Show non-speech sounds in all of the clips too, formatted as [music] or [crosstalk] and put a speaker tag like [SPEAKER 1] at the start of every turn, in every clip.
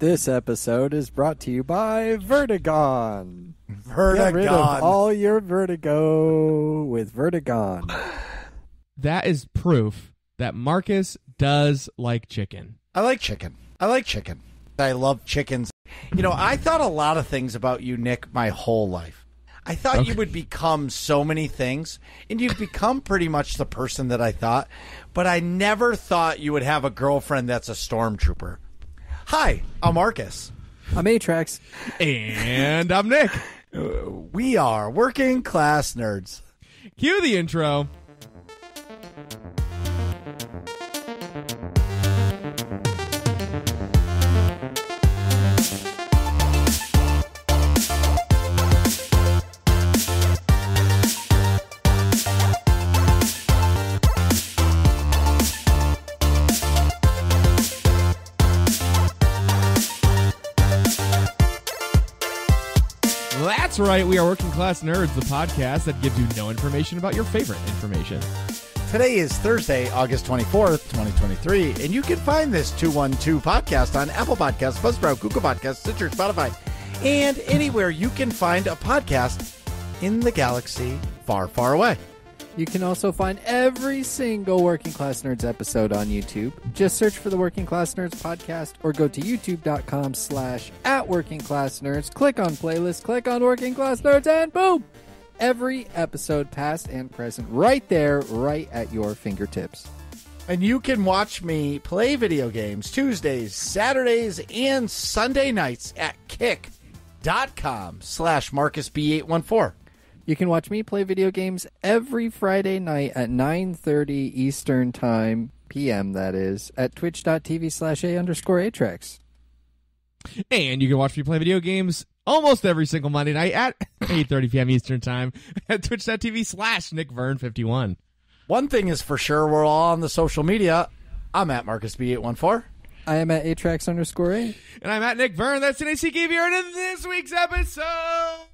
[SPEAKER 1] This episode is brought to you by Vertigon. Get rid of all your vertigo with Vertigon.
[SPEAKER 2] That is proof that Marcus does like chicken.
[SPEAKER 3] I like chicken. I like chicken. I love chickens. You know, I thought a lot of things about you, Nick, my whole life. I thought you would become so many things, and you've become pretty much the person that I thought, but I never thought you would have a girlfriend that's a stormtrooper. Hi, I'm Marcus.
[SPEAKER 1] I'm Atrax.
[SPEAKER 2] And I'm Nick. [laughs]
[SPEAKER 3] We are working class nerds.
[SPEAKER 2] Cue the intro. Right. We are Working Class Nerds, the podcast that gives you no information about your favorite information.
[SPEAKER 3] Today is Thursday, August 24th, 2023, and you can find this 212 podcast on Apple Podcasts, Buzzsprout, Google Podcasts, Stitcher, Spotify, and anywhere you can find a podcast in the galaxy far, far away.
[SPEAKER 1] You can also find every single Working Class Nerds episode on YouTube. Just search for the Working Class Nerds podcast or go to youtube.com slash at Working Class Nerds. Click on playlist, click on Working Class Nerds, and boom! Every episode, past and present, right there, right at your fingertips.
[SPEAKER 3] And you can watch me play video games Tuesdays, Saturdays, and Sunday nights at kick.com slash MarcusB814.
[SPEAKER 1] You can watch me play video games every Friday night at 9.30 Eastern Time, PM that is, at twitch.tv slash A underscore Atrax.
[SPEAKER 2] And you can watch me play video games almost every single Monday night at [coughs] 8.30 p.m. Eastern Time at twitch.tv slash nickvern51.
[SPEAKER 3] One thing is for sure, we're all on the social media. I'm at MarcusB814.
[SPEAKER 1] I am at Atrax underscore A.
[SPEAKER 2] And I'm at Nick Vern. That's Today's CK Viewer. And in this week's episode,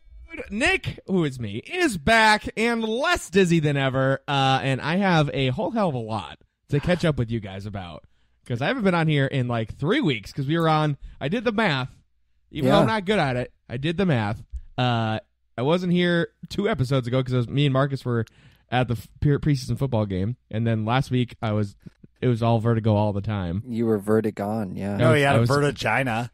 [SPEAKER 2] Nick, who is me, is back and less dizzy than ever. Uh, and I have a whole hell of a lot to catch up with you guys about. Because I haven't been on here in like three weeks because we were on, I did the math. Even though I'm not good at it, I did the math. Uh, I wasn't here two episodes ago because me and Marcus were at the f- pre- preseason football game. And then last week, I was, it was all vertigo all the time.
[SPEAKER 1] You were Vertigon, yeah.
[SPEAKER 3] No, he had
[SPEAKER 2] I
[SPEAKER 3] a
[SPEAKER 2] was-
[SPEAKER 3] vertigina.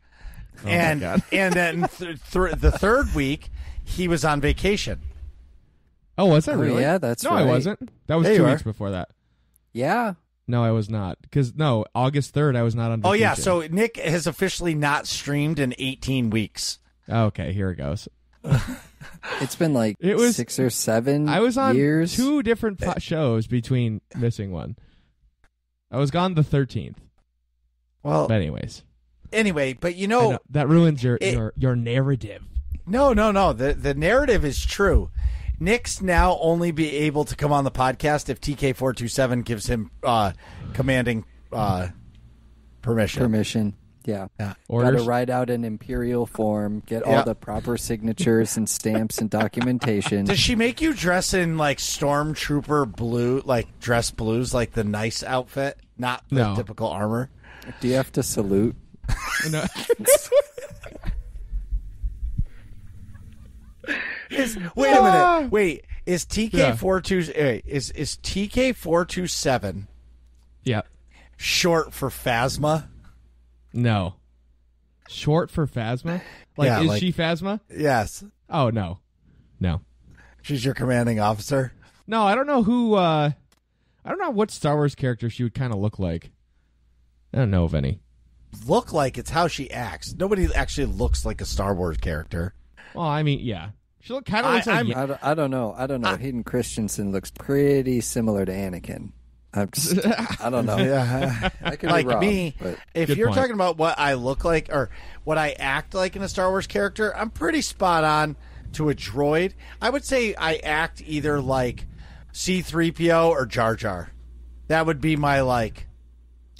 [SPEAKER 2] my
[SPEAKER 3] and and then th- th- the third week, he was on vacation.
[SPEAKER 2] Oh, was I
[SPEAKER 1] Oh,
[SPEAKER 2] really?
[SPEAKER 1] yeah, that's
[SPEAKER 2] no, I
[SPEAKER 1] right.
[SPEAKER 2] wasn't. That was
[SPEAKER 3] Yeah,
[SPEAKER 2] two
[SPEAKER 3] you
[SPEAKER 2] weeks
[SPEAKER 3] are.
[SPEAKER 2] before that.
[SPEAKER 1] Yeah.
[SPEAKER 2] No, I was not. Because no, August third, I was not on.
[SPEAKER 3] Oh yeah, so Nick has officially not streamed in 18 weeks.
[SPEAKER 2] Oh, okay, here it goes. [laughs]
[SPEAKER 1] It's been like
[SPEAKER 2] It was-
[SPEAKER 1] six or seven
[SPEAKER 2] I was on
[SPEAKER 1] years.
[SPEAKER 2] two different po- shows between missing one. I was gone the thirteenth.
[SPEAKER 3] Well,
[SPEAKER 2] But anyways,
[SPEAKER 3] anyway, but you
[SPEAKER 2] I
[SPEAKER 3] know,
[SPEAKER 2] know, that ruins your
[SPEAKER 3] it-
[SPEAKER 2] your your narrative.
[SPEAKER 3] No, no, no. The the narrative is true. Nick's now only be able to come on the podcast if TK427 gives him uh, commanding uh, permission.
[SPEAKER 1] Permission. Yeah. Got to write out an imperial form, get
[SPEAKER 3] Yeah.
[SPEAKER 1] all the proper signatures and stamps and documentation.
[SPEAKER 3] Does she make you dress in like stormtrooper blue, like dress blues, like the nice outfit, not the
[SPEAKER 2] No.
[SPEAKER 3] typical armor?
[SPEAKER 1] Do you have to salute? [laughs]
[SPEAKER 2] No, [laughs]
[SPEAKER 3] Is, [laughs] wait a minute. Wait, is TK four two is is TK four two seven
[SPEAKER 2] yeah,
[SPEAKER 3] short for Phasma?
[SPEAKER 2] no. Short for Phasma. Like,
[SPEAKER 3] Yeah,
[SPEAKER 2] is
[SPEAKER 3] like-
[SPEAKER 2] she Phasma?
[SPEAKER 3] Yes,
[SPEAKER 2] Oh no, no,
[SPEAKER 3] she's your commanding officer.
[SPEAKER 2] no. I don't know who. uh I don't know what Star Wars character she would kind of look like. I don't know of any.
[SPEAKER 3] Look like it's how she acts. Nobody actually looks like a Star Wars character.
[SPEAKER 2] Well, I mean, yeah, she look kind of
[SPEAKER 3] I-
[SPEAKER 2] looks like.
[SPEAKER 3] I'm-
[SPEAKER 1] I don't, I don't know. I don't know. Hayden Christensen looks pretty similar to Anakin. I'm just, I don't know. [laughs]
[SPEAKER 3] Yeah,
[SPEAKER 1] I could
[SPEAKER 3] like
[SPEAKER 1] be wrong,
[SPEAKER 3] me.
[SPEAKER 1] but
[SPEAKER 3] If
[SPEAKER 2] Good
[SPEAKER 3] you're
[SPEAKER 2] point.
[SPEAKER 3] talking about what I look like or what I act like in a Star Wars character, I'm pretty spot on to a droid. I would say I act either like C3PO or Jar Jar. That would be my like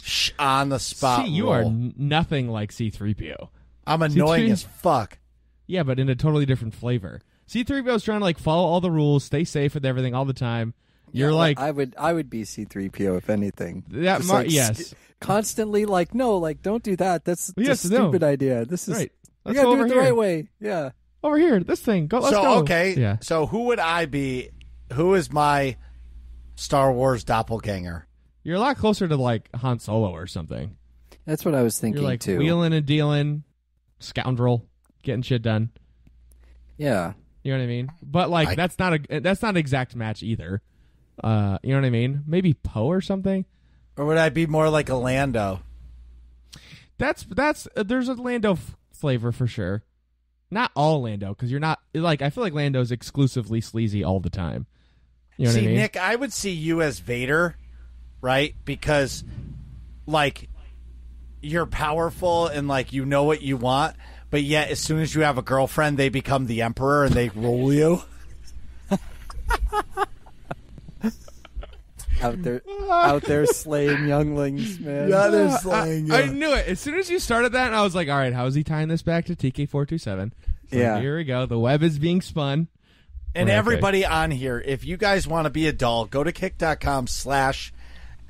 [SPEAKER 3] sh- on the spot.
[SPEAKER 2] See, you are
[SPEAKER 3] role.
[SPEAKER 2] n- nothing like C3PO.
[SPEAKER 3] I'm annoying
[SPEAKER 2] C3
[SPEAKER 3] as fuck.
[SPEAKER 2] Yeah, but in a totally different flavor. C3PO is trying to like follow all the rules, stay safe with everything all the time. You're
[SPEAKER 1] Yeah,
[SPEAKER 2] like
[SPEAKER 1] I would I would be C3PO if anything.
[SPEAKER 2] that.
[SPEAKER 1] Just
[SPEAKER 2] Mar-
[SPEAKER 1] like
[SPEAKER 2] yes,
[SPEAKER 1] st- constantly like no, like don't do that. That's
[SPEAKER 2] Yes,
[SPEAKER 1] just a
[SPEAKER 2] no.
[SPEAKER 1] stupid idea. This is
[SPEAKER 2] right.
[SPEAKER 1] you
[SPEAKER 2] Let's
[SPEAKER 1] gotta do
[SPEAKER 2] over
[SPEAKER 1] it the
[SPEAKER 2] here.
[SPEAKER 1] right way. Yeah.
[SPEAKER 2] Over here, this thing. Go. Let's
[SPEAKER 3] so
[SPEAKER 2] go.
[SPEAKER 3] okay,
[SPEAKER 2] Yeah.
[SPEAKER 3] So who would I be? Who is my Star Wars doppelganger?
[SPEAKER 2] You're a lot closer to like Han Solo or something.
[SPEAKER 1] That's what I was thinking
[SPEAKER 2] You're like
[SPEAKER 1] too.
[SPEAKER 2] wheeling and dealing, scoundrel, getting shit done.
[SPEAKER 1] Yeah.
[SPEAKER 2] You know what I mean? But like
[SPEAKER 3] I-
[SPEAKER 2] that's not a that's not an exact match either. Uh, you know what I mean? Maybe Poe or something.
[SPEAKER 3] Or would I be more like a Lando?
[SPEAKER 2] That's that's uh, there's a Lando f- flavor for sure. Not all Lando because you're not like I feel like Lando's exclusively sleazy all the time. You know
[SPEAKER 3] see,
[SPEAKER 2] what I mean?
[SPEAKER 3] Nick, I would see you as Vader, right? Because, like, you're powerful and like you know what you want, but yet as soon as you have a girlfriend, they become the emperor and they rule you. [laughs]
[SPEAKER 1] Out there out there slaying younglings, man.
[SPEAKER 3] Yeah,
[SPEAKER 2] they're
[SPEAKER 3] slaying
[SPEAKER 2] I,
[SPEAKER 3] you.
[SPEAKER 2] I knew it as soon as you started that. I was like, all right, how is he tying this back to TK four two seven?
[SPEAKER 1] Yeah.
[SPEAKER 2] here we go. The web is being spun.
[SPEAKER 3] And
[SPEAKER 2] Okay.
[SPEAKER 3] everybody on here, if you guys want to be a doll, go to kick.com slash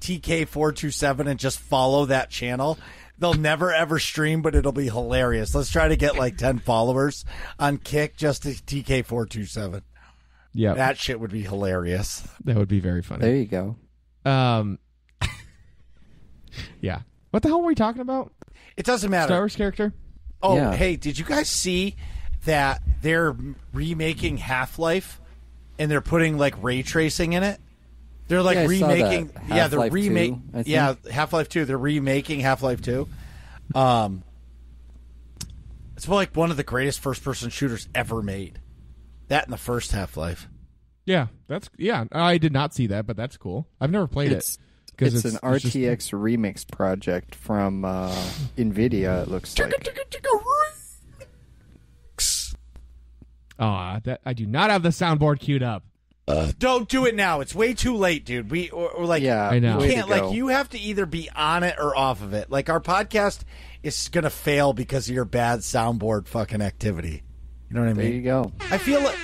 [SPEAKER 3] TK427 and just follow that channel. They'll never ever stream, but it'll be hilarious. Let's try to get like 10 followers on Kick just to TK427.
[SPEAKER 2] Yeah, that,
[SPEAKER 3] That shit would be hilarious.
[SPEAKER 2] That would be very funny.
[SPEAKER 1] There you go.
[SPEAKER 2] Um, [laughs] yeah. What the hell were we talking about?
[SPEAKER 3] It doesn't matter.
[SPEAKER 2] Star Wars character?
[SPEAKER 3] Oh,
[SPEAKER 1] Yeah.
[SPEAKER 3] hey, did you guys see that they're remaking Half Life and they're putting like ray tracing in it? They're like
[SPEAKER 1] Yeah,
[SPEAKER 3] remaking. Yeah, they're
[SPEAKER 1] Half-Life 2,
[SPEAKER 3] remake. Yeah, Half Life Two. They're remaking Half Life Two. Um, it's like one of the greatest first person shooters ever made. That in the first Half Life.
[SPEAKER 2] Yeah, that's yeah. I did not see that, but that's cool. I've never played
[SPEAKER 1] It's
[SPEAKER 2] it. 'cause
[SPEAKER 1] it's, an
[SPEAKER 2] it's just-
[SPEAKER 1] RTX remix project from uh, Nvidia. It looks like.
[SPEAKER 2] Aw, that I do not have the soundboard queued up.
[SPEAKER 3] Uh, Don't do it now. It's way too late, dude. We or, or like
[SPEAKER 1] Yeah,
[SPEAKER 2] I know.
[SPEAKER 3] You can't like you have to either be on it or off of it. Like our podcast is gonna fail because of your bad soundboard fucking activity. You know what I mean?
[SPEAKER 1] There you go.
[SPEAKER 3] I feel like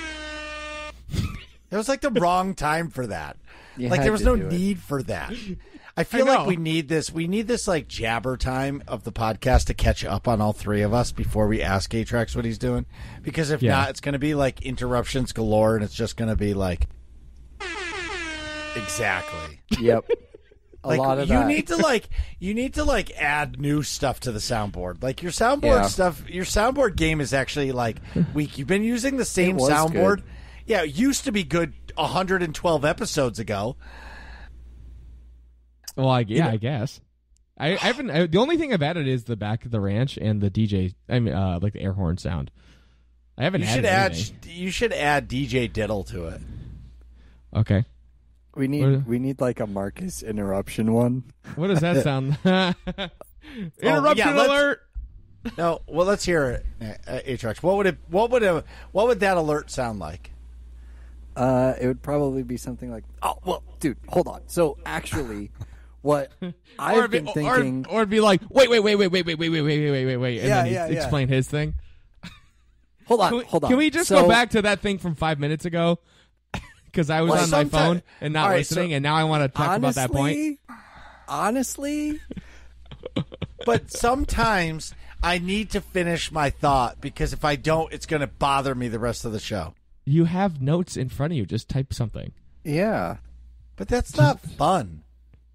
[SPEAKER 3] [laughs] it was like the wrong time for that.
[SPEAKER 1] You
[SPEAKER 3] like there was no
[SPEAKER 1] do it.
[SPEAKER 3] need for that. I feel
[SPEAKER 2] I
[SPEAKER 3] like we need this. We need this like jabber time of the podcast to catch up on all three of us before we ask Atrax what he's doing. Because if
[SPEAKER 2] Yeah.
[SPEAKER 3] not, it's going to be like interruptions galore, and it's just going to be like exactly.
[SPEAKER 1] Yep. [laughs] A
[SPEAKER 3] like
[SPEAKER 1] lot of
[SPEAKER 3] you
[SPEAKER 1] that.
[SPEAKER 3] need to like you need to like add new stuff to the soundboard. Like your soundboard
[SPEAKER 1] Yeah.
[SPEAKER 3] stuff, your soundboard game is actually like [laughs] weak. You've been using the same soundboard.
[SPEAKER 1] good.
[SPEAKER 3] Yeah, it used to be good 112 episodes ago.
[SPEAKER 2] Well, I, yeah, I guess. I, I [sighs] haven't. I, the only thing I've added is the back of the ranch and the DJ. I mean, uh, like the air horn sound. I haven't
[SPEAKER 3] You
[SPEAKER 2] added
[SPEAKER 3] should add
[SPEAKER 2] anything.
[SPEAKER 3] you should add DJ Diddle to it.
[SPEAKER 2] Okay.
[SPEAKER 1] we
[SPEAKER 2] What-
[SPEAKER 1] need we need like a Marcus interruption one.
[SPEAKER 2] What does that sound? [laughs] [laughs] Interruption
[SPEAKER 3] let's-
[SPEAKER 2] alert!
[SPEAKER 3] No, well let's hear it. Uh, Atrax. What would it what would a what would that alert sound like?
[SPEAKER 1] Uh, it would probably be something like, "Oh, well, dude, hold on." So actually, [laughs] what I've
[SPEAKER 2] be-
[SPEAKER 1] been thinking,
[SPEAKER 2] or, it'd be like, wait, wait, wait, wait, wait, wait, wait, wait, wait, wait, wait, wait, and
[SPEAKER 1] Yeah,
[SPEAKER 2] then he'd
[SPEAKER 1] yeah, yeah.
[SPEAKER 2] explain his thing.
[SPEAKER 1] hold on,
[SPEAKER 2] Can we,
[SPEAKER 1] hold on.
[SPEAKER 2] can we just
[SPEAKER 1] So-
[SPEAKER 2] go back to that thing from five minutes ago? Because I was
[SPEAKER 3] Well,
[SPEAKER 2] on my phone and not
[SPEAKER 3] right,
[SPEAKER 2] listening,
[SPEAKER 3] so-
[SPEAKER 2] and now I want to talk about that point.
[SPEAKER 1] Honestly, honestly,
[SPEAKER 3] But sometimes I need to finish my thought because if I don't, it's going to bother me the rest of the show.
[SPEAKER 2] You have notes in front of you. Just type something.
[SPEAKER 1] yeah,
[SPEAKER 3] But that's not fun.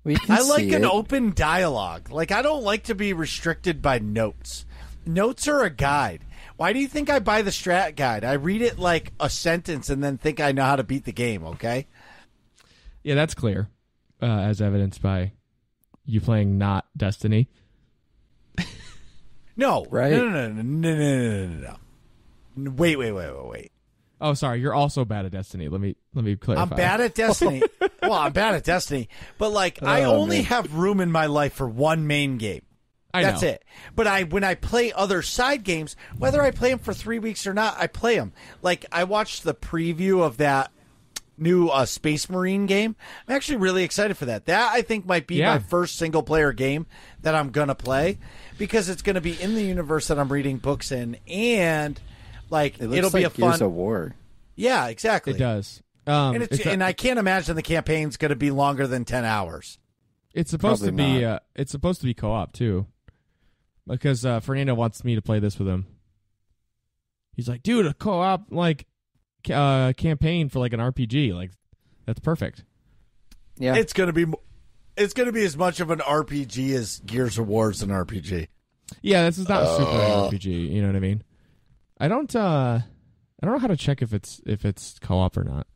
[SPEAKER 1] We can
[SPEAKER 3] I like
[SPEAKER 1] see
[SPEAKER 3] an
[SPEAKER 1] it.
[SPEAKER 3] open dialogue. Like I don't like to be restricted by notes. Notes are a guide. Why do you think I buy the strat guide? I read it like a sentence and then think I know how to beat the game, okay?
[SPEAKER 2] Yeah, that's clear, uh, as evidenced by you playing not Destiny.
[SPEAKER 3] No.
[SPEAKER 1] Right.
[SPEAKER 3] No, no, no, no, no, no, no, no. Wait, wait, wait, wait, wait.
[SPEAKER 2] Oh, sorry, you're also bad at Destiny. Let me let me clarify.
[SPEAKER 3] I'm bad at Destiny. [laughs] well, I'm bad at Destiny, but like I
[SPEAKER 1] Oh,
[SPEAKER 3] only
[SPEAKER 1] man.
[SPEAKER 3] have room in my life for one main game.
[SPEAKER 2] I
[SPEAKER 3] That's
[SPEAKER 2] know.
[SPEAKER 3] it. But I when I play other side games, whether I play them for three weeks or not, I play them. Like I watched the preview of that new uh, Space Marine game. I'm actually really excited for that. That I think might be
[SPEAKER 2] Yeah.
[SPEAKER 3] my first single player game that I'm gonna play because it's gonna be in the universe that I'm reading books in, and like
[SPEAKER 1] It looks
[SPEAKER 3] will
[SPEAKER 1] like
[SPEAKER 3] be a
[SPEAKER 1] Gears
[SPEAKER 3] fun.
[SPEAKER 1] of War.
[SPEAKER 3] yeah, exactly.
[SPEAKER 2] It does. Um,
[SPEAKER 3] and it's,
[SPEAKER 2] it's, a-
[SPEAKER 3] and I can't imagine the campaign's going to be longer than ten hours.
[SPEAKER 2] it's supposed to be. Uh, it's supposed to be co-op too, because uh, Fernando wants me to play this with him. He's like, dude, a co-op like uh, campaign for like an RPG, like that's perfect.
[SPEAKER 1] Yeah.
[SPEAKER 3] It's going to be, it's going to be as much of an RPG as Gears of War is an RPG.
[SPEAKER 2] Yeah, this is not a super
[SPEAKER 3] Uh.
[SPEAKER 2] RPG. You know what I mean? I don't. uh I don't know how to check if it's if it's co-op or not.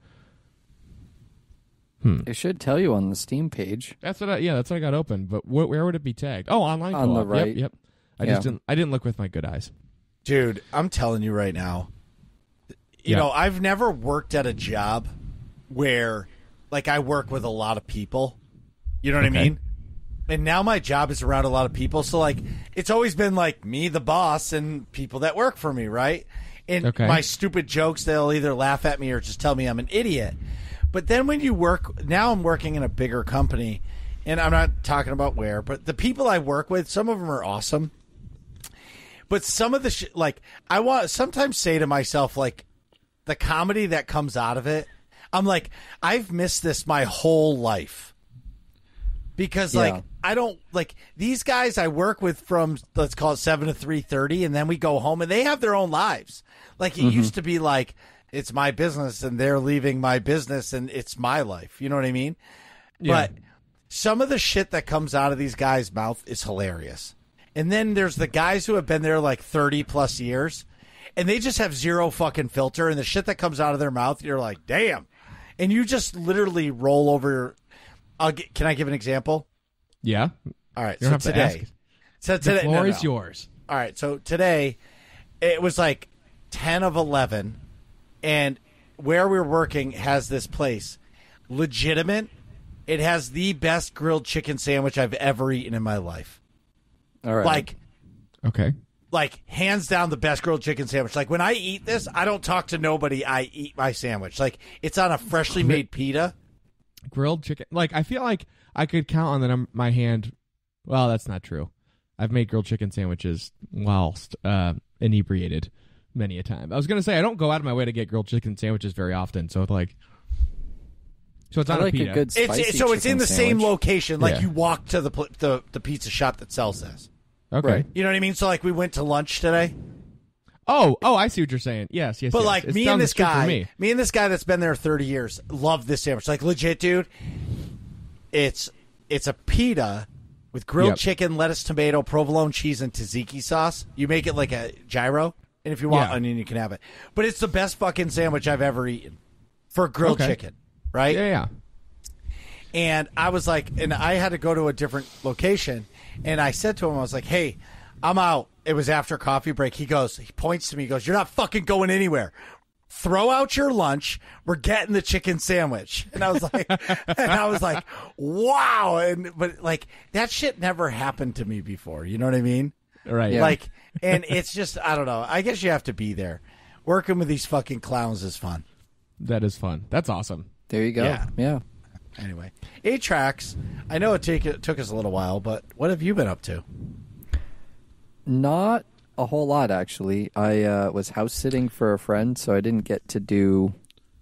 [SPEAKER 2] Hmm.
[SPEAKER 1] it should tell you on the Steam page.
[SPEAKER 2] That's what I. Yeah, that's what I got open. But wh- where would it be tagged? Oh, online.
[SPEAKER 1] On the
[SPEAKER 2] co-op.
[SPEAKER 1] right.
[SPEAKER 2] Yep. Yep. I
[SPEAKER 1] Yeah.
[SPEAKER 2] just didn't. I didn't look with my good eyes.
[SPEAKER 3] Dude, I'm telling you right now. You
[SPEAKER 2] Yeah.
[SPEAKER 3] know, I've never worked at a job where, like, I work with a lot of people. You know what I mean? And now my job is around a lot of people. So, like, it's always been like me, the boss, and people that work for me, right? And
[SPEAKER 2] Okay.
[SPEAKER 3] my stupid jokes, they'll either laugh at me or just tell me I'm an idiot. But then when you work, now I'm working in a bigger company, and I'm not talking about where, but the people I work with, some of them are awesome. But some of the sh- like I want sometimes say to myself like the comedy that comes out of it, I'm like I've missed this my whole life. Because
[SPEAKER 1] Yeah.
[SPEAKER 3] like I don't like these guys I work with from let's call it 7 to 3:30 and then we go home and they have their own lives. Like it mm-hmm. used to be like it's my business and they're leaving my business and it's my life. You know what I mean? But some of the shit that comes out of these guys' mouth is hilarious. And then there's the guys who have been there like 30 plus years and they just have zero fucking filter and the shit that comes out of their mouth you're like, "Damn." And you just literally roll over I'll get, can I give an example?
[SPEAKER 2] Yeah.
[SPEAKER 3] All right,
[SPEAKER 2] You don't
[SPEAKER 3] so
[SPEAKER 2] have to
[SPEAKER 3] today.
[SPEAKER 2] ask.
[SPEAKER 3] So
[SPEAKER 2] The
[SPEAKER 3] today
[SPEAKER 2] floor
[SPEAKER 3] no,
[SPEAKER 2] is yours.
[SPEAKER 3] All right, so today it was like 10 of 11 and where we're working has this place legitimate it has the best grilled chicken sandwich I've ever eaten in my life.
[SPEAKER 1] All right.
[SPEAKER 3] Like
[SPEAKER 2] Okay.
[SPEAKER 3] like hands down the best grilled chicken sandwich. Like when I eat this, I don't talk to nobody. I eat my sandwich. Like it's on a freshly made pita.
[SPEAKER 2] Grilled chicken. Like I feel like I could count on the num- my hand. Well, that's not true. I've made grilled chicken sandwiches whilst uh, inebriated many a time. I was gonna say I don't go out of my way to get grilled chicken sandwiches very often. So like, so it's
[SPEAKER 1] I
[SPEAKER 2] on
[SPEAKER 1] like
[SPEAKER 2] a
[SPEAKER 1] a
[SPEAKER 2] pita.
[SPEAKER 1] good
[SPEAKER 3] It's
[SPEAKER 1] spicy
[SPEAKER 3] so it's in
[SPEAKER 1] chicken
[SPEAKER 3] the same location. Like
[SPEAKER 2] Yeah.
[SPEAKER 3] you walk to the, pl- the the pizza shop that sells this.
[SPEAKER 2] okay.
[SPEAKER 1] Right.
[SPEAKER 3] You know what I mean? So like we went to lunch today.
[SPEAKER 2] Oh, oh, I see what you're saying. Yes, yes.
[SPEAKER 3] But
[SPEAKER 2] yes.
[SPEAKER 3] like
[SPEAKER 2] It's
[SPEAKER 3] me and this guy,
[SPEAKER 2] me.
[SPEAKER 3] me. and this guy that's been there 30 years, love this sandwich. Like legit, dude. It's it's a pita with grilled
[SPEAKER 2] Yep.
[SPEAKER 3] chicken, lettuce, tomato, provolone cheese, and tzatziki sauce. You make it like a gyro, and if you want
[SPEAKER 2] Yeah.
[SPEAKER 3] onion, you can have it. But it's the best fucking sandwich I've ever eaten for grilled
[SPEAKER 2] Okay.
[SPEAKER 3] chicken, right?
[SPEAKER 2] Yeah, yeah.
[SPEAKER 3] And I was like, and I had to go to a different location. And I said to him, I was like, hey, I'm out. It was after coffee break. He goes, he points to me, he goes, you're not fucking going anywhere. Throw out your lunch. We're getting the chicken sandwich. And I was like, [laughs] and I was like, wow. And, but like, that shit never happened to me before. You know what I mean?
[SPEAKER 2] Right.
[SPEAKER 1] Yeah.
[SPEAKER 3] Like, and it's just, I don't know. I guess you have to be there. Working with these fucking clowns is fun.
[SPEAKER 2] That is fun. That's awesome.
[SPEAKER 1] There you go.
[SPEAKER 3] Yeah.
[SPEAKER 1] yeah.
[SPEAKER 3] Anyway, Atrax. I know it, take, it took us a little while, but what have you been up to?
[SPEAKER 1] Not a whole lot, actually. I uh, was house sitting for a friend, so I didn't get to do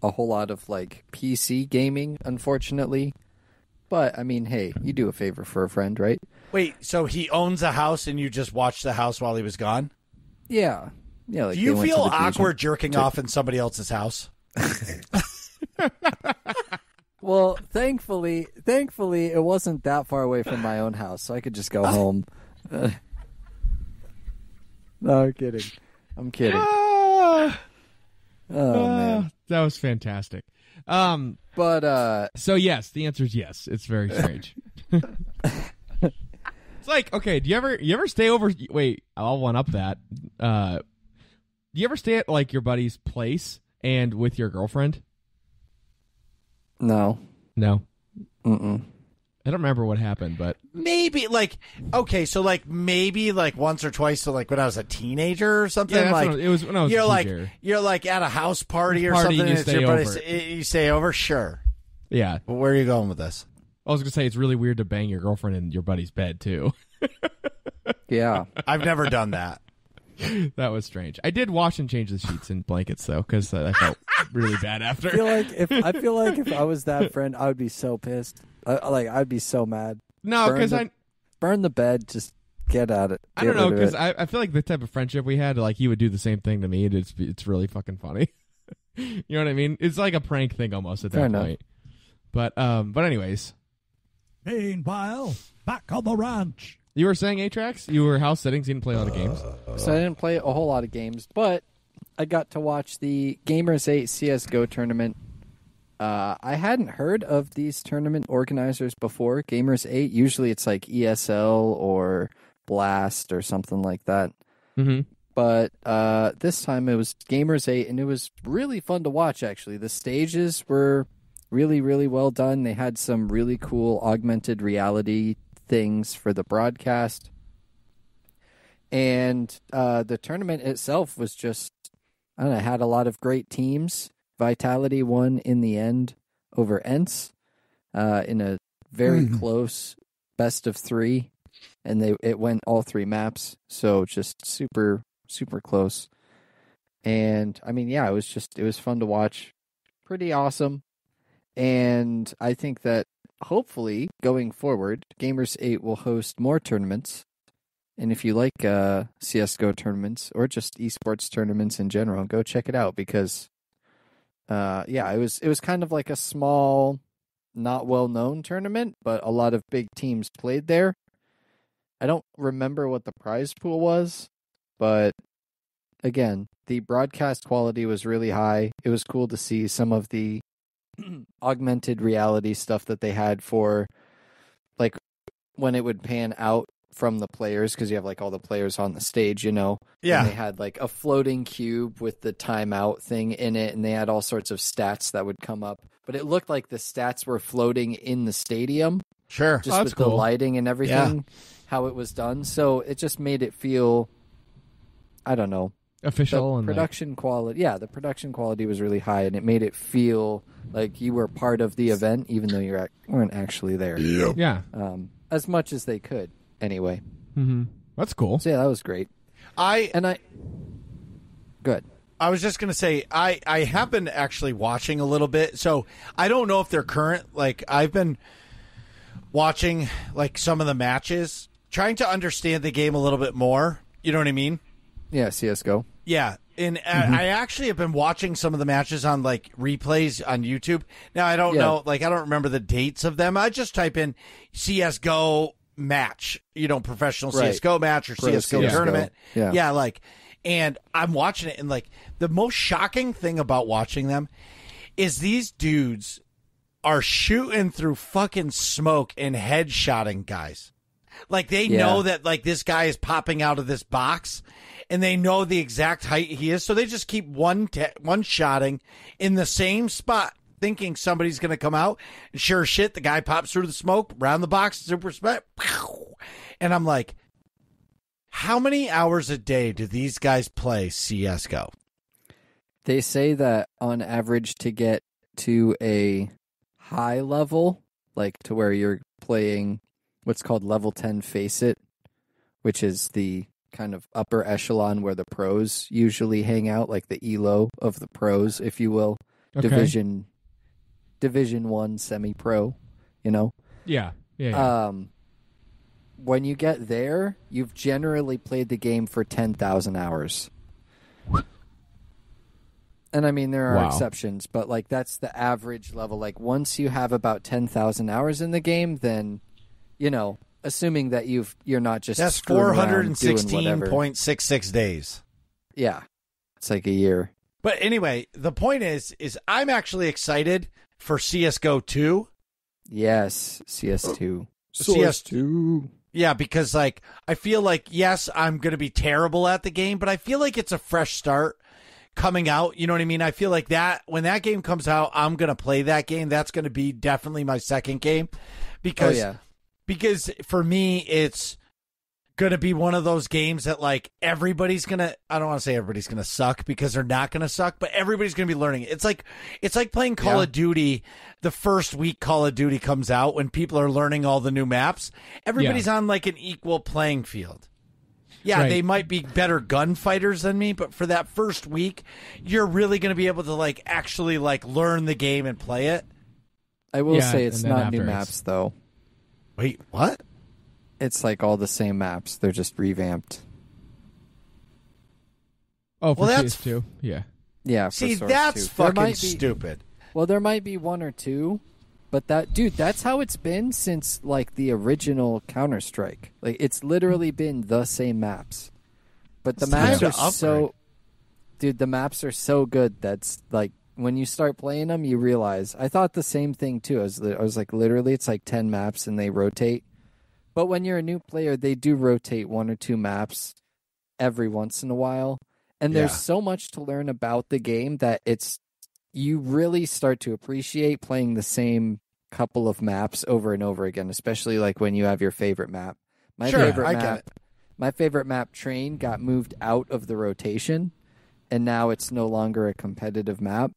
[SPEAKER 1] a whole lot of like PC gaming, unfortunately. But I mean, hey, you do a favor for a friend, right?
[SPEAKER 3] Wait, so he owns a house and you just watched the house while he was gone?
[SPEAKER 1] Yeah, yeah. Like
[SPEAKER 3] Do you feel
[SPEAKER 1] the beach and-
[SPEAKER 3] awkward jerking off in somebody else's house? [laughs]
[SPEAKER 1] Well, thankfully, thankfully, it wasn't that far away from my own house, so I could just go [laughs] home. [laughs] no, I'm kidding. I'm kidding.
[SPEAKER 2] Ah,
[SPEAKER 1] Oh
[SPEAKER 2] ah,
[SPEAKER 1] man.
[SPEAKER 2] that was fantastic. Um.
[SPEAKER 1] But uh,
[SPEAKER 2] So yes, the answer is yes. It's very strange. it's like okay. Do you ever you ever stay over? Wait, I'll one up that. Uh, do you ever stay at like your buddy's place and with your girlfriend?
[SPEAKER 1] no.
[SPEAKER 2] No,
[SPEAKER 1] Mm-mm.
[SPEAKER 2] I don't remember what happened, but
[SPEAKER 3] Maybe like okay, so like maybe like once or twice, so like when I was a teenager or something.
[SPEAKER 2] yeah,
[SPEAKER 3] like
[SPEAKER 2] when it was when I was
[SPEAKER 3] you're
[SPEAKER 2] a
[SPEAKER 3] like
[SPEAKER 2] teenager.
[SPEAKER 3] you're like at a house party or
[SPEAKER 2] Party
[SPEAKER 3] something.
[SPEAKER 2] and you
[SPEAKER 3] and it's
[SPEAKER 2] stay
[SPEAKER 3] your buddy-
[SPEAKER 2] over.
[SPEAKER 3] You stay over, sure.
[SPEAKER 2] yeah.
[SPEAKER 3] But where are you going with this?
[SPEAKER 2] I was gonna say it's really weird to bang your girlfriend in your buddy's bed too. [laughs]
[SPEAKER 1] Yeah.
[SPEAKER 3] I've never done that.
[SPEAKER 2] that was strange. I did wash and change the sheets and blankets though, because uh, I felt really bad after.
[SPEAKER 1] I feel like if I feel like if I was that [laughs] friend, I would be so pissed. I, like I'd be so mad.
[SPEAKER 2] no, because I
[SPEAKER 1] Burn the bed. Just get at it.
[SPEAKER 2] I don't know because. I, I feel like the type of friendship we had, like he would do the same thing to me. and It's it's really fucking funny. [laughs] you know what I mean? It's like a prank thing almost at that
[SPEAKER 1] Fair enough.
[SPEAKER 2] point. But um, but anyways,
[SPEAKER 4] Meanwhile, back on the ranch.
[SPEAKER 2] you were saying Atrax, you were house sitting, so you didn't play a lot of games.
[SPEAKER 1] So I didn't play a whole lot of games, but I got to watch the Gamers 8 CS:GO tournament. Uh, I hadn't heard of these tournament organizers before. Gamers 8, usually it's like ESL or Blast or something like that.
[SPEAKER 2] Mm-hmm.
[SPEAKER 1] But uh, this time it was Gamers 8, and it was really fun to watch, actually. The stages were really, really well done. They had some really cool augmented reality things for the broadcast. And uh, the tournament itself was just, I don't know, had a lot of great teams. Vitality won in the end over ENCE uh, in a very
[SPEAKER 4] Mhm.
[SPEAKER 1] close best of three. And they it went all three maps. So just super, super close. And I mean, yeah, it was just, it was fun to watch. Pretty awesome. And I think that hopefully going forward, Gamers 8 will host more tournaments. And if you like uh, CSGO tournaments or just esports tournaments in general, go check it out because, uh, yeah, it was it was kind of like a small, not well known tournament, but a lot of big teams played there. I don't remember what the prize pool was, but again, the broadcast quality was really high. It was cool to see some of the [clears throat] augmented reality stuff that they had for like when it would pan out from the players because you have like all the players on the stage, you know.
[SPEAKER 3] Yeah.
[SPEAKER 1] And they had like a floating cube with the timeout thing in it, and they had all sorts of stats that would come up. But it looked like the stats were floating in the stadium,
[SPEAKER 3] Sure.
[SPEAKER 1] just
[SPEAKER 2] Oh, that's
[SPEAKER 1] with the lighting and everything, how it was done. So it just made it feel, I don't know,
[SPEAKER 2] Official
[SPEAKER 1] the
[SPEAKER 2] and like,
[SPEAKER 1] production quality. Yeah, the production quality was really high, and it made it feel like you were part of the event, even though you weren't actually there.
[SPEAKER 2] yeah.
[SPEAKER 1] Um, as much as they could, anyway.
[SPEAKER 2] Mm-hmm. That's cool.
[SPEAKER 1] So yeah, that was great.
[SPEAKER 3] I
[SPEAKER 1] And I, good.
[SPEAKER 3] I was just gonna say I I have been actually watching a little bit, so I don't know if they're current. Like I've been watching like some of the matches, trying to understand the game a little bit more. You know what I mean?
[SPEAKER 1] Yeah, CS:GO.
[SPEAKER 3] Yeah, and uh,
[SPEAKER 1] Mm-hmm.
[SPEAKER 3] I actually have been watching some of the matches on like replays on YouTube. Now I don't
[SPEAKER 1] Yeah.
[SPEAKER 3] know, like I don't remember the dates of them. I just type in CS:GO match, you know, professional
[SPEAKER 1] Right.
[SPEAKER 3] CS:GO match or
[SPEAKER 1] Pro
[SPEAKER 3] CS:GO
[SPEAKER 1] CS:GO.
[SPEAKER 3] tournament.
[SPEAKER 1] Yeah.
[SPEAKER 3] yeah, like, and I'm watching it, and like the most shocking thing about watching them is these dudes are shooting through fucking smoke and headshotting guys. Like they
[SPEAKER 1] Yeah.
[SPEAKER 3] know that like this guy is popping out of this box, and they know the exact height he is, so they just keep one te- one shotting in the same spot, thinking somebody's gonna come out. And sure shit, the guy pops through the smoke, round the box, super spec, and I'm like, how many hours a day do these guys play CS:GO?
[SPEAKER 1] They say that on average to get to a high level, like to where you're playing what's called level 10 FACEIT, which is the kind of upper echelon where the pros usually hang out, like the elo of the pros, if you will.
[SPEAKER 2] Okay.
[SPEAKER 1] Division Division 1 semi-pro, you know.
[SPEAKER 2] Yeah. Yeah. yeah.
[SPEAKER 1] Um when you get there, you've generally played the game for 10,000 hours. And I mean there are
[SPEAKER 2] Wow.
[SPEAKER 1] exceptions, but like that's the average level. Like once you have about 10,000 hours in the game, then you know, assuming that you've you're not just
[SPEAKER 3] That's
[SPEAKER 1] screwing
[SPEAKER 3] four
[SPEAKER 1] around
[SPEAKER 3] hundred
[SPEAKER 1] doing
[SPEAKER 3] and sixteen
[SPEAKER 1] whatever.
[SPEAKER 3] point six six days.
[SPEAKER 1] Yeah. It's like a year.
[SPEAKER 3] But anyway, the point is, is I'm actually excited for CS:GO two.
[SPEAKER 1] Yes, CS2.
[SPEAKER 3] Uh, CS2. Yeah, because like I feel like yes, I'm going to be terrible at the game, but I feel like it's a fresh start coming out. You know what I mean? I feel like that when that game comes out, I'm going to play that game. That's going to be definitely my second game
[SPEAKER 1] Oh
[SPEAKER 3] because
[SPEAKER 1] yeah.
[SPEAKER 3] because for me it's going to be one of those games that like everybody's going to I don't want to say everybody's going to suck because they're not going to suck, but everybody's going to be learning. It's like it's like playing Call
[SPEAKER 1] Yeah.
[SPEAKER 3] of Duty the first week Call of Duty comes out when people are learning all the new maps. Everybody's on like an equal playing field. yeah,
[SPEAKER 2] Right.
[SPEAKER 3] they might be better gunfighters than me, but for that first week, you're really going to be able to like actually like learn the game and play it.
[SPEAKER 1] I will
[SPEAKER 2] Yeah,
[SPEAKER 1] say it's not new maps though.
[SPEAKER 3] Wait, what?
[SPEAKER 1] It's like all the same maps. They're just revamped.
[SPEAKER 2] Oh, for
[SPEAKER 3] Well, that's-
[SPEAKER 2] PS2. Yeah.
[SPEAKER 1] Yeah. for
[SPEAKER 3] See,
[SPEAKER 1] Source
[SPEAKER 3] that's
[SPEAKER 1] 2.
[SPEAKER 3] Fucking
[SPEAKER 1] be-
[SPEAKER 3] stupid.
[SPEAKER 1] Well, there might be one or two, but that dude, that's how it's been since like the original Counter Strike. Like it's literally been the same maps, but the
[SPEAKER 3] It's
[SPEAKER 1] maps are
[SPEAKER 3] to
[SPEAKER 1] so, dude, the maps are so good that's like when you start playing them, you realize. I thought the same thing too. I was, I was like, literally, it's like ten maps and they rotate. But when you're a new player, they do rotate one or two maps every once in a while. And there's
[SPEAKER 3] Yeah.
[SPEAKER 1] so much to learn about the game that it's you really start to appreciate playing the same couple of maps over and over again, especially like when you have your favorite map. My
[SPEAKER 3] Sure,
[SPEAKER 1] favorite
[SPEAKER 3] I
[SPEAKER 1] map
[SPEAKER 3] it.
[SPEAKER 1] my favorite map train got moved out of the rotation and now it's no longer a competitive map.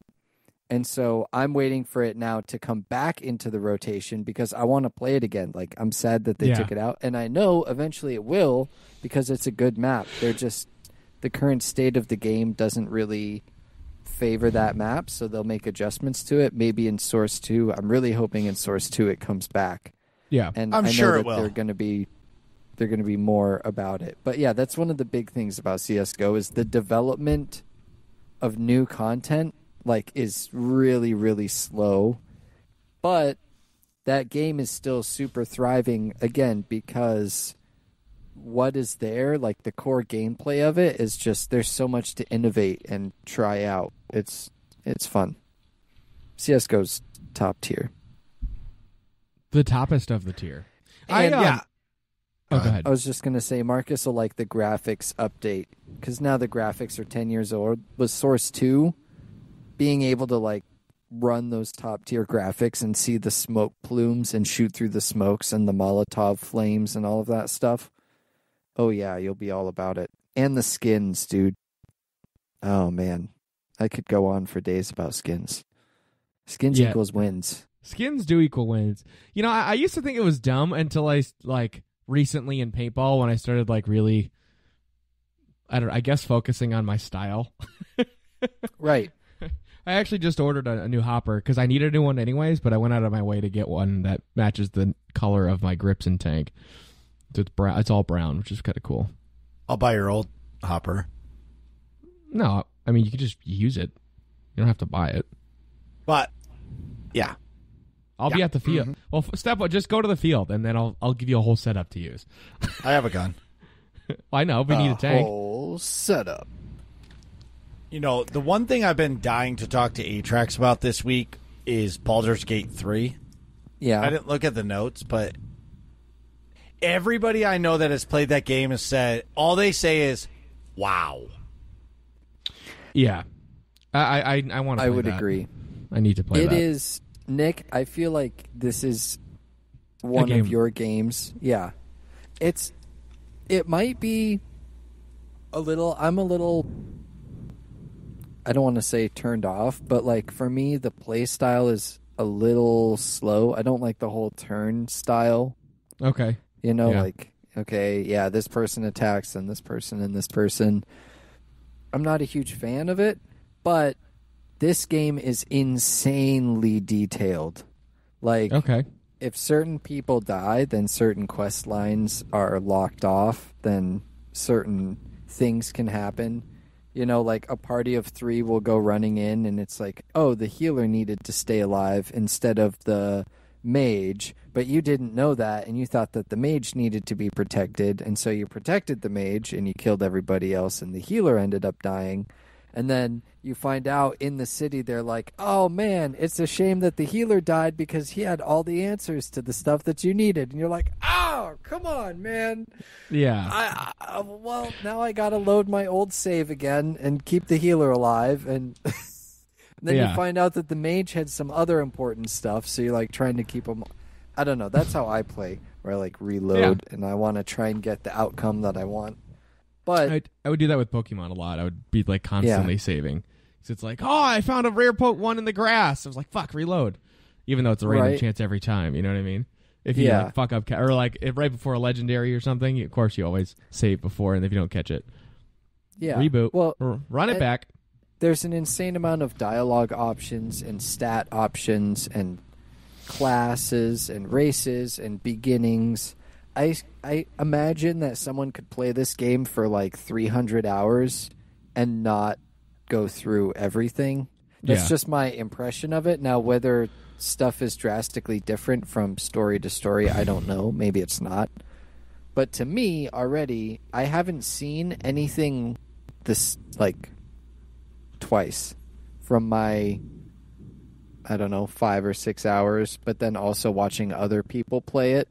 [SPEAKER 1] And so I'm waiting for it now to come back into the rotation because I want to play it again. Like I'm sad that they
[SPEAKER 2] Yeah.
[SPEAKER 1] took it out and I know eventually it will because it's a good map. They're just the current state of the game doesn't really favor that map, so they'll make adjustments to it. Maybe in Source 2, I'm really hoping in Source 2 it comes back
[SPEAKER 2] Yeah.
[SPEAKER 1] and
[SPEAKER 3] I'm
[SPEAKER 1] I know
[SPEAKER 3] sure
[SPEAKER 1] that
[SPEAKER 3] it will.
[SPEAKER 1] they're going to be they're going to be more about it. But yeah, that's one of the big things about CS:GO is the development of new content like is really really slow. But that game is still super thriving again because what is there like the core gameplay of it is just there's so much to innovate and try out. It's it's fun. CS:GO's top tier.
[SPEAKER 2] The toppest of the tier. I,
[SPEAKER 1] And-
[SPEAKER 2] um,
[SPEAKER 3] yeah.
[SPEAKER 2] Oh, go ahead.
[SPEAKER 1] I was just gonna say Marcus will like the graphics update because now the graphics are ten years old. With Source Two, being able to like run those top tier graphics and see the smoke plumes and shoot through the smokes and the Molotov flames and all of that stuff. Oh yeah, you'll be all about it. And the skins, dude. Oh man, I could go on for days about skins. Skins
[SPEAKER 2] Yeah.
[SPEAKER 1] equals wins.
[SPEAKER 2] Skins do equal wins. You know, I, I used to think it was dumb until I like recently in paintball when I started like really, I don't. I guess focusing on my style. [laughs]
[SPEAKER 1] Right.
[SPEAKER 2] I actually just ordered a, a new hopper because I needed a new one anyways, but I went out of my way to get one that matches the color of my grips and tank. So it's brown. It's all brown, which is kind of cool.
[SPEAKER 3] I'll buy your old hopper.
[SPEAKER 2] No, I mean you could just use it. You don't have to buy it.
[SPEAKER 3] But yeah,
[SPEAKER 2] I'll be at the field. Mm-hmm. Well, step one, just go to the field, and then I'll I'll give you a whole setup to use.
[SPEAKER 3] I have a gun. [laughs]
[SPEAKER 2] I know we need a tank.
[SPEAKER 1] Whole setup.
[SPEAKER 3] You know, the one thing I've been dying to talk to Atrax about this week is Baldur's Gate 3.
[SPEAKER 1] Yeah.
[SPEAKER 3] I didn't look at the notes, but everybody I know that has played that game has said all they say is "Wow."
[SPEAKER 2] Yeah, I I I want to.
[SPEAKER 1] I would agree.
[SPEAKER 2] I need to play
[SPEAKER 1] It
[SPEAKER 2] that.
[SPEAKER 1] is Nick. I feel like this is one of your games. Yeah, it's. It might be a little. I'm a little. I don't want to say turned off, but like for me, the play style is a little slow. I don't like the whole turn style.
[SPEAKER 2] okay.
[SPEAKER 1] You know,
[SPEAKER 2] Yeah.
[SPEAKER 1] like okay, yeah, this person attacks and this person and this person. I'm not a huge fan of it, but this game is insanely detailed. Like
[SPEAKER 2] Okay.
[SPEAKER 1] if certain people die, then certain quest lines are locked off, then certain things can happen. You know, like a party of three will go running in, and it's like, oh, the healer needed to stay alive instead of the mage, but you didn't know that, and you thought that the mage needed to be protected, and so you protected the mage and you killed everybody else, and the healer ended up dying. And then you find out in the city, they're like, oh man, it's a shame that the healer died because he had all the answers to the stuff that you needed. And you're like, oh, come on, man.
[SPEAKER 2] Yeah.
[SPEAKER 1] I, I uh, well, now I got to load my old save again and keep the healer alive. And, [laughs] then
[SPEAKER 2] Yeah.
[SPEAKER 1] you find out that the mage had some other important stuff. So you're like trying to keep them. I don't know. That's how I play, where I like reload and I want to try and get the outcome that I want. But
[SPEAKER 2] I, I would do that with Pokemon a lot. I would be like constantly saving. So it's like, oh, I found a rare poke one in the grass. I was like, fuck, reload. Even though it's a random
[SPEAKER 1] Right.
[SPEAKER 2] chance every time. You know what I mean? If you
[SPEAKER 1] Yeah.
[SPEAKER 2] like, fuck up, ca- or like if right before a legendary or something, of course you always save before, and if you don't catch it,
[SPEAKER 1] Yeah.
[SPEAKER 2] reboot.
[SPEAKER 1] Well,
[SPEAKER 2] or run it back.
[SPEAKER 1] there's an insane amount of dialogue options and stat options and classes and races and beginnings. I I imagine that someone could play this game for like 300 hours and not go through everything. That's
[SPEAKER 2] Yeah.
[SPEAKER 1] just my impression of it. Now whether stuff is drastically different from story to story, I don't know. Maybe it's not. But to me already, I haven't seen anything this like twice from my I don't know, 5 or 6 hours, but then also watching other people play it.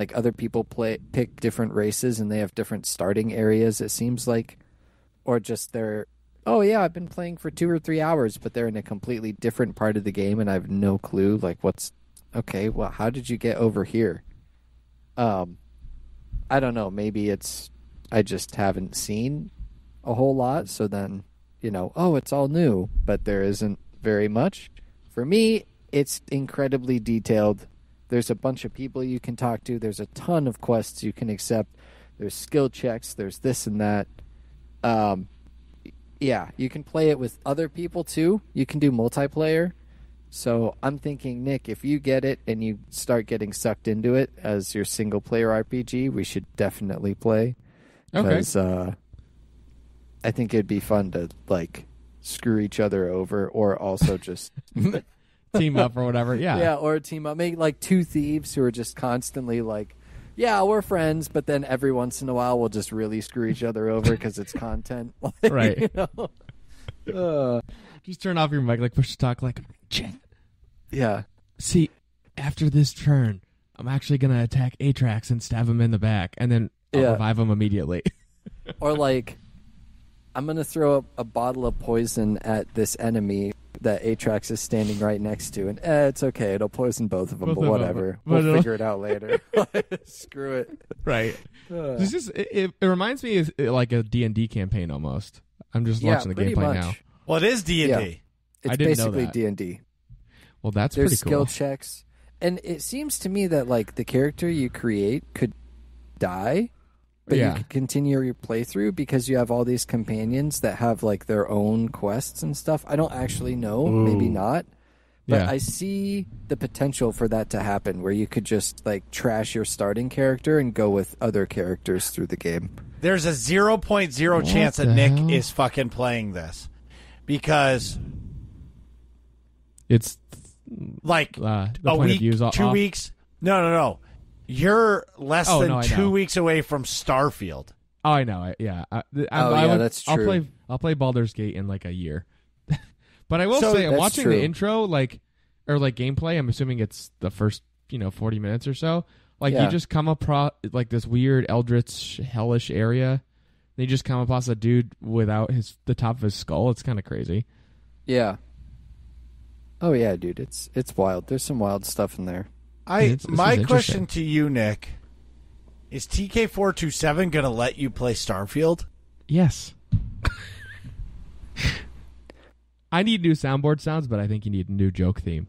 [SPEAKER 1] Like other people play pick different races and they have different starting areas it seems like or just they're oh yeah, I've been playing for 2 or 3 hours, but they're in a completely different part of the game and I have no clue like what's okay, well how did you get over here? Um I don't know, maybe it's I just haven't seen a whole lot, so then, you know, oh, it's all new, but there isn't very much. For me, it's incredibly detailed. There's a bunch of people you can talk to, there's a ton of quests you can accept, there's skill checks, there's this and that. Um yeah, you can play it with other people too. You can do multiplayer. So I'm thinking, Nick, if you get it and you start getting sucked into it as your single player RPG, we should definitely play
[SPEAKER 2] Okay.
[SPEAKER 1] because uh, I think it'd be fun to like screw each other over, or also just [laughs]
[SPEAKER 2] Team up or whatever. Yeah.
[SPEAKER 1] yeah, or team up, make like two thieves who are just constantly like, yeah, we're friends, but then every once in a while we'll just really screw each other over because it's content, [laughs] Like,
[SPEAKER 2] Right.
[SPEAKER 1] You know? Uh,
[SPEAKER 2] Just turn off your mic, like push to talk, like
[SPEAKER 1] yeah,
[SPEAKER 2] See, after this turn, I'm actually gonna attack Atrax and stab him in the back, and then I'll
[SPEAKER 1] Yeah.
[SPEAKER 2] revive him immediately.
[SPEAKER 1] or like, I'm gonna throw a, a bottle of poison at this enemy that Atrax is standing right next to, and eh, it's okay, it'll poison both of them,
[SPEAKER 2] Both
[SPEAKER 1] but
[SPEAKER 2] of 'em,
[SPEAKER 1] whatever,
[SPEAKER 2] but
[SPEAKER 1] we'll
[SPEAKER 2] it'll-
[SPEAKER 1] figure it out later. [laughs] [laughs] Screw it.
[SPEAKER 2] right.
[SPEAKER 1] Uh,
[SPEAKER 2] This is it, it, it reminds me of uh, like a D&D campaign almost. I'm just
[SPEAKER 1] yeah,
[SPEAKER 2] watching the gameplay
[SPEAKER 1] much.
[SPEAKER 2] now.
[SPEAKER 3] Well, it is D and
[SPEAKER 1] Yeah.
[SPEAKER 3] D.
[SPEAKER 1] It's
[SPEAKER 2] didn't know
[SPEAKER 1] basically. D and D.
[SPEAKER 2] Well, that's
[SPEAKER 1] There's
[SPEAKER 2] pretty
[SPEAKER 1] skill checks, and it seems to me that like the character you create could die, but
[SPEAKER 2] Yeah.
[SPEAKER 1] you could continue your playthrough because you have all these companions that have like their own quests and stuff. I don't actually know, maybe not. But
[SPEAKER 2] Yeah.
[SPEAKER 1] I see the potential for that to happen where you could just like trash your starting character and go with other characters through the game.
[SPEAKER 3] There's a 0.0 chance that
[SPEAKER 2] the
[SPEAKER 3] Nick
[SPEAKER 2] hell?
[SPEAKER 3] is fucking playing this because,
[SPEAKER 2] It's
[SPEAKER 3] like,
[SPEAKER 2] uh,
[SPEAKER 3] a week,
[SPEAKER 2] of view is off.
[SPEAKER 3] two weeks. No, no, no. You're less
[SPEAKER 2] Oh,
[SPEAKER 3] than
[SPEAKER 2] no,
[SPEAKER 3] two
[SPEAKER 2] know.
[SPEAKER 3] weeks away from Starfield.
[SPEAKER 2] Oh, I know. I, yeah. I, I,
[SPEAKER 1] Oh,
[SPEAKER 2] I
[SPEAKER 1] yeah,
[SPEAKER 2] would,
[SPEAKER 1] that's
[SPEAKER 2] I'll
[SPEAKER 1] true.
[SPEAKER 2] play. I'll play Baldur's Gate in like a year. [laughs] but I will
[SPEAKER 3] So
[SPEAKER 2] say, I'm watching
[SPEAKER 1] true.
[SPEAKER 2] the intro, like or like gameplay. I'm assuming it's the first, you know, 40 minutes or so. Like
[SPEAKER 1] Yeah.
[SPEAKER 2] you just come across like this weird eldritch hellish area. Then you just come across a dude without his the top of his skull. It's kind of crazy.
[SPEAKER 1] Yeah. Oh yeah, dude, it's it's wild. There's some wild stuff in there.
[SPEAKER 3] I
[SPEAKER 2] It's- this
[SPEAKER 3] my question to you, Nick, is TK427 going to let you play Starfield?
[SPEAKER 2] Yes. [laughs] I need new soundboard sounds, but I think you need a new joke theme.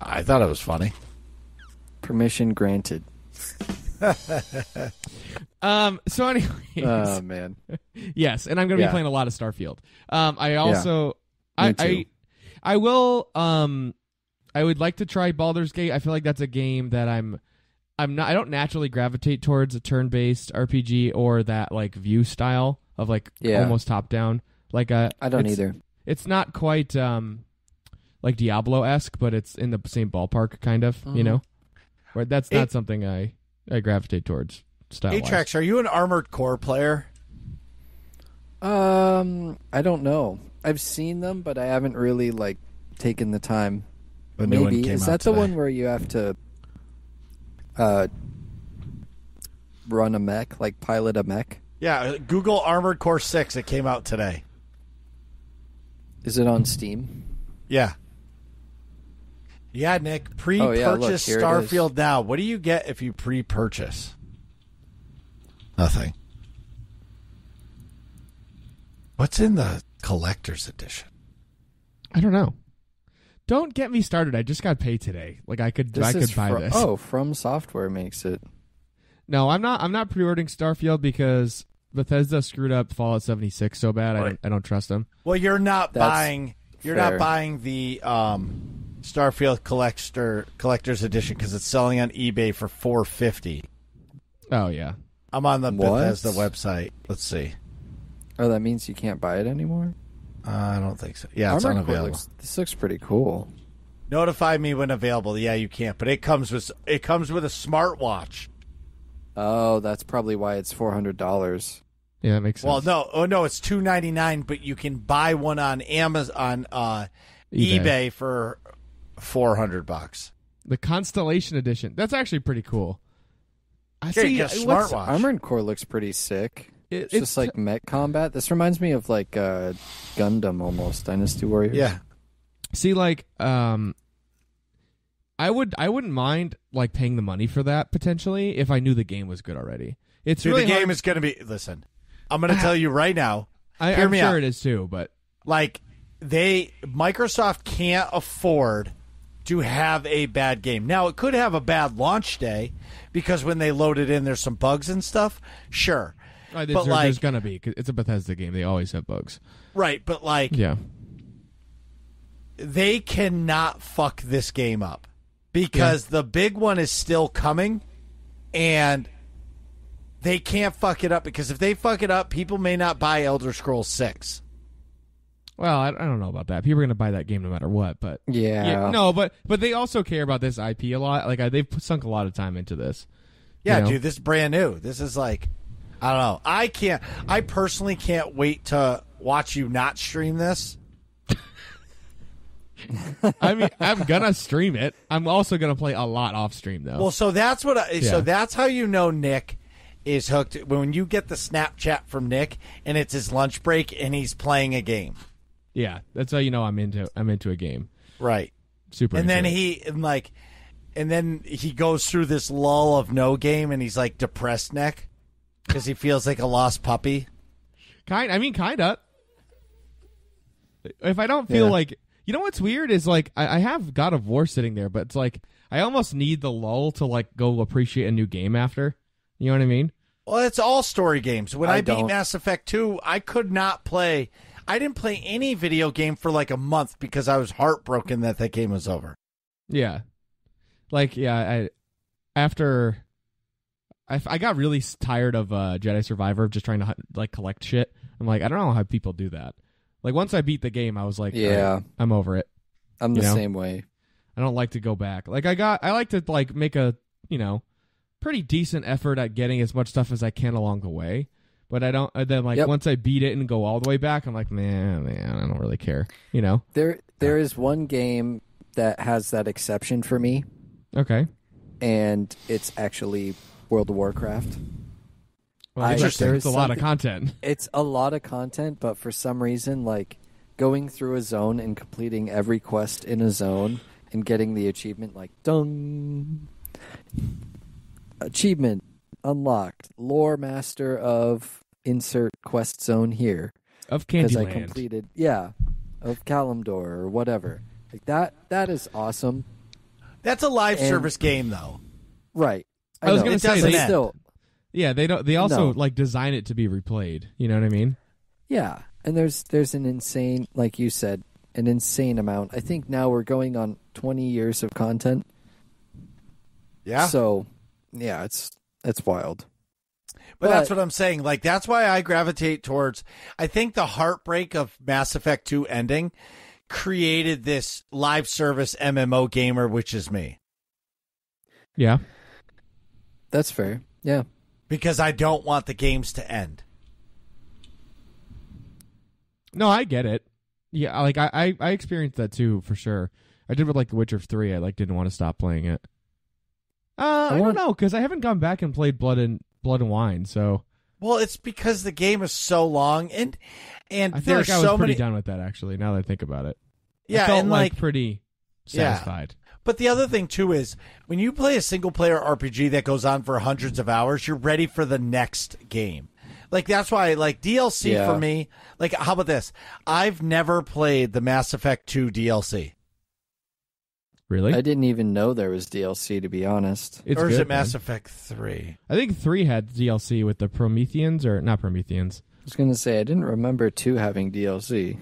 [SPEAKER 3] I thought it was funny.
[SPEAKER 1] Permission granted. [laughs]
[SPEAKER 2] Um. So, anyways,
[SPEAKER 1] Oh man. [laughs]
[SPEAKER 2] yes, and I'm going to
[SPEAKER 1] Yeah.
[SPEAKER 2] be playing a lot of Starfield. Um. I also, I,
[SPEAKER 1] Me too.
[SPEAKER 2] I, I will. Um. I would like to try Baldur's Gate. I feel like that's a game that I'm. I'm not. I don't naturally gravitate towards a turn-based RPG or that like view style of like
[SPEAKER 1] Yeah.
[SPEAKER 2] almost top-down. Like a.
[SPEAKER 1] I don't
[SPEAKER 2] it's-
[SPEAKER 1] either.
[SPEAKER 2] It's not quite um, like Diablo esque, but it's in the same ballpark, kind of. You
[SPEAKER 1] Mhm.
[SPEAKER 2] know, where that's not
[SPEAKER 3] It-
[SPEAKER 2] something I I gravitate towards style.
[SPEAKER 3] Atrax, are you an Armored Core player?
[SPEAKER 1] Um, I don't know. I've seen them, but I haven't really like taken the time.
[SPEAKER 3] The new one
[SPEAKER 1] Maybe
[SPEAKER 3] came
[SPEAKER 1] is
[SPEAKER 3] out
[SPEAKER 1] that the
[SPEAKER 3] today.
[SPEAKER 1] one where you have to uh run a mech, like pilot a mech?
[SPEAKER 3] Yeah, Google Armored Core 6. It came out today.
[SPEAKER 1] Is it on Steam?
[SPEAKER 3] Yeah. Yeah, Nick. Pre-purchase
[SPEAKER 1] Oh, yeah, look, here it is.
[SPEAKER 3] Starfield now. What do you get if you pre-purchase? Nothing. What's in the collector's edition?
[SPEAKER 2] I don't know. Don't get me started. I just got paid today. Like I could
[SPEAKER 1] This
[SPEAKER 2] I
[SPEAKER 1] is
[SPEAKER 2] could buy
[SPEAKER 1] fro-
[SPEAKER 2] this.
[SPEAKER 1] Oh, From Software makes it.
[SPEAKER 2] No, I'm not. I'm not pre-ordering Starfield because Bethesda screwed up Fallout 76 so bad. I don't. I don't trust them.
[SPEAKER 3] Well, you're not
[SPEAKER 1] That's
[SPEAKER 3] buying. You're
[SPEAKER 1] fair.
[SPEAKER 3] not buying the um, Starfield collector collector's edition because it's selling on eBay for four fifty.
[SPEAKER 2] Oh yeah.
[SPEAKER 3] I'm on the
[SPEAKER 1] What?
[SPEAKER 3] Bethesda website. Let's see.
[SPEAKER 1] Oh, that means you can't buy it anymore.
[SPEAKER 3] Uh, I don't think so. Yeah, it's
[SPEAKER 1] Armored Core
[SPEAKER 3] unavailable.
[SPEAKER 1] looks- this looks pretty cool.
[SPEAKER 3] Notify me when available. Yeah, you can't, but it comes with it comes with a smartwatch.
[SPEAKER 1] Oh, that's probably why it's four hundred dollars.
[SPEAKER 2] Yeah, that makes sense.
[SPEAKER 3] Well, no, oh no, it's two ninety nine, but you can buy one on Amazon, on uh,
[SPEAKER 2] eBay.
[SPEAKER 3] eBay. for four hundred bucks.
[SPEAKER 2] the Constellation Edition. That's actually pretty cool. I
[SPEAKER 3] Here,
[SPEAKER 2] see.
[SPEAKER 3] you get a
[SPEAKER 2] what's-
[SPEAKER 3] smartwatch.
[SPEAKER 1] Armored Core looks pretty sick.
[SPEAKER 2] It-
[SPEAKER 1] It's, just like mech combat. This reminds me of like uh, Gundam almost, Dynasty Warriors.
[SPEAKER 3] Yeah,
[SPEAKER 2] see like um. I would I wouldn't mind like paying the money for that potentially if I knew the game was good already. It's
[SPEAKER 3] Dude,
[SPEAKER 2] really
[SPEAKER 3] the game
[SPEAKER 2] hard-
[SPEAKER 3] is going to be. Listen, I'm going to tell you right now. [sighs]
[SPEAKER 2] I,
[SPEAKER 3] hear
[SPEAKER 2] I'm
[SPEAKER 3] me
[SPEAKER 2] sure
[SPEAKER 3] out.
[SPEAKER 2] it is too, but
[SPEAKER 3] Like they, Microsoft can't afford to have a bad game. Now it could have a bad launch day because when they load it in, there's some bugs and stuff. Sure,
[SPEAKER 2] There's,
[SPEAKER 3] But,
[SPEAKER 2] there- there's gonna be 'cause it's a Bethesda game. They always have bugs.
[SPEAKER 3] right, but like
[SPEAKER 2] Yeah.
[SPEAKER 3] they cannot fuck this game up because the big one is still coming and they can't fuck it up because if they fuck it up people may not buy elder scrolls 6
[SPEAKER 2] Well, I, I don't know about that. People are gonna buy that game no matter what. But
[SPEAKER 1] Yeah.
[SPEAKER 2] no, but but they also care about this IP a lot. Like I, they've sunk a lot of time into this.
[SPEAKER 3] yeah
[SPEAKER 2] You know?
[SPEAKER 3] dude this is brand new this is like i don't know i can't i personally can't wait to watch you not stream this [laughs]
[SPEAKER 2] I mean, I'm gonna stream it. I'm also gonna play a lot off stream though.
[SPEAKER 3] well so that's what I,
[SPEAKER 2] Yeah.
[SPEAKER 3] so that's how you know nick is hooked when you get the snapchat from nick and it's his lunch break and he's playing a game
[SPEAKER 2] yeah, that's how you know I'm into I'm into a game.
[SPEAKER 3] right
[SPEAKER 2] Super.
[SPEAKER 3] and then
[SPEAKER 2] it.
[SPEAKER 3] he and like and then he goes through this lull of no game and he's like depressed neck because he feels like a lost puppy
[SPEAKER 2] kind. I mean, kinda. If I don't feel
[SPEAKER 1] Yeah.
[SPEAKER 2] like you know what's weird is like I, I have God of War sitting there, but it's like I almost need the lull to like go appreciate a new game after. You know what I mean?
[SPEAKER 3] well it's all story games when i,
[SPEAKER 1] I
[SPEAKER 3] beat
[SPEAKER 1] don't.
[SPEAKER 3] mass effect 2 i could not play i didn't play any video game for like a month because i was heartbroken that that game was over
[SPEAKER 2] Yeah. Like yeah, I after I, I got really tired of uh, Jedi Survivor of just trying to like collect shit. I'm like I don't know how people do that. Like once I beat the game, I was like,
[SPEAKER 1] Yeah.
[SPEAKER 2] "Alright, I'm over it.
[SPEAKER 1] I'm the
[SPEAKER 2] know?
[SPEAKER 1] same way.
[SPEAKER 2] I don't like to go back. Like I got I like to like make a, you know, pretty decent effort at getting as much stuff as I can along the way. But I don't then like
[SPEAKER 1] Yep.
[SPEAKER 2] once I beat it and go all the way back, I'm like, man, man, I don't really care. You know?
[SPEAKER 1] There, there is one game that has that exception for me,
[SPEAKER 2] Okay.
[SPEAKER 1] and it's actually World of Warcraft.
[SPEAKER 2] Well,
[SPEAKER 1] I-
[SPEAKER 2] it's, a lot of content. [laughs]
[SPEAKER 1] It's a lot of content, but for some reason, like going through a zone and completing every quest in a zone and getting the achievement, like dung, achievement unlocked, lore master of insert quest zone here
[SPEAKER 2] Of Candyland.
[SPEAKER 1] because I completed, yeah, of Kalimdor or whatever. Like that, that is awesome,
[SPEAKER 3] that's a live
[SPEAKER 1] And-
[SPEAKER 3] service game though
[SPEAKER 1] right?
[SPEAKER 2] I was gonna say
[SPEAKER 3] doesn't
[SPEAKER 2] they
[SPEAKER 3] end.
[SPEAKER 1] still,
[SPEAKER 2] Yeah, they don't. They also
[SPEAKER 1] No.
[SPEAKER 2] like design it to be replayed. You know what I mean?
[SPEAKER 1] Yeah, and there's there's an insane, like you said, an insane amount. I think now we're going on 20 years of content.
[SPEAKER 3] yeah
[SPEAKER 1] So, yeah, it's it's wild.
[SPEAKER 3] But, that's what I'm saying. Like that's why I gravitate towards. I think the heartbreak of Mass Effect 2 ending created this live service MMO gamer, which is me,
[SPEAKER 2] Yeah.
[SPEAKER 1] That's fair. Yeah.
[SPEAKER 3] because I don't want the games to end.
[SPEAKER 2] No, I get it. Yeah, like I, I, I experienced that too for sure. I did with like The Witcher Three. I like didn't want to stop playing it. Uh, I, don't know because I haven't gone back and played Blood and Blood and Wine, so
[SPEAKER 3] Well, it's because the game is so long, and and
[SPEAKER 2] I feel
[SPEAKER 3] there's
[SPEAKER 2] like I was
[SPEAKER 3] so
[SPEAKER 2] pretty
[SPEAKER 3] many.
[SPEAKER 2] done with that actually. Now that I think about it,
[SPEAKER 3] Yeah,
[SPEAKER 2] I felt
[SPEAKER 3] and
[SPEAKER 2] like,
[SPEAKER 3] like,
[SPEAKER 2] pretty
[SPEAKER 3] Yeah.
[SPEAKER 2] satisfied.
[SPEAKER 3] But the other thing too is when you play a single player RPG that goes on for hundreds of hours, you're ready for the next game. Like that's why like DLC
[SPEAKER 1] Yeah.
[SPEAKER 3] for me. Like how about this? I've never played the Mass Effect 2 DLC.
[SPEAKER 2] Really?
[SPEAKER 1] I didn't even know there was DLC to be honest.
[SPEAKER 2] it's
[SPEAKER 3] or is
[SPEAKER 2] good,
[SPEAKER 3] it Mass
[SPEAKER 2] man.
[SPEAKER 3] Effect Three?
[SPEAKER 2] I think three had DLC with the Prometheans or not Prometheans.
[SPEAKER 1] I was gonna say I didn't remember two having DLC.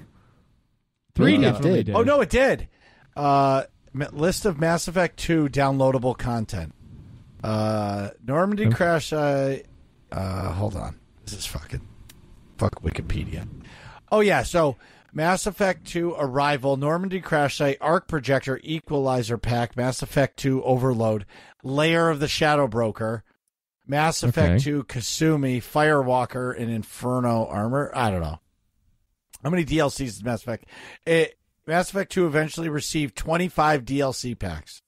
[SPEAKER 2] Three
[SPEAKER 1] Maybe it
[SPEAKER 2] definitely
[SPEAKER 1] did.
[SPEAKER 2] did.
[SPEAKER 3] Oh no, it did. Uh, ma- list of Mass Effect Two downloadable content. Uh, Normandy
[SPEAKER 2] Okay.
[SPEAKER 3] crash. Uh, uh, hold on. This is fucking fuck Wikipedia. Oh yeah, so Mass Effect 2 Arrival, Normandy Crash Site, Arc Projector, Equalizer Pack, Mass Effect 2 Overlord, Lair of the Shadow Broker, Mass Effect
[SPEAKER 2] Okay.
[SPEAKER 3] 2 Kasumi, Firewalker, and Inferno Armor. I don't know. How many DLCs is Mass Effect? It, Mass Effect 2 eventually received 25 DLC packs.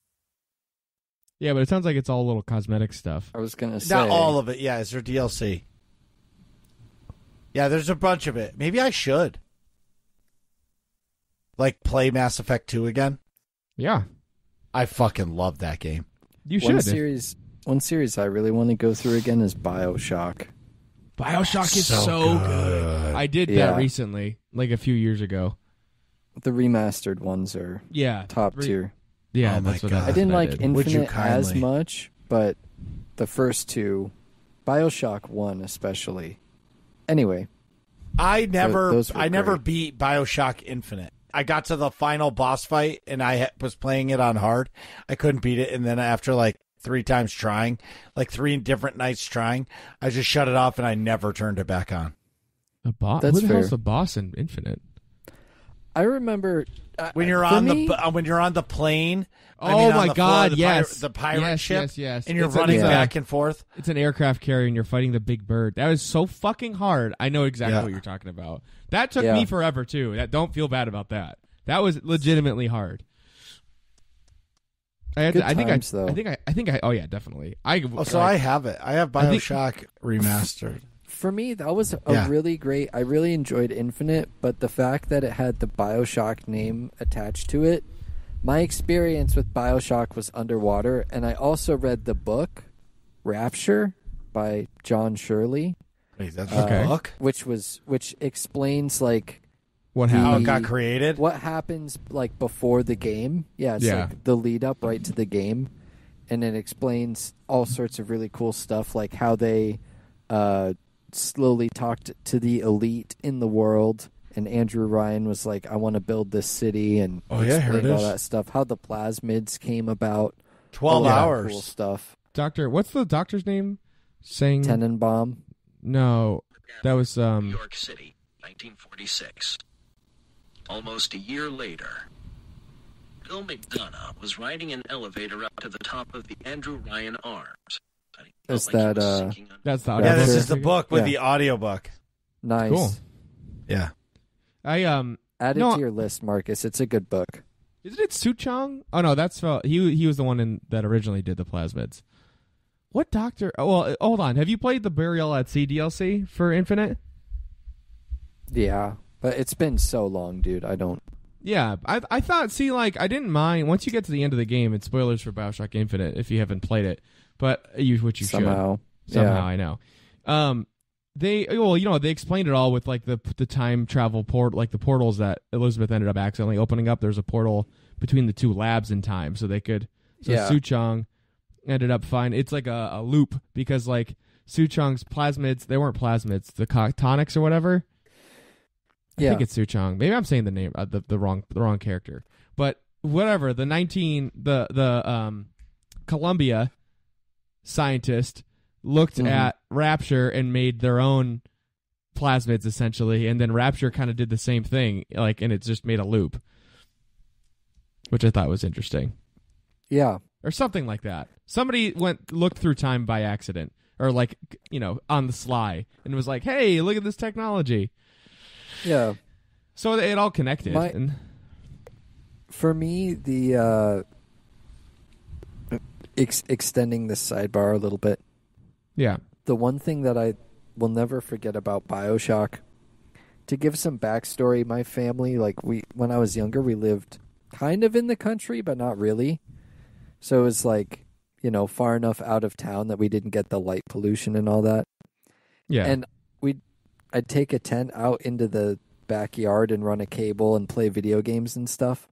[SPEAKER 2] Yeah, but it sounds like it's all little cosmetic stuff.
[SPEAKER 1] I was gonna say
[SPEAKER 3] Not all of it. Yeah, is there DLC? Yeah, there's a bunch of it. Maybe I should. Like play Mass Effect 2 again.
[SPEAKER 2] Yeah,
[SPEAKER 3] I fucking love that game.
[SPEAKER 2] you should.
[SPEAKER 1] one
[SPEAKER 2] should.
[SPEAKER 1] series. One series I really want to go through again is Bioshock.
[SPEAKER 2] Bioshock is
[SPEAKER 3] So
[SPEAKER 2] so, good.
[SPEAKER 3] good.
[SPEAKER 2] I did
[SPEAKER 1] Yeah.
[SPEAKER 2] that recently, like a few years ago.
[SPEAKER 1] The remastered ones are
[SPEAKER 2] Yeah,
[SPEAKER 1] top
[SPEAKER 2] Re-
[SPEAKER 1] tier.
[SPEAKER 2] Yeah,
[SPEAKER 3] Oh my
[SPEAKER 2] that's what
[SPEAKER 3] God.
[SPEAKER 2] that's
[SPEAKER 1] I didn't
[SPEAKER 2] what
[SPEAKER 1] like
[SPEAKER 2] did.
[SPEAKER 3] Would you
[SPEAKER 1] Infinite as much, but the first two, Bioshock One especially. Anyway,
[SPEAKER 3] I never
[SPEAKER 1] those were
[SPEAKER 3] I never beat BioShock Infinite. I got to the final boss fight and I ha- was playing it on hard. I couldn't beat it and then after like three times trying, like three different nights trying, I just shut it off and I never turned it back on.
[SPEAKER 2] the boss.
[SPEAKER 1] That's
[SPEAKER 2] Who the hell's
[SPEAKER 1] fair.
[SPEAKER 2] the boss in Infinite?
[SPEAKER 1] I remember uh,
[SPEAKER 3] When you're on
[SPEAKER 1] me-
[SPEAKER 3] the uh, when you're on the plane, I
[SPEAKER 2] Oh
[SPEAKER 3] mean, on
[SPEAKER 2] my
[SPEAKER 3] the floor
[SPEAKER 2] God,
[SPEAKER 3] the
[SPEAKER 2] yes.
[SPEAKER 3] pirate, the pirate
[SPEAKER 2] Yes,
[SPEAKER 3] ship,
[SPEAKER 2] yes, yes.
[SPEAKER 3] and you're
[SPEAKER 2] It's
[SPEAKER 3] running
[SPEAKER 1] it's a-
[SPEAKER 3] back and forth.
[SPEAKER 2] It's an aircraft carrier, and you're fighting the big bird. That was so fucking hard. I know exactly
[SPEAKER 3] Yeah.
[SPEAKER 2] what you're talking about. That took
[SPEAKER 1] Yeah.
[SPEAKER 2] me forever too. That don't feel bad about that. That was legitimately hard. I had
[SPEAKER 1] Good
[SPEAKER 2] to, I think
[SPEAKER 1] times,
[SPEAKER 2] I,
[SPEAKER 1] though.
[SPEAKER 2] I think I, I think I. Oh yeah, definitely. I.
[SPEAKER 3] Oh, so I have it. I have
[SPEAKER 2] I think-
[SPEAKER 3] BioShock remastered.
[SPEAKER 1] For me that was a
[SPEAKER 3] Yeah.
[SPEAKER 1] really great. I really enjoyed Infinite, but the fact that it had the Bioshock name attached to it, my experience with Bioshock was underwater, and I also read the book Rapture by John Shirley,
[SPEAKER 3] Wait, that's
[SPEAKER 2] Okay.
[SPEAKER 3] a book.
[SPEAKER 1] which was which explains like
[SPEAKER 2] what
[SPEAKER 1] the-
[SPEAKER 3] How it got created.
[SPEAKER 1] what happens like before the game. Yeah, it's
[SPEAKER 2] Yeah.
[SPEAKER 1] like the lead up right to the game, and it explains all sorts of really cool stuff, like how they uh, slowly talked to the elite in the world. And Andrew Ryan was like, "I want to build this city," and
[SPEAKER 3] Oh, yeah, here it
[SPEAKER 1] all
[SPEAKER 3] is.
[SPEAKER 1] that stuff. How the plasmids came about,
[SPEAKER 3] Twelve
[SPEAKER 1] all
[SPEAKER 3] hours.
[SPEAKER 1] cool stuff.
[SPEAKER 2] Doctor, what's the doctor's name? Saying
[SPEAKER 1] Tenenbaum.
[SPEAKER 2] no. That was
[SPEAKER 5] New
[SPEAKER 2] um.
[SPEAKER 5] York City, 1946. Almost a year later, Bill McDonough was riding an elevator up to the top of the Andrew Ryan Arms. But he felt
[SPEAKER 1] Is
[SPEAKER 5] like
[SPEAKER 1] that, uh,
[SPEAKER 2] That's the
[SPEAKER 3] Yeah,
[SPEAKER 1] Yeah,
[SPEAKER 3] this is the book with
[SPEAKER 1] Yeah.
[SPEAKER 3] the audiobook.
[SPEAKER 1] Nice.
[SPEAKER 2] Cool.
[SPEAKER 3] Yeah.
[SPEAKER 2] I um.
[SPEAKER 1] Add it
[SPEAKER 2] No,
[SPEAKER 1] to your list, Marcus. It's a good book.
[SPEAKER 2] Isn't it Suchong? Oh no, that's uh, he. He was the one in, that originally did the plasmids. What doctor? Oh, well, uh, hold on. Have you played the Burial at Sea DLC for Infinite?
[SPEAKER 1] Yeah, but it's been so long, dude. I don't.
[SPEAKER 2] Yeah, I I thought. See, like I didn't mind once you get to the end of the game. It's spoilers for Bioshock Infinite if you haven't played it, but you which you
[SPEAKER 1] somehow.
[SPEAKER 2] should somehow.
[SPEAKER 1] Yeah.
[SPEAKER 2] I know. Um, they well, you know, they explained it all with like the the time travel port, like the portals that Elizabeth ended up accidentally opening up. There's a portal between the two labs in time, so they could. So
[SPEAKER 1] Yeah.
[SPEAKER 2] Suchong ended up fine. It's like a, a loop because like Suchong's plasmids, they weren't plasmids, the tonics or whatever. I
[SPEAKER 1] Yeah.
[SPEAKER 2] think it's Suchong. Maybe I'm saying the name uh, the the wrong the wrong character. But whatever, the 19 the the um Columbia scientist looked
[SPEAKER 1] Mhm.
[SPEAKER 2] at Rapture and made their own plasmids essentially and then Rapture kind of did the same thing like and it just made a loop. Which I thought was interesting.
[SPEAKER 1] Yeah.
[SPEAKER 2] Or something like that. Somebody went looked through time by accident or like you know on the sly and was like, "Hey, look at this technology."
[SPEAKER 1] Yeah.
[SPEAKER 2] So it all connected.
[SPEAKER 1] My-
[SPEAKER 2] and
[SPEAKER 1] For me, the uh, ex- extending this sidebar a little bit,
[SPEAKER 2] yeah.
[SPEAKER 1] the one thing that I will never forget about Bioshock, to give some backstory, my family, like we, when I was younger, we lived kind of in the country, but not really. So it was like, you know, far enough out of town that we didn't get the light pollution and all that.
[SPEAKER 2] Yeah.
[SPEAKER 1] And we'd I'd take a tent out into the backyard and run a cable and play video games and stuff.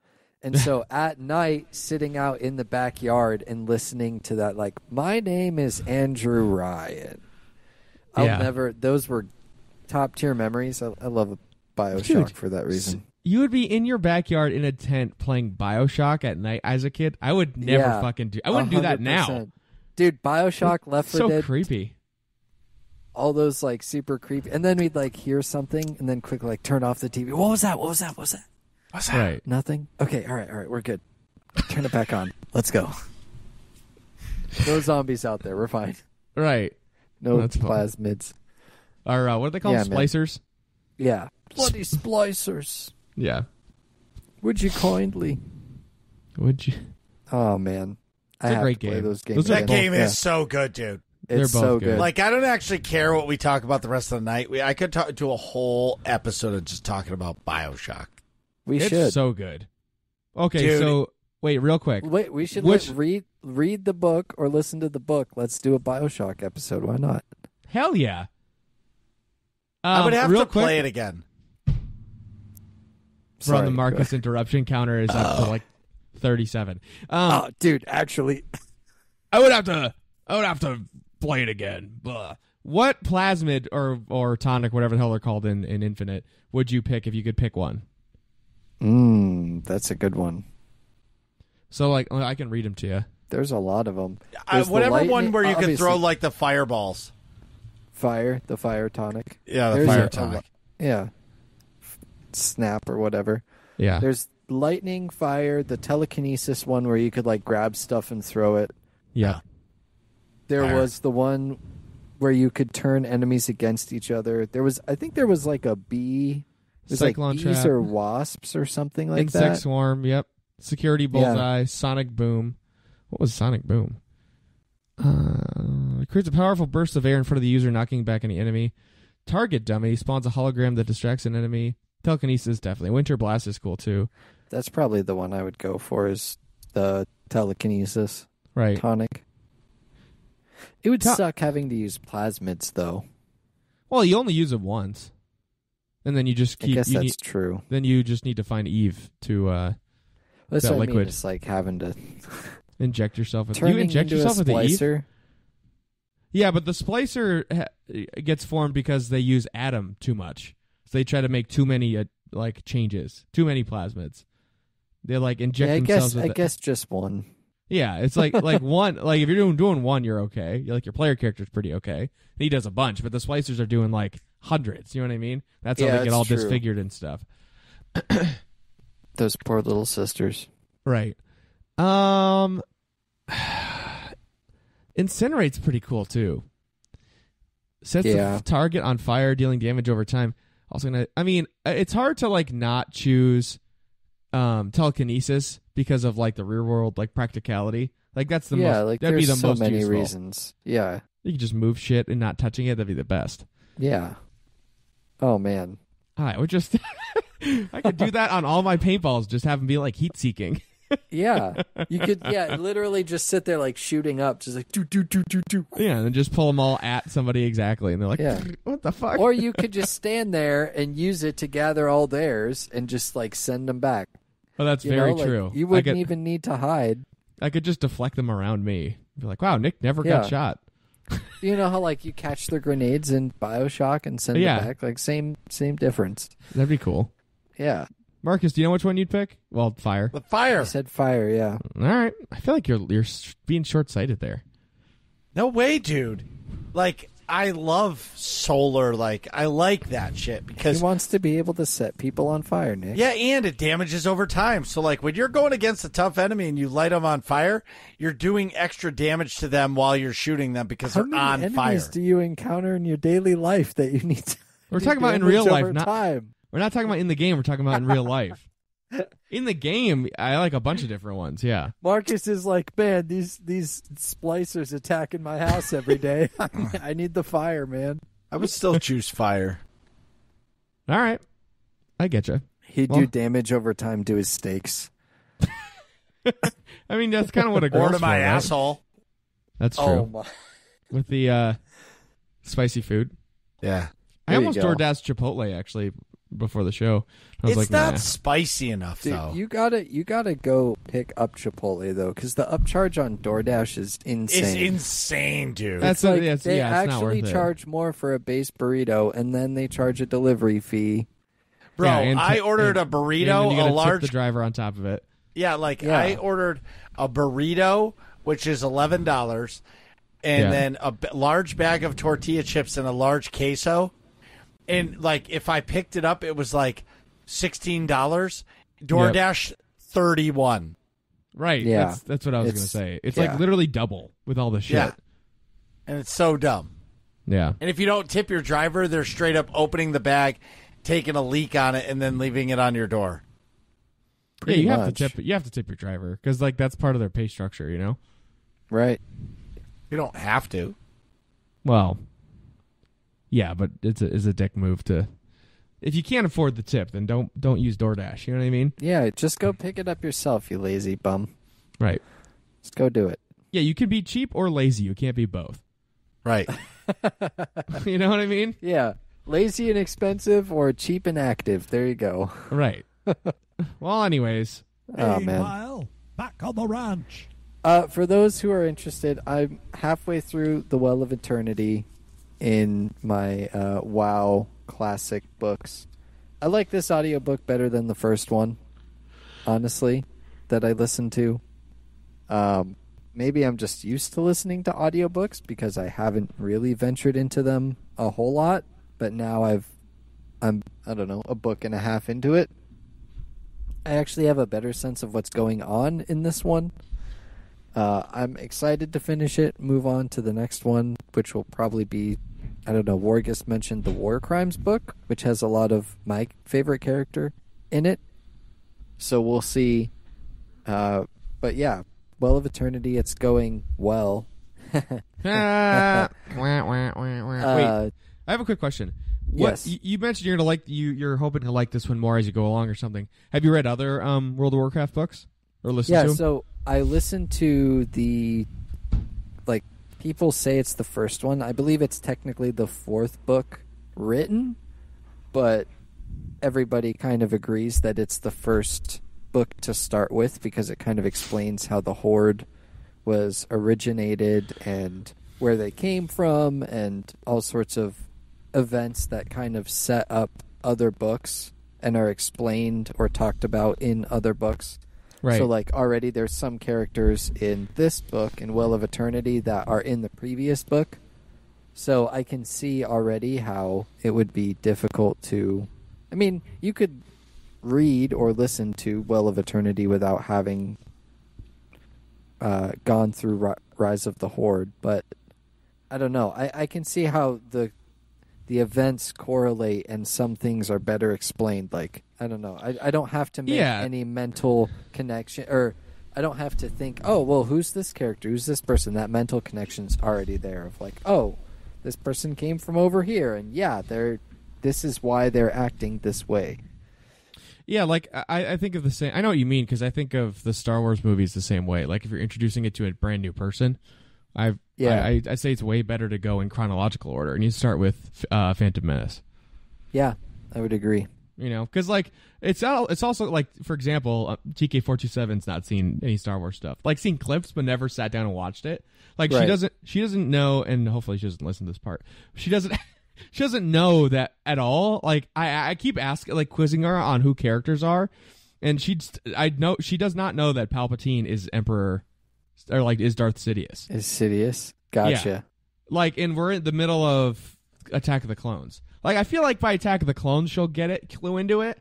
[SPEAKER 1] And so at night, sitting out in the backyard and listening to that, like, my name is Andrew Ryan. I'll
[SPEAKER 2] Yeah.
[SPEAKER 1] never, those were top tier memories. I, I love Bioshock
[SPEAKER 2] Dude,
[SPEAKER 1] for that reason.
[SPEAKER 2] You would be in your backyard in a tent playing Bioshock at night as a kid. I would never
[SPEAKER 1] Yeah.
[SPEAKER 2] fucking do. I wouldn't do that now.
[SPEAKER 1] Dude, Bioshock, Left 4
[SPEAKER 2] So
[SPEAKER 1] Dead,
[SPEAKER 2] creepy.
[SPEAKER 1] all those like super creepy. And then we'd like hear something and then quickly like turn off the TV. What was that? What was that? What was that?
[SPEAKER 3] What's that?
[SPEAKER 2] Right.
[SPEAKER 1] Nothing? Okay, all right, all right, we're good. Turn it back on. Let's go. No zombies out there. We're fine.
[SPEAKER 2] Right.
[SPEAKER 1] No
[SPEAKER 2] That's fine.
[SPEAKER 1] plasmids.
[SPEAKER 2] Or uh, what do they call
[SPEAKER 1] Yeah,
[SPEAKER 2] them?
[SPEAKER 1] man.
[SPEAKER 2] Splicers?
[SPEAKER 1] Yeah. Bloody splicers.
[SPEAKER 2] Yeah.
[SPEAKER 1] Would you kindly?
[SPEAKER 2] Would you?
[SPEAKER 1] Oh man, I
[SPEAKER 2] It's a
[SPEAKER 1] have
[SPEAKER 2] great
[SPEAKER 1] to play
[SPEAKER 2] game.
[SPEAKER 1] those games.
[SPEAKER 2] Those are
[SPEAKER 3] That
[SPEAKER 1] again.
[SPEAKER 3] game
[SPEAKER 1] Yeah.
[SPEAKER 3] is so good, dude.
[SPEAKER 2] They're
[SPEAKER 1] It's
[SPEAKER 2] both
[SPEAKER 1] so
[SPEAKER 2] good.
[SPEAKER 1] good.
[SPEAKER 3] Like I don't actually care what we talk about the rest of the night. We, I could talk, do a whole episode of just talking about Bioshock.
[SPEAKER 1] We
[SPEAKER 2] it's
[SPEAKER 1] should.
[SPEAKER 2] so good. Okay,
[SPEAKER 3] Dude.
[SPEAKER 2] so wait, real quick.
[SPEAKER 1] Wait, we should
[SPEAKER 2] Which-
[SPEAKER 1] let- read read the book or listen to the book. Let's do a Bioshock episode. Why not?
[SPEAKER 2] Hell yeah.
[SPEAKER 3] I would
[SPEAKER 2] Um,
[SPEAKER 3] have
[SPEAKER 2] real
[SPEAKER 3] to
[SPEAKER 2] quick,
[SPEAKER 3] play it again.
[SPEAKER 2] From the Marcus [laughs] interruption counter is up to like thirty-seven. Um,
[SPEAKER 1] Oh, dude, actually, [laughs]
[SPEAKER 2] I would have to. I would have to play it again. Blah. What plasmid or or tonic, whatever the hell they're called in in Infinite, would you pick if you could pick one?
[SPEAKER 1] Mm, that's a good one.
[SPEAKER 2] So like, I can read them to you.
[SPEAKER 1] There's a lot of them.
[SPEAKER 3] I,
[SPEAKER 1] There's the
[SPEAKER 3] whatever one where you can
[SPEAKER 1] obviously,
[SPEAKER 3] throw like the fireballs.
[SPEAKER 1] fire, the fire tonic.
[SPEAKER 3] Yeah, the
[SPEAKER 1] There's
[SPEAKER 3] fire
[SPEAKER 1] a- a
[SPEAKER 3] tonic.
[SPEAKER 1] lo- Yeah, snap or whatever.
[SPEAKER 2] Yeah.
[SPEAKER 1] There's lightning, fire, the telekinesis one where you could like grab stuff and throw it.
[SPEAKER 2] yeah.
[SPEAKER 1] There
[SPEAKER 3] Fire.
[SPEAKER 1] was the one where you could turn enemies against each other. There was, I think, there was like a bee. It was
[SPEAKER 2] Cyclone
[SPEAKER 1] like bees
[SPEAKER 2] trap.
[SPEAKER 1] or wasps or something like
[SPEAKER 2] Insect
[SPEAKER 1] that.
[SPEAKER 2] swarm. Yep. Security bullseye. Sonic boom. What was Sonic boom? Uh, it creates a powerful burst of air in front of the user, knocking back any enemy. Target dummy spawns a hologram that distracts an enemy. Telekinesis definitely. Winter blast is cool too.
[SPEAKER 1] That's probably the one I would go for. Is the telekinesis
[SPEAKER 2] Right.
[SPEAKER 1] tonic? It would
[SPEAKER 2] Ta-
[SPEAKER 1] suck having to use plasmids, though.
[SPEAKER 2] Well, you only use it once, and then you just keep.
[SPEAKER 1] I guess
[SPEAKER 2] you
[SPEAKER 1] that's
[SPEAKER 2] need,
[SPEAKER 1] true.
[SPEAKER 2] then you just need to find Eve to uh,
[SPEAKER 1] That's
[SPEAKER 2] that
[SPEAKER 1] what I mean.
[SPEAKER 2] liquid.
[SPEAKER 1] It's like having to [laughs]
[SPEAKER 2] inject yourself with.
[SPEAKER 1] turning
[SPEAKER 2] you inject
[SPEAKER 1] into
[SPEAKER 2] yourself with the Eve. Yeah, but the splicer ha- gets formed because they use atom too much. So they try to make too many uh, like changes, too many plasmids. They like inject
[SPEAKER 1] Yeah, I
[SPEAKER 2] themselves
[SPEAKER 1] guess I
[SPEAKER 2] the-
[SPEAKER 1] guess just one.
[SPEAKER 2] Yeah, it's like [laughs] like one like if you're doing doing one, you're okay. You're, like your player character's pretty okay. He does a bunch, but the splicers are doing like hundreds. You know what I mean? That's how
[SPEAKER 1] Yeah,
[SPEAKER 2] they get all
[SPEAKER 1] true.
[SPEAKER 2] disfigured and stuff. [clears throat]
[SPEAKER 1] Those poor little sisters.
[SPEAKER 2] Right. Um [sighs] Incinerate's pretty cool too. Sets the
[SPEAKER 1] Yeah.
[SPEAKER 2] f- target on fire, dealing damage over time. Also gonna I mean, uh, it's hard to like not choose um telekinesis because of like the real world like practicality. Like that's the
[SPEAKER 1] yeah,
[SPEAKER 2] most
[SPEAKER 1] like
[SPEAKER 2] that'd be the
[SPEAKER 1] so
[SPEAKER 2] most
[SPEAKER 1] many
[SPEAKER 2] useful.
[SPEAKER 1] reasons. Yeah,
[SPEAKER 2] You could just move shit and not touching it, that'd be the best.
[SPEAKER 1] yeah. Oh man,
[SPEAKER 2] I would just [laughs] I could do that on all my paintballs, just have them be like heat seeking. [laughs]
[SPEAKER 1] yeah. You could yeah, literally just sit there like shooting up, just like do do do do do.
[SPEAKER 2] Yeah, and then just pull them all at somebody exactly, and they're like,
[SPEAKER 1] Yeah. [laughs]
[SPEAKER 2] "What the fuck?"
[SPEAKER 1] Or you could just stand there and use it to gather all theirs and just like send them back.
[SPEAKER 2] oh, that's
[SPEAKER 1] You
[SPEAKER 2] very
[SPEAKER 1] know, like,
[SPEAKER 2] true.
[SPEAKER 1] You wouldn't
[SPEAKER 2] could,
[SPEAKER 1] even need to hide.
[SPEAKER 2] I could just deflect them around me. Be like, "Wow, Nick never
[SPEAKER 1] Yeah.
[SPEAKER 2] got shot."
[SPEAKER 1] You know how like you catch the grenades in Bioshock and send
[SPEAKER 2] Yeah.
[SPEAKER 1] them back? Like same same difference.
[SPEAKER 2] That'd be cool.
[SPEAKER 1] Yeah.
[SPEAKER 2] Marcus, do you know which one you'd pick? Well, fire.
[SPEAKER 3] The fire.
[SPEAKER 1] I said fire, yeah.
[SPEAKER 2] All right. I feel like you're you're being short sighted there.
[SPEAKER 3] No way, dude. Like I love solar. Like I like that shit because He
[SPEAKER 1] wants to be able to set people on fire, Nick.
[SPEAKER 3] yeah, and it damages over time. So like when you're going against a tough enemy and you light them on fire, you're doing extra damage to them while you're shooting them because
[SPEAKER 1] How
[SPEAKER 3] they're
[SPEAKER 1] many
[SPEAKER 3] on
[SPEAKER 1] enemies
[SPEAKER 3] fire.
[SPEAKER 1] do you encounter in your daily life that you need to
[SPEAKER 2] We're [laughs] talking about in real life, not
[SPEAKER 1] time?
[SPEAKER 2] we're not talking about in the game. We're talking about in real life. In the game, I like a bunch of different ones. Yeah.
[SPEAKER 1] Marcus is like, man, these these splicers attacking my house every day. [laughs] [laughs] I need the fire, man.
[SPEAKER 3] I would still choose fire.
[SPEAKER 2] All right. I get you.
[SPEAKER 1] He'd
[SPEAKER 2] Well-
[SPEAKER 1] do damage over time to his steaks. [laughs]
[SPEAKER 2] I mean, that's kind of what a
[SPEAKER 3] Or
[SPEAKER 2] girl's
[SPEAKER 3] to my
[SPEAKER 2] right?
[SPEAKER 3] asshole.
[SPEAKER 2] That's true.
[SPEAKER 1] Oh my!
[SPEAKER 2] With the uh, spicy food.
[SPEAKER 3] Yeah.
[SPEAKER 2] I
[SPEAKER 1] There you
[SPEAKER 2] almost
[SPEAKER 1] go.
[SPEAKER 2] DoorDashed Chipotle actually before the show. I was
[SPEAKER 3] It's
[SPEAKER 2] like,
[SPEAKER 3] not
[SPEAKER 2] nah.
[SPEAKER 3] spicy enough
[SPEAKER 1] Dude,
[SPEAKER 3] though.
[SPEAKER 1] you gotta you gotta go pick up Chipotle though, because the upcharge on DoorDash is insane.
[SPEAKER 3] it's insane, dude.
[SPEAKER 2] That's
[SPEAKER 1] It's like
[SPEAKER 2] yeah, it's,
[SPEAKER 1] they
[SPEAKER 2] yeah, it's not
[SPEAKER 1] actually
[SPEAKER 2] worth it.
[SPEAKER 1] charge more for a base burrito, and then they charge a delivery fee.
[SPEAKER 3] Bro,
[SPEAKER 2] Yeah, and
[SPEAKER 3] I
[SPEAKER 2] ti-
[SPEAKER 3] ordered
[SPEAKER 2] and-
[SPEAKER 3] a burrito,
[SPEAKER 2] and you
[SPEAKER 3] a
[SPEAKER 2] gotta tip
[SPEAKER 3] large
[SPEAKER 2] the driver on top of it.
[SPEAKER 3] Yeah, like
[SPEAKER 1] Yeah.
[SPEAKER 3] I ordered a burrito, which is eleven dollars, and
[SPEAKER 2] Yeah.
[SPEAKER 3] then a b- large bag of tortilla chips and a large queso. And like, if I picked it up, it was like sixteen dollars. DoorDash thirty one.
[SPEAKER 2] Right.
[SPEAKER 1] Yeah.
[SPEAKER 2] That's, that's what I was
[SPEAKER 1] It's-
[SPEAKER 2] gonna say. It's
[SPEAKER 1] yeah.
[SPEAKER 2] like literally double with all the shit.
[SPEAKER 3] Yeah, and it's so dumb.
[SPEAKER 2] Yeah.
[SPEAKER 3] And if you don't tip your driver, they're straight up opening the bag, taking a leak on it, and then leaving it on your door.
[SPEAKER 2] Yeah,
[SPEAKER 1] Pretty
[SPEAKER 2] you have to tip. You have to tip your driver because like that's part of their pay structure. You know.
[SPEAKER 1] Right.
[SPEAKER 3] You don't have to.
[SPEAKER 2] Well. Yeah, but it's a it's a dick move to. If you can't afford the tip, then don't don't use DoorDash. You know what I mean?
[SPEAKER 1] Yeah, just go pick it up yourself, you lazy bum.
[SPEAKER 2] Right.
[SPEAKER 1] Just go do it.
[SPEAKER 2] Yeah, you can be cheap or lazy. You can't be both.
[SPEAKER 3] Right. [laughs]
[SPEAKER 2] you know what I mean?
[SPEAKER 1] Yeah. Lazy and expensive or cheap and active. There you go.
[SPEAKER 2] Right. [laughs] well, anyways,
[SPEAKER 1] Oh man.
[SPEAKER 4] Meanwhile, back on the ranch.
[SPEAKER 1] Uh, for those who are interested, I'm halfway through The Well of Eternity in my uh, WoW classic books. I like this audiobook better than the first one, honestly, that I listened to. Um, maybe I'm just used to listening to audiobooks because I haven't really ventured into them a whole lot, but now I've I'm I don't know, a book and a half into it. I actually have a better sense of what's going on in this one. Uh, I'm excited to finish it, move on to the next one, which will probably be, I don't know, Wargus mentioned the War Crimes book, which has a lot of my favorite character in it. So we'll see. Uh, but yeah, Well of Eternity, it's going well. [laughs]
[SPEAKER 2] Ah, [laughs] wah, wah, wah, wah.
[SPEAKER 1] Uh,
[SPEAKER 2] Wait, I have a quick question. What
[SPEAKER 1] yes.
[SPEAKER 2] you, you mentioned you're gonna like you you're hoping to like this one more as you go along or something. Have you read other um, World of Warcraft books or listened
[SPEAKER 1] yeah,
[SPEAKER 2] to? 'em?
[SPEAKER 1] so I listened to the like people say it's the first one. I believe it's technically the fourth book written, but everybody kind of agrees that it's the first book to start with because it kind of explains how the horde was originated and where they came from and all sorts of events that kind of set up other books and are explained or talked about in other books.
[SPEAKER 2] Right.
[SPEAKER 1] So like already there's some characters in this book in Well of Eternity that are in the previous book. So I can see already how it would be difficult to I mean, you could read or listen to Well of Eternity without having uh, gone through Rise of the Horde, but I don't know. I, I can see how the the events correlate and some things are better explained. Like I don't know. I I don't have to make
[SPEAKER 2] Yeah.
[SPEAKER 1] any mental connection or I don't have to think, oh well, who's this character? Who's this person? That mental connection's already there. Of like, oh, this person came from over here, and yeah, they're this is why they're acting this way.
[SPEAKER 2] Yeah, like I, I think of the same. I know what you mean because I think of the Star Wars movies the same way. Like if you're introducing it to a brand new person, I've
[SPEAKER 1] Yeah.
[SPEAKER 2] I, I, I say it's way better to go in chronological order, and you start with uh, Phantom Menace.
[SPEAKER 1] Yeah, I would agree.
[SPEAKER 2] You know, because like it's al- it's also like for example, uh, TK four two seven's not seen any Star Wars stuff. Like seen clips, but never sat down and watched it. Like she doesn't she doesn't know, and hopefully she doesn't listen to this part. She doesn't. [laughs] She doesn't know that at all. Like I, I keep asking, like quizzing her on who characters are, and she, I know she does not know that Palpatine is Emperor, or like is Darth Sidious.
[SPEAKER 1] Is Sidious? Gotcha.
[SPEAKER 2] Like, and we're in the middle of Attack of the Clones. Like, I feel like by Attack of the Clones, she'll get it, clue into it.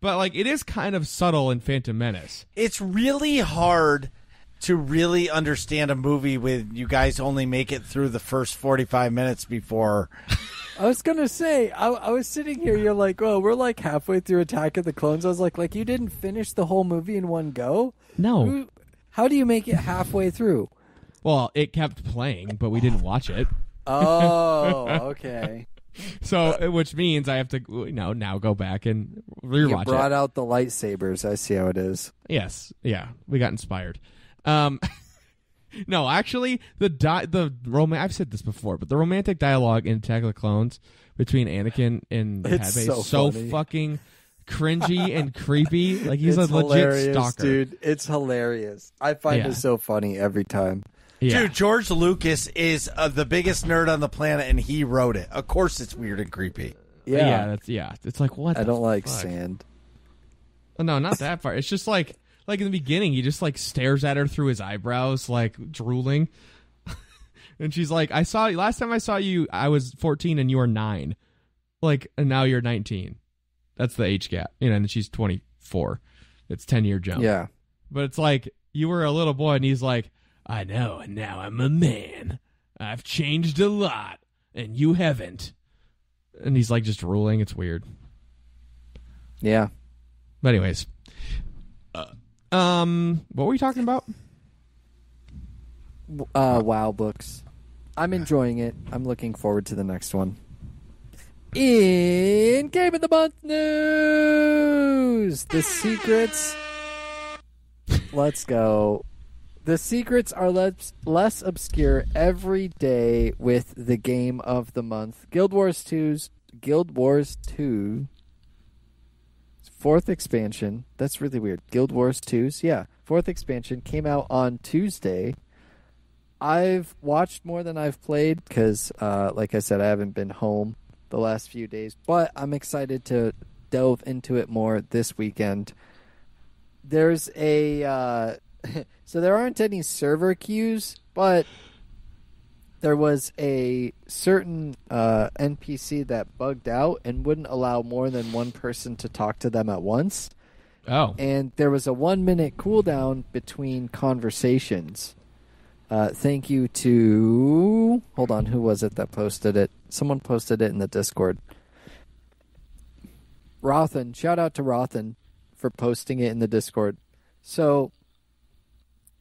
[SPEAKER 2] But like, it is kind of subtle in Phantom Menace.
[SPEAKER 3] it's really hard to really understand a movie with you guys only make it through the first 45 minutes before [laughs]
[SPEAKER 1] I was gonna say, I, I was sitting here. You're like, well, we're like halfway through Attack of the Clones." I was like, "Like you didn't finish the whole movie in one go?
[SPEAKER 2] No.
[SPEAKER 1] Who, how do you make it halfway through?"
[SPEAKER 2] Well, it kept playing, but we didn't watch it.
[SPEAKER 1] Oh, [laughs] okay.
[SPEAKER 2] So, which means I have to, you know, now go back and
[SPEAKER 1] you
[SPEAKER 2] rewatch
[SPEAKER 1] brought
[SPEAKER 2] it.
[SPEAKER 1] out the lightsabers. I see how it is.
[SPEAKER 2] Yes, yeah, we got inspired. Um, [laughs] no, actually, the di- the roman I've said this before, but the romantic dialogue in Attack of the Clones between Anakin and
[SPEAKER 1] It's
[SPEAKER 2] Padme
[SPEAKER 1] so
[SPEAKER 2] is so fucking cringy and creepy. Like he's
[SPEAKER 1] it's
[SPEAKER 2] a legit stalker.
[SPEAKER 1] dude. It's hilarious. I find
[SPEAKER 2] Yeah.
[SPEAKER 1] it so funny every time.
[SPEAKER 2] Yeah.
[SPEAKER 3] Dude, George Lucas is uh, the biggest nerd on the planet, and he wrote it. Of course, it's weird and creepy.
[SPEAKER 2] yeah,
[SPEAKER 1] Yeah,
[SPEAKER 2] that's yeah. It's like what?
[SPEAKER 1] I
[SPEAKER 2] the
[SPEAKER 1] don't like sand.
[SPEAKER 2] Oh, No, not that far. It's just like like in the beginning, he just like stares at her through his eyebrows, like drooling. [laughs] and she's like, "I saw you last time I saw you. I was 14 and you were nine. Like, and now you're 19. That's the age gap. You know, and she's 24. It's 10 year jump.
[SPEAKER 1] Yeah,
[SPEAKER 2] But it's like you were a little boy, and he's like, "I know, and now I'm a man. I've changed a lot, and you haven't." And he's like just ruling. It's weird.
[SPEAKER 1] yeah.
[SPEAKER 2] But anyways, uh, um, what were we talking about?
[SPEAKER 1] Uh, wow books. I'm enjoying it. I'm looking forward to the next one. In Game of the Month news, the secrets. Let's go. The secrets are less, less obscure every day with the game of the month. Guild Wars 2's Guild Wars 2 fourth expansion. That's really weird. Guild Wars 2's, yeah. Fourth expansion came out on Tuesday. I've watched more than I've played because, uh, like I said, I haven't been home the last few days, but I'm excited to delve into it more this weekend. There's a. Uh, [laughs] so there aren't any server queues, but there was a certain uh, NPC that bugged out and wouldn't allow more than one person to talk to them at once.
[SPEAKER 2] Oh,
[SPEAKER 1] And there was a one minute cooldown between conversations. Uh, thank you to. Hold on, who was it that posted it? Someone posted it in the Discord. Rothan. Shout out to Rothan for posting it in the Discord. So,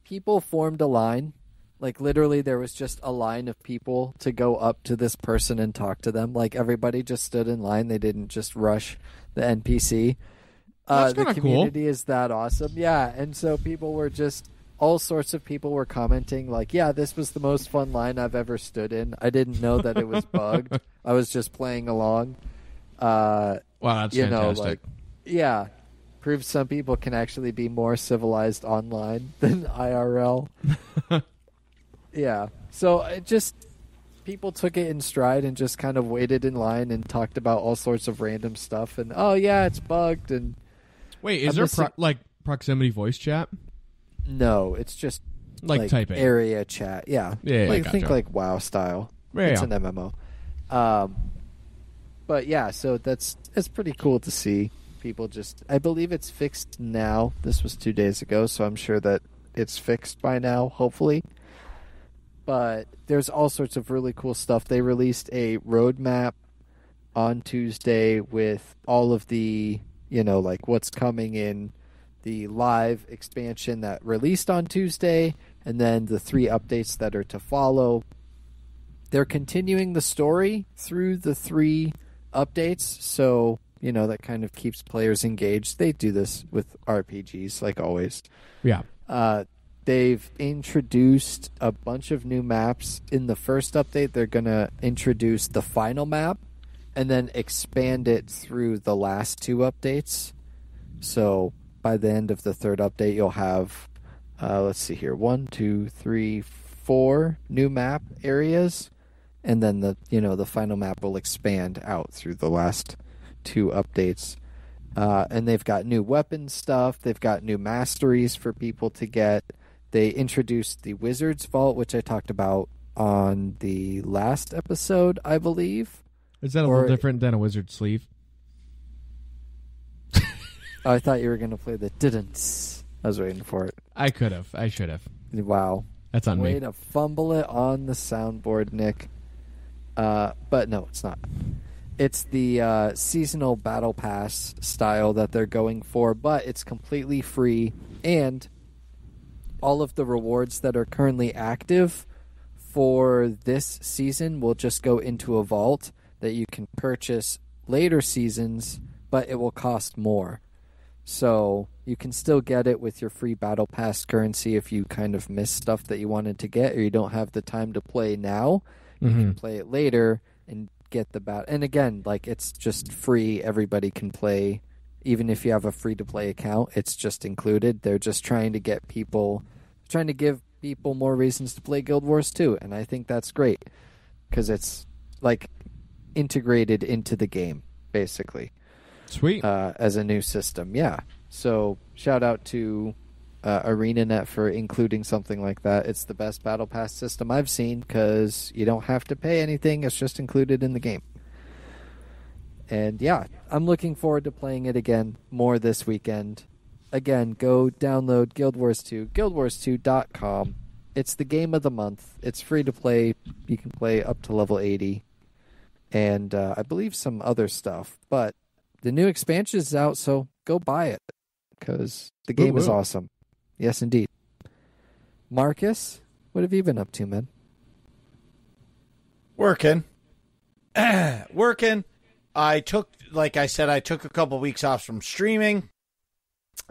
[SPEAKER 1] people formed a line. Like, literally, there was just a line of people to go up to this person and talk to them. Like, everybody just stood in line. They didn't just rush the NPC. Uh,
[SPEAKER 2] That's
[SPEAKER 1] the
[SPEAKER 2] kinda cool.
[SPEAKER 1] community is that awesome. Yeah. And so, people were just. All sorts of people were commenting, like, yeah, this was the most fun line I've ever stood in. I didn't know that it was [laughs] bugged. I was just playing along. Uh,
[SPEAKER 2] wow, that's
[SPEAKER 1] you
[SPEAKER 2] fantastic.
[SPEAKER 1] know, like, yeah, proves some people can actually be more civilized online [laughs] than IRL. [laughs] yeah, so it just people took it in stride and just kind of waited in line and talked about all sorts of random stuff and oh yeah, it's bugged and
[SPEAKER 2] Wait, is
[SPEAKER 1] I'm
[SPEAKER 2] there pro- like proximity voice chat?
[SPEAKER 1] No, it's just
[SPEAKER 2] Like, typing.
[SPEAKER 1] area chat. Yeah,
[SPEAKER 2] Yeah, yeah,
[SPEAKER 1] like, think
[SPEAKER 2] gotcha.
[SPEAKER 1] like WoW style.
[SPEAKER 2] Yeah,
[SPEAKER 1] it's an MMO. Um, but yeah, so that's it's pretty cool to see people just. I believe it's fixed now. This was two days ago, so I'm sure that it's fixed by now. Hopefully, but there's all sorts of really cool stuff. They released a roadmap on Tuesday with all of the you know like what's coming in the live expansion that released on Tuesday, and then the three updates that are to follow. They're continuing the story through the three updates, so you know that kind of keeps players engaged. They do this with RPGs, like always.
[SPEAKER 2] Yeah.
[SPEAKER 1] Uh, they've introduced a bunch of new maps. In the first update, they're going to introduce the final map and then expand it through the last two updates. So by the end of the third update, you'll have, uh, let's see here, one, two, three, four new map areas. And then the you know the final map will expand out through the last two updates. Uh, and they've got new weapon stuff. They've got new masteries for people to get. They introduced the Wizard's Vault, which I talked about on the last episode, I believe.
[SPEAKER 2] Is that a
[SPEAKER 1] Or-
[SPEAKER 2] little different than a Wizard's sleeve?
[SPEAKER 1] Oh, I thought you were going to play the didn't. I was waiting for it.
[SPEAKER 2] I could have. I should have.
[SPEAKER 1] Wow.
[SPEAKER 2] That's on
[SPEAKER 1] Way
[SPEAKER 2] me.
[SPEAKER 1] to fumble it on the soundboard, Nick. Uh, but no, it's not. It's the uh, seasonal battle pass style that they're going for, but it's completely free, and all of the rewards that are currently active for this season will just go into a vault that you can purchase later seasons, but it will cost more. So You can still get it with your free battle pass currency if you kind of miss stuff that you wanted to get or you don't have the time to play now. You
[SPEAKER 2] Mm-hmm.
[SPEAKER 1] can play it later and get the bat. And again, like it's just free. Everybody can play, even if you have a free to play account. It's just included. They're just trying to get people, trying to give people more reasons to play Guild Wars 2, and I think that's great because it's like integrated into the game basically
[SPEAKER 2] Sweet.
[SPEAKER 1] uh, as a new system. Yeah. So shout out to uh, ArenaNet for including something like that. It's the best battle pass system I've seen because you don't have to pay anything. It's just included in the game. And yeah, I'm looking forward to playing it again more this weekend. Again, go download Guild Wars 2, guildwars2.com. It's the game of the month. It's free to play. You can play up to level 80. And uh, I believe some other stuff. But the new expansion is out, so go buy it because the game is awesome. Yes, indeed. Marcus, what have you been up to, man?
[SPEAKER 3] Working. [clears throat] Working. I took, like I said, I took a couple weeks off from streaming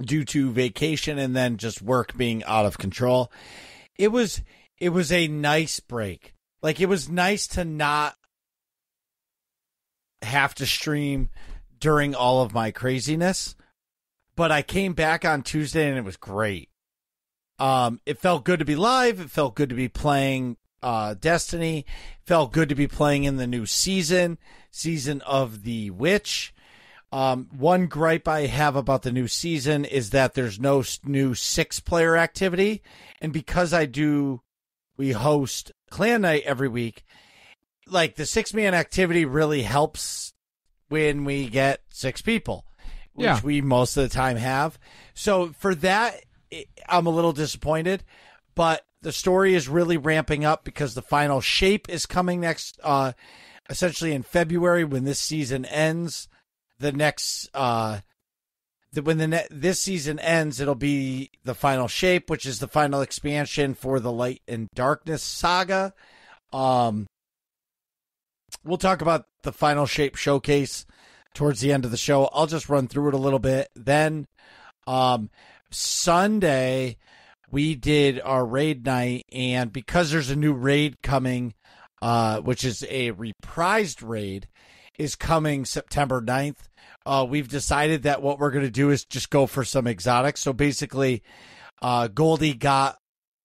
[SPEAKER 3] due to vacation and then just work being out of control. It was it was a nice break. Like it was nice to not have to stream during all of my craziness. But I came back on Tuesday and it was great. Um, it felt good to be live. It felt good to be playing uh, Destiny. Felt good to be playing in the new season, season of the Witch. Um, one gripe I have about the new season is that there's no new six player activity. And because I do, we host clan night every week, like the six man activity really helps when we get six people, which
[SPEAKER 2] Yeah.
[SPEAKER 3] we most of the time have. So for that, I'm a little disappointed, but the story is really ramping up because the final shape is coming next, uh, essentially in February when this season ends. The next, uh, the, when the ne- this season ends, it'll be the final shape, which is the final expansion for the Light and Darkness saga. Um, we'll talk about the final shape showcase towards the end of the show. I'll just run through it a little bit. Then, um, Sunday we did our raid night, and because there's a new raid coming, uh, which is a reprised raid, is coming September 9th. Uh, we've decided that what we're going to do is just go for some exotics. So basically, uh, Goldie got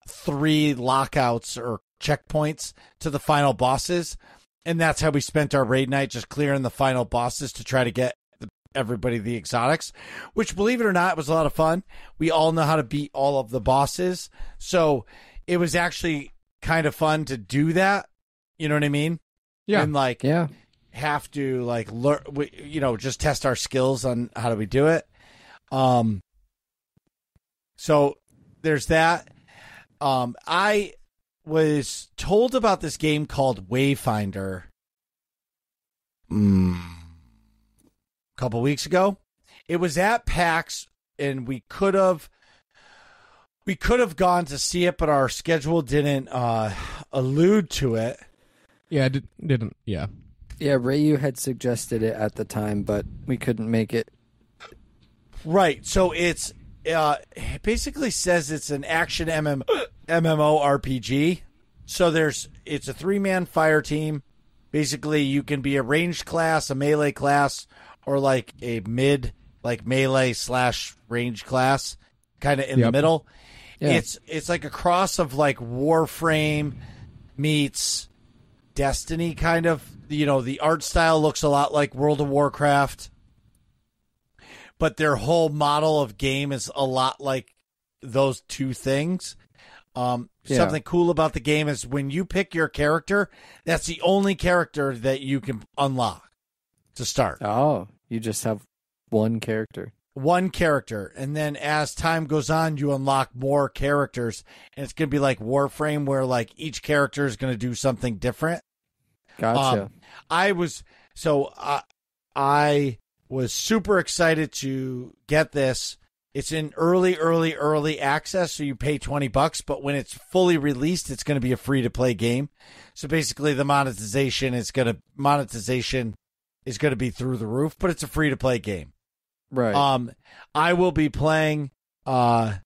[SPEAKER 3] three lockouts or checkpoints to the final bosses. And that's how we spent our raid night, just clearing the final bosses to try to get the, everybody the exotics, which, believe it or not, was a lot of fun. We all know how to beat all of the bosses. So it was actually kind of fun to do that. You know what I mean?
[SPEAKER 2] Yeah.
[SPEAKER 3] And like,
[SPEAKER 1] Yeah.
[SPEAKER 3] have to like learn we, you know just test our skills on how do we do it um so there's that um i was told about this game called wayfinder mm, a couple weeks ago it was at pax and we could have we could have gone to see it but our schedule didn't uh allude to it
[SPEAKER 2] yeah, it did, didn't. Yeah.
[SPEAKER 1] Yeah, Rayu had suggested it at the time, but we couldn't make it.
[SPEAKER 3] Right. So it's uh, it basically says it's an action MM, MMO RPG. So there's it's a three man fire team. Basically, you can be a ranged class, a melee class, or like a mid like melee slash range class, kind of in the middle.
[SPEAKER 1] Yeah.
[SPEAKER 3] It's it's like a cross of like Warframe meets Destiny, kind of. You know, the art style looks a lot like World of Warcraft but their whole model of game is a lot like those two things. Um,
[SPEAKER 1] Yeah.
[SPEAKER 3] Something cool about the game is when you pick your character, that's the only character that you can unlock to start.
[SPEAKER 1] Oh, you just have one character.
[SPEAKER 3] One character. And then as time goes on, you unlock more characters. And it's going to be like Warframe, where like each character is going to do something different.
[SPEAKER 1] Gotcha.
[SPEAKER 3] Um, I was so I I was super excited to get this. It's in early, early, early access, so you pay twenty bucks. But when it's fully released, it's going to be a free to play game. So basically, the monetization is going to monetization is going to be through the roof, but it's a free to play game.
[SPEAKER 1] Right.
[SPEAKER 3] Um, I will be playing. Uh,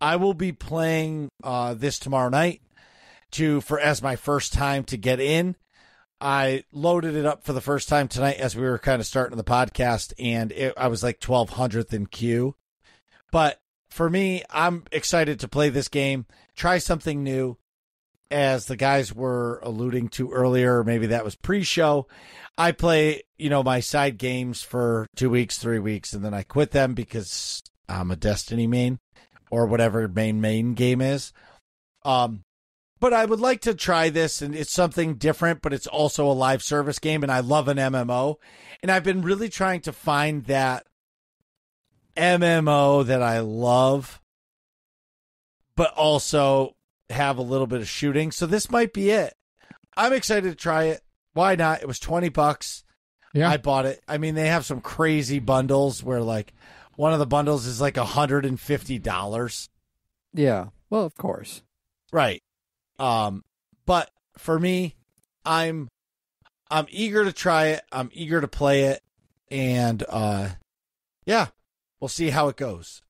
[SPEAKER 3] I will be playing uh, this tomorrow night to for as my first time to get in. I loaded it up for the first time tonight as we were kind of starting the podcast, and it, I was like twelve hundredth in queue. But for me, I'm excited to play this game, try something new. As the guys were alluding to earlier, maybe that was pre-show. I play, you know, my side games for two weeks, three weeks, and then I quit them because I'm a Destiny main or whatever main main game is. Um, but I would like to try this, and it's something different, but it's also a live service game, and I love an MMO, and I've been really trying to find that MMO that I love, but also have a little bit of shooting. So this might be it. I'm excited to try it. Why not? It was 20 bucks.
[SPEAKER 2] Yeah.
[SPEAKER 3] I bought it. I mean, they have some crazy bundles where like one of the bundles is like $150.
[SPEAKER 1] yeah. Well, of course.
[SPEAKER 3] Right. Um but for me, I'm I'm eager to try it. I'm eager to play it and uh yeah, we'll see how it goes.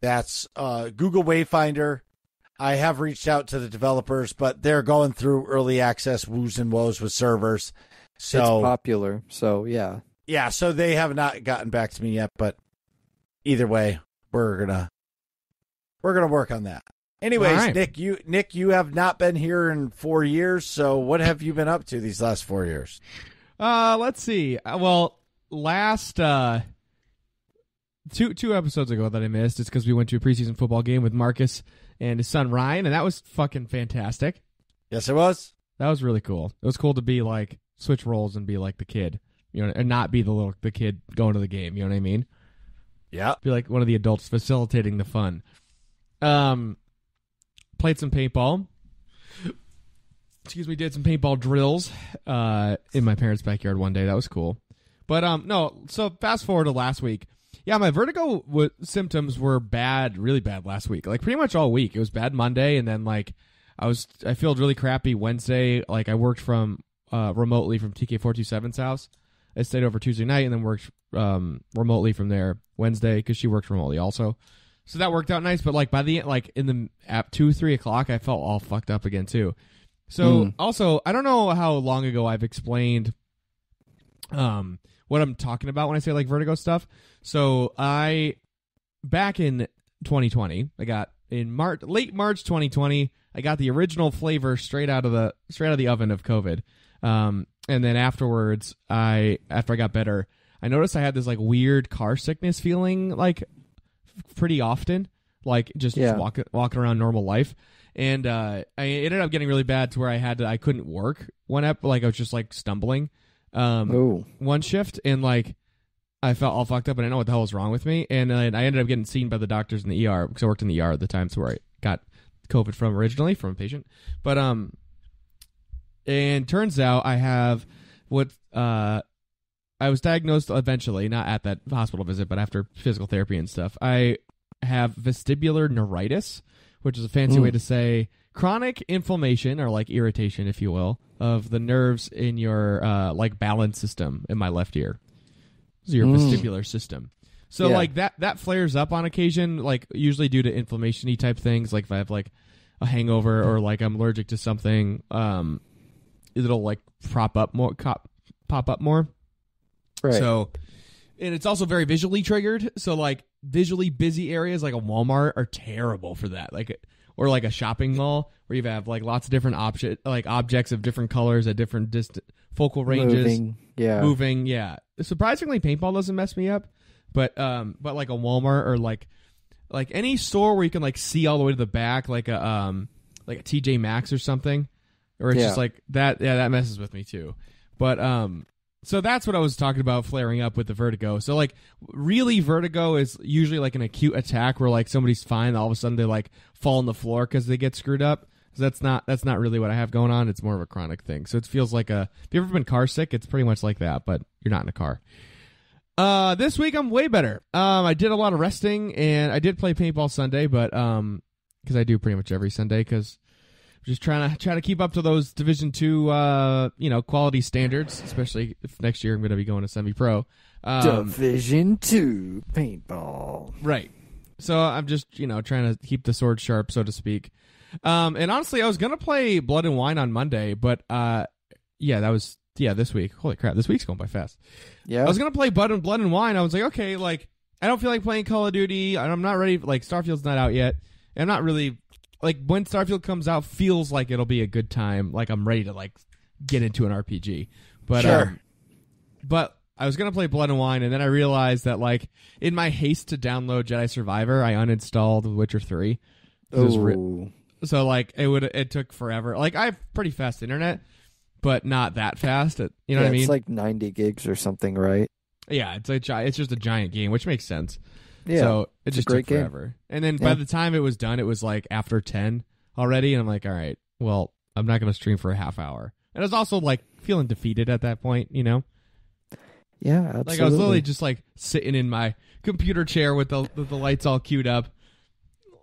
[SPEAKER 3] That's uh Google Wayfinder. I have reached out to the developers, but they're going through early access woos and woes with servers.
[SPEAKER 1] it's
[SPEAKER 3] So
[SPEAKER 1] popular. So yeah.
[SPEAKER 3] yeah, so they have not gotten back to me yet, but either way, we're gonna we're gonna work on that. Anyways,
[SPEAKER 2] right.
[SPEAKER 3] Nick, you Nick, you have not been here in four years. So what have you been up to these last four years?
[SPEAKER 2] Uh, let's see. Uh, Well, last uh, two two episodes ago that I missed, it's because we went to a preseason football game with Marcus and his son Ryan, and that was fucking fantastic.
[SPEAKER 3] Yes, it was.
[SPEAKER 2] That was really cool. It was cool to be like switch roles and be like the kid, you know, and not be the little the kid going to the game. You know what I mean?
[SPEAKER 3] Yeah.
[SPEAKER 2] Be like one of the adults facilitating the fun. Um, played some paintball. Excuse me, did some paintball drills uh, in my parents' backyard one day. That was cool. But um, no. So fast forward to last week. Yeah, my vertigo w- symptoms were bad, really bad last week. Like pretty much all week. It was bad Monday, and then like I was, I felt really crappy Wednesday. Like I worked from uh, remotely from TK427's house. I stayed over Tuesday night and then worked um, remotely from there Wednesday because she works remotely also. So that worked out nice. But like by the like in the at two three o'clock, I felt all fucked up again too. So
[SPEAKER 1] Mm.
[SPEAKER 2] also, I don't know how long ago I've explained um what I'm talking about when I say like vertigo stuff. So I back in 2020, I got in March late March 2020, I got the original flavor straight out of the straight out of the oven of COVID. Um and then afterwards, I after I got better, I noticed I had this like weird car sickness feeling like pretty often, like just,
[SPEAKER 1] Yeah.
[SPEAKER 2] just walking walking around normal life. And uh, I ended up getting really bad to where I had to I couldn't work one up like I was just like stumbling um
[SPEAKER 1] Oh.
[SPEAKER 2] one shift and like I felt all fucked up and I didn't know what the hell was wrong with me and uh, I ended up getting seen by the doctors in the ER because I worked in the ER at the time so where I got COVID from originally from a patient but um and turns out I have what uh I was diagnosed eventually not at that hospital visit but after physical therapy and stuff I have vestibular neuritis which is a fancy
[SPEAKER 1] Mm.
[SPEAKER 2] way to say chronic inflammation or like irritation if you will of the nerves in your uh like balance system in my left ear so your
[SPEAKER 1] Mm.
[SPEAKER 2] vestibular system so
[SPEAKER 1] Yeah.
[SPEAKER 2] like that that flares up on occasion like usually due to inflammation-y type things like if i have like a hangover or like i'm allergic to something um it'll like prop up more cop, pop up more
[SPEAKER 1] Right.
[SPEAKER 2] so, and it's also very visually triggered. So, like visually busy areas like a Walmart are terrible for that. Like, or like a shopping mall where you have like lots of different object, like objects of different colors at different distant focal ranges,
[SPEAKER 1] Moving. Yeah.
[SPEAKER 2] moving. Yeah, surprisingly, paintball doesn't mess me up, but um, but like a Walmart or like like any store where you can like see all the way to the back, like a um, like a TJ Maxx or something, or it's
[SPEAKER 1] Yeah.
[SPEAKER 2] just like that. Yeah, that messes with me too. But um, so that's what I was talking about flaring up with the vertigo. So like really vertigo is usually like an acute attack where like somebody's fine, all of a sudden they like fall on the floor because they get screwed up. So that's not that's not really what I have going on. It's more of a chronic thing. So it feels like a. Have you ever been car sick? It's pretty much like that, but you're not in a car. Uh, this week I'm way better. Um, I did a lot of resting and I did play paintball Sunday, but um, because I do pretty much every Sunday because just trying to try to keep up to those Division Two, uh, you know, quality standards. Especially if next year I'm going to be going to semi pro. Um,
[SPEAKER 1] Division two paintball.
[SPEAKER 2] Right. So I'm just, you know, trying to keep the sword sharp, so to speak. Um, and honestly, I was gonna play Blood and Wine on Monday, but uh, yeah, that was yeah this week. Holy crap, this week's going by fast.
[SPEAKER 1] Yeah.
[SPEAKER 2] I was gonna play Blood and Blood and Wine. I was like, okay, like I don't feel like playing Call of Duty, and I'm not ready. Like Starfield's not out yet, and I'm not really like when Starfield comes out, feels like it'll be a good time. Like I'm ready to like get into an RPG, but
[SPEAKER 3] Sure.
[SPEAKER 2] um, but I was gonna play Blood and Wine, and then I realized that like in my haste to download Jedi Survivor, I uninstalled The Witcher Three. It was re-
[SPEAKER 1] Ooh.
[SPEAKER 2] so like it would it took forever. Like I have pretty fast internet, but not that fast. It, you know
[SPEAKER 1] yeah,
[SPEAKER 2] what I mean?
[SPEAKER 1] It's like 90 gigs or something, right?
[SPEAKER 2] yeah, it's a gi- it's just a giant game, which makes sense.
[SPEAKER 1] Yeah.
[SPEAKER 2] So it
[SPEAKER 1] it's
[SPEAKER 2] just
[SPEAKER 1] great
[SPEAKER 2] took
[SPEAKER 1] game.
[SPEAKER 2] forever. And then by the time it was done, it was like after ten already, and I'm like, all right, well, I'm not gonna stream for a half hour. And I was also like feeling defeated at that point, you know.
[SPEAKER 1] yeah, absolutely.
[SPEAKER 2] Like I was literally just like sitting in my computer chair with the with the lights all queued up,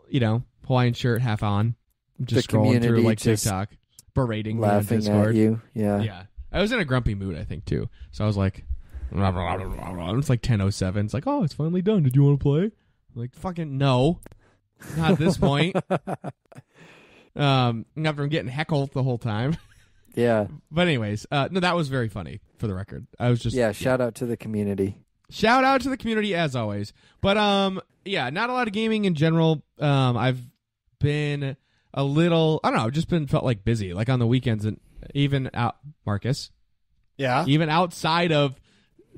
[SPEAKER 2] you know, Hawaiian shirt half on, just
[SPEAKER 1] The
[SPEAKER 2] scrolling through like TikTok, berating me on
[SPEAKER 1] laughing
[SPEAKER 2] Discord.
[SPEAKER 1] at you. Yeah.
[SPEAKER 2] Yeah, I was in a grumpy mood, I think too. So I was like, it's like ten oh seven. It's like, oh, it's finally done. Did you want to play? I'm like, fucking no, not at this [laughs] point. um, after I'm getting heckled the whole time.
[SPEAKER 1] Yeah.
[SPEAKER 2] But anyways, uh, no, that was very funny for the record. I was just
[SPEAKER 1] Yeah. Shout out to the community.
[SPEAKER 2] Shout out to the community as always. But um yeah, not a lot of gaming in general. Um I've been a little I don't know, I've just been felt like busy like on the weekends and even out Marcus,
[SPEAKER 3] Yeah.
[SPEAKER 2] even outside of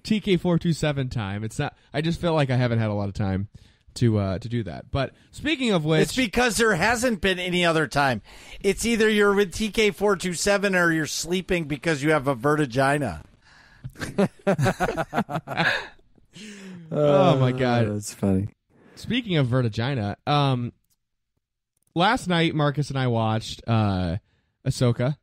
[SPEAKER 2] TK427 time. It's not I just feel like I haven't had a lot of time to uh to do that. But speaking of which
[SPEAKER 3] It's because there hasn't been any other time. It's either you're with TK427 or you're sleeping because you have a vertigina. [laughs]
[SPEAKER 2] Oh my god.
[SPEAKER 1] That's funny.
[SPEAKER 2] Speaking of Vertigina, um, last night Marcus and I watched uh, Ahsoka.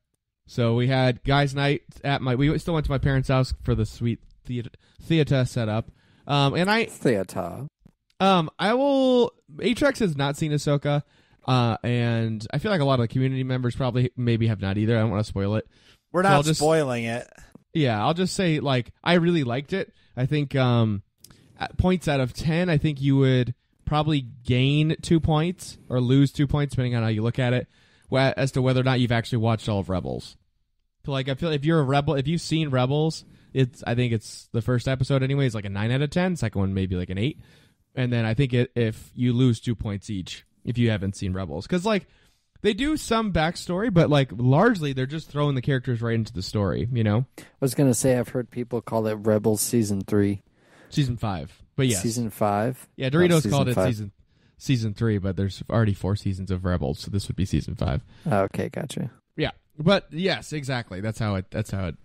[SPEAKER 2] So we had guys' night at my. We still went to my parents' house for the sweet theater, theater setup. Um, and I,
[SPEAKER 1] Theater.
[SPEAKER 2] um, I will. Atrax has not seen Ahsoka, uh, and I feel like a lot of the community members probably maybe have not either. I don't want to spoil it.
[SPEAKER 3] We're not
[SPEAKER 2] I'll just-
[SPEAKER 3] spoiling it.
[SPEAKER 2] Yeah, I'll just say like I really liked it. I think um at points out of 10, I think you would probably gain 2 points or lose 2 points depending on how you look at it wh- as to whether or not you've actually watched all of Rebels. So like I feel if you're a Rebel, if you've seen Rebels, it's I think it's the first episode anyway is like a 9 out of 10, second one maybe like an 8. And then I think it, if you lose 2 points each if you haven't seen Rebels cuz like they do some backstory, but like largely they're just throwing the characters right into the story, you know?
[SPEAKER 1] I was gonna say I've heard people call it Rebels season three,
[SPEAKER 2] Season five, but yeah,
[SPEAKER 1] season five.
[SPEAKER 2] yeah. Doritos called it
[SPEAKER 1] five.
[SPEAKER 2] season season three, but there's already four seasons of Rebels, so this would be season five.
[SPEAKER 1] Okay, gotcha.
[SPEAKER 2] Yeah, but yes, exactly. That's how it. That's how it.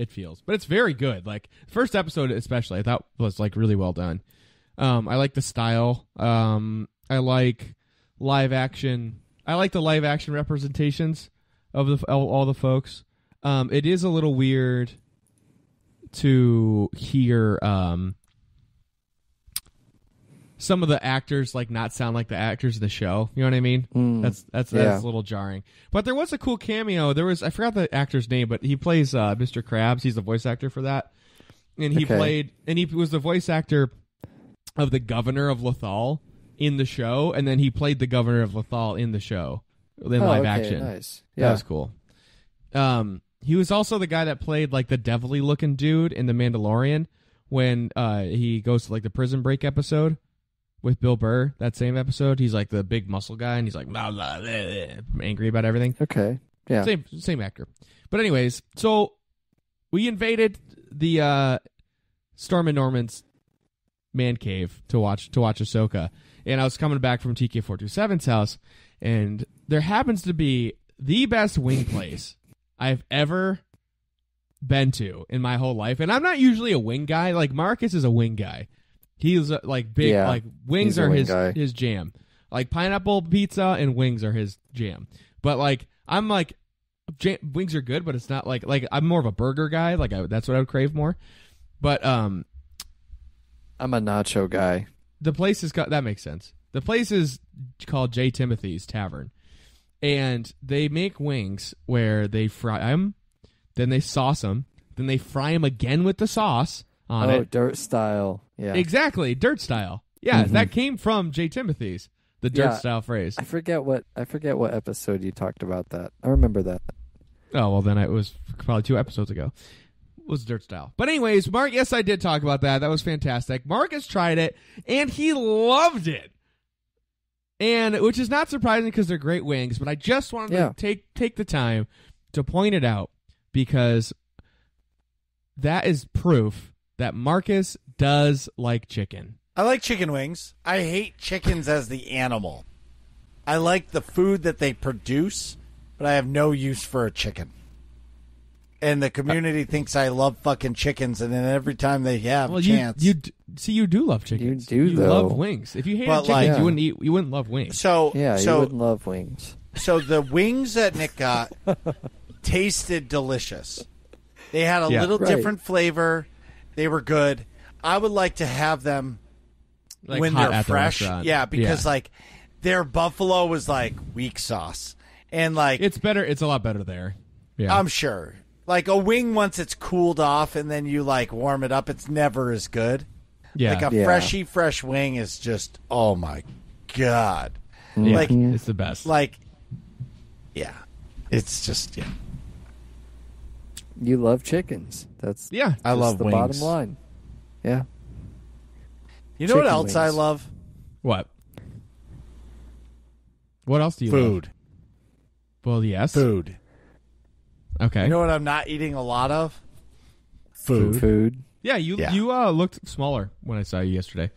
[SPEAKER 2] It feels, but it's very good. Like first episode, especially, I thought was like really well done. Um, I like the style. Um, I like live action. I like the live action representations of the all, all the folks. Um, it is a little weird to hear um some of the actors like not sound like the actors in the show. You know what I mean?
[SPEAKER 1] Mm.
[SPEAKER 2] That's that's
[SPEAKER 1] Yeah.
[SPEAKER 2] that's a little jarring. But there was a cool cameo. There was I forgot the actor's name, but he plays uh, Mr. Krabs. He's the voice actor for that, and he
[SPEAKER 1] Okay.
[SPEAKER 2] played and he was the voice actor of the governor of Lothal in the show, and then he played the governor of Lothal in the show in
[SPEAKER 1] Oh,
[SPEAKER 2] live
[SPEAKER 1] okay,
[SPEAKER 2] action.
[SPEAKER 1] Nice.
[SPEAKER 2] That
[SPEAKER 1] Yeah.
[SPEAKER 2] was cool. Um, he was also the guy that played like the devilly looking dude in The Mandalorian when uh he goes to like the prison break episode with Bill Burr. That same episode, he's like the big muscle guy, and he's like blah, blah, blah, angry about everything.
[SPEAKER 1] Okay. Yeah.
[SPEAKER 2] Same same actor. But anyways, so we invaded the uh Storm and Norman's man cave to watch to watch Ahsoka. And I was coming back from TK427's house, and there happens to be the best wing place [laughs] I've ever been to in my whole life. And I'm not usually a wing guy. Like Marcus is a wing guy. He's uh, like big
[SPEAKER 1] Yeah,
[SPEAKER 2] like wings
[SPEAKER 1] he's a
[SPEAKER 2] are
[SPEAKER 1] wing
[SPEAKER 2] his
[SPEAKER 1] guy.
[SPEAKER 2] his jam. Like pineapple pizza and wings are his jam. But like I'm like jam- wings are good, but it's not like like I'm more of a burger guy. Like I, that's what I would crave more. But um
[SPEAKER 1] I'm a nacho guy.
[SPEAKER 2] the place is got that makes sense. The place is called J Timothy's Tavern, and they make wings where they fry them, then they sauce them, then they fry them again with the sauce on
[SPEAKER 1] oh,
[SPEAKER 2] it.
[SPEAKER 1] dirt style. Yeah.
[SPEAKER 2] Exactly, dirt style. Yeah, mm-hmm. that came from J Timothy's the dirt
[SPEAKER 1] Yeah.
[SPEAKER 2] style phrase.
[SPEAKER 1] I forget what I forget what episode you talked about that. I remember that.
[SPEAKER 2] Oh well, then it was probably two episodes ago. Was dirt style, but anyways, Mark. Yes, I did talk about that. That was fantastic. Marcus tried it and he loved it, and which is not surprising because they're great wings. But I just wanted
[SPEAKER 1] Yeah.
[SPEAKER 2] to take take the time to point it out because that is proof that Marcus does like chicken.
[SPEAKER 3] I like chicken wings. I hate chickens as the animal. I like the food that they produce, but I have no use for a chicken. And the community thinks I love fucking chickens, and then every time they have
[SPEAKER 2] Well,
[SPEAKER 3] a chance,
[SPEAKER 2] you d- see you do love chickens.
[SPEAKER 1] do,
[SPEAKER 2] You
[SPEAKER 1] though.
[SPEAKER 2] love wings. If you hated
[SPEAKER 3] But,
[SPEAKER 2] chickens,
[SPEAKER 3] like-
[SPEAKER 2] you wouldn't eat. You wouldn't love wings.
[SPEAKER 3] so
[SPEAKER 1] Yeah, you
[SPEAKER 3] so
[SPEAKER 1] wouldn't love wings.
[SPEAKER 3] so the wings that Nick got [laughs] tasted delicious. They had a
[SPEAKER 2] Yeah.
[SPEAKER 3] little
[SPEAKER 1] Right.
[SPEAKER 3] different flavor. They were good. I would like to have them
[SPEAKER 2] Like
[SPEAKER 3] when they're
[SPEAKER 2] at the
[SPEAKER 3] fresh. Yeah, because
[SPEAKER 2] Yeah.
[SPEAKER 3] like their buffalo was like weak sauce, and like
[SPEAKER 2] It's better. It's a lot better there. Yeah.
[SPEAKER 3] I'm sure, like a wing once it's cooled off and then you like warm it up, it's never as good.
[SPEAKER 2] yeah.
[SPEAKER 3] Like a
[SPEAKER 1] Yeah.
[SPEAKER 3] freshy fresh wing is just oh my god,
[SPEAKER 2] yeah.
[SPEAKER 3] like
[SPEAKER 2] it's the best.
[SPEAKER 3] like yeah, it's just yeah.
[SPEAKER 1] You love chickens. That's
[SPEAKER 2] yeah.
[SPEAKER 3] I love
[SPEAKER 1] the
[SPEAKER 3] wings.
[SPEAKER 1] bottom line. Yeah.
[SPEAKER 3] You know what
[SPEAKER 1] Chicken
[SPEAKER 3] else I love?
[SPEAKER 2] What? What else do you love?
[SPEAKER 3] Food,
[SPEAKER 2] Well, yes.
[SPEAKER 3] food.
[SPEAKER 2] Okay.
[SPEAKER 3] You know what I'm not eating a lot of? Food.
[SPEAKER 1] Food.
[SPEAKER 2] yeah, you
[SPEAKER 3] Yeah.
[SPEAKER 2] you uh, looked smaller when I saw you yesterday.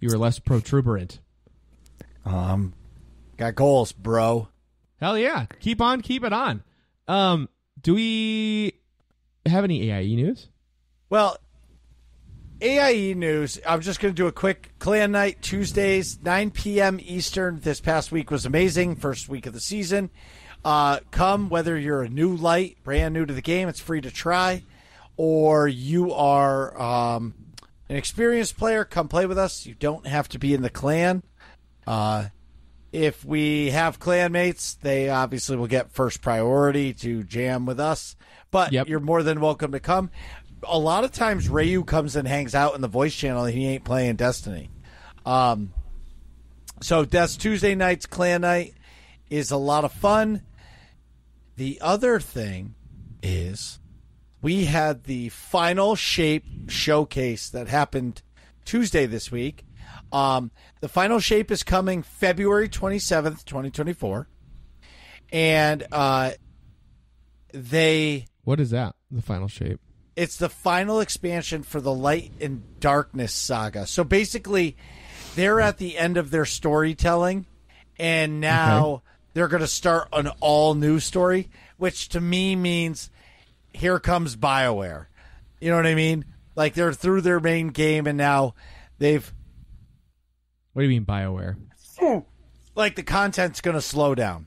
[SPEAKER 2] You were less protuberant.
[SPEAKER 3] Um, got goals, bro.
[SPEAKER 2] Hell yeah! Keep on, keep it on. Um, do we have any AIE news?
[SPEAKER 3] Well, AIE news. I'm just going to do a quick clan night Tuesdays, 9 p.m. Eastern. This past week was amazing. First week of the season. Uh, come whether you're a new light, brand new to the game, it's free to try, or you are um, an experienced player. Come play with us. You don't have to be in the clan. Uh, if we have clan mates, they obviously will get first priority to jam with us. But
[SPEAKER 2] Yep.
[SPEAKER 3] you're more than welcome to come. A lot of times, Rayu comes and hangs out in the voice channel. and He ain't playing Destiny. Um, so that's Tuesday night's clan night is a lot of fun. The other thing is we had the final shape showcase that happened Tuesday this week. Um, the final shape is coming February 27th, 2024. And uh, they
[SPEAKER 2] What is that? The final shape.
[SPEAKER 3] It's the final expansion for the Light and Darkness saga. So basically, they're at the end of their storytelling, and now they're going to start an all new story, which to me means here comes BioWare. You know what I mean? Like they're through their main game, and now they've
[SPEAKER 2] What do you mean Bioware? [clears throat]
[SPEAKER 3] like the content's going to slow down.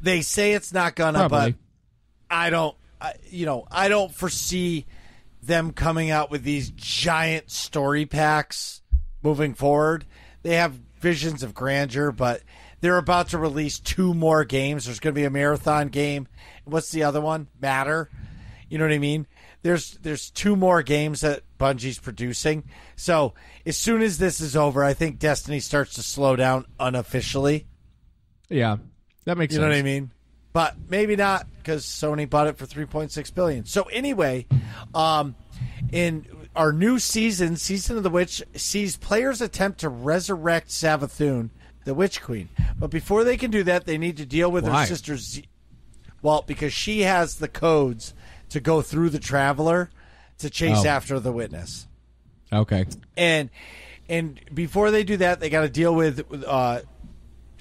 [SPEAKER 3] They say it's not gonna,
[SPEAKER 2] Probably.
[SPEAKER 3] but I don't. I, you know, I don't foresee them coming out with these giant story packs moving forward. They have visions of grandeur, but they're about to release two more games. There's going to be a marathon game. What's the other one? Matter. You know what I mean? There's there's two more games that Bungie's producing. So as soon as this is over, I think Destiny starts to slow down unofficially.
[SPEAKER 2] Yeah, that makes
[SPEAKER 3] You
[SPEAKER 2] sense.
[SPEAKER 3] know what I mean? But maybe not because Sony bought it for 3.6 billion. So anyway, um, in our new season, Season of the Witch, sees players attempt to resurrect Savathun, the Witch Queen. But before they can do that, they need to deal with
[SPEAKER 2] Why?
[SPEAKER 3] her sister. Z- well, because she has the codes to go through the Traveler to chase
[SPEAKER 2] Oh.
[SPEAKER 3] after the Witness
[SPEAKER 2] Okay.
[SPEAKER 3] and and before they do that, they got to deal with uh,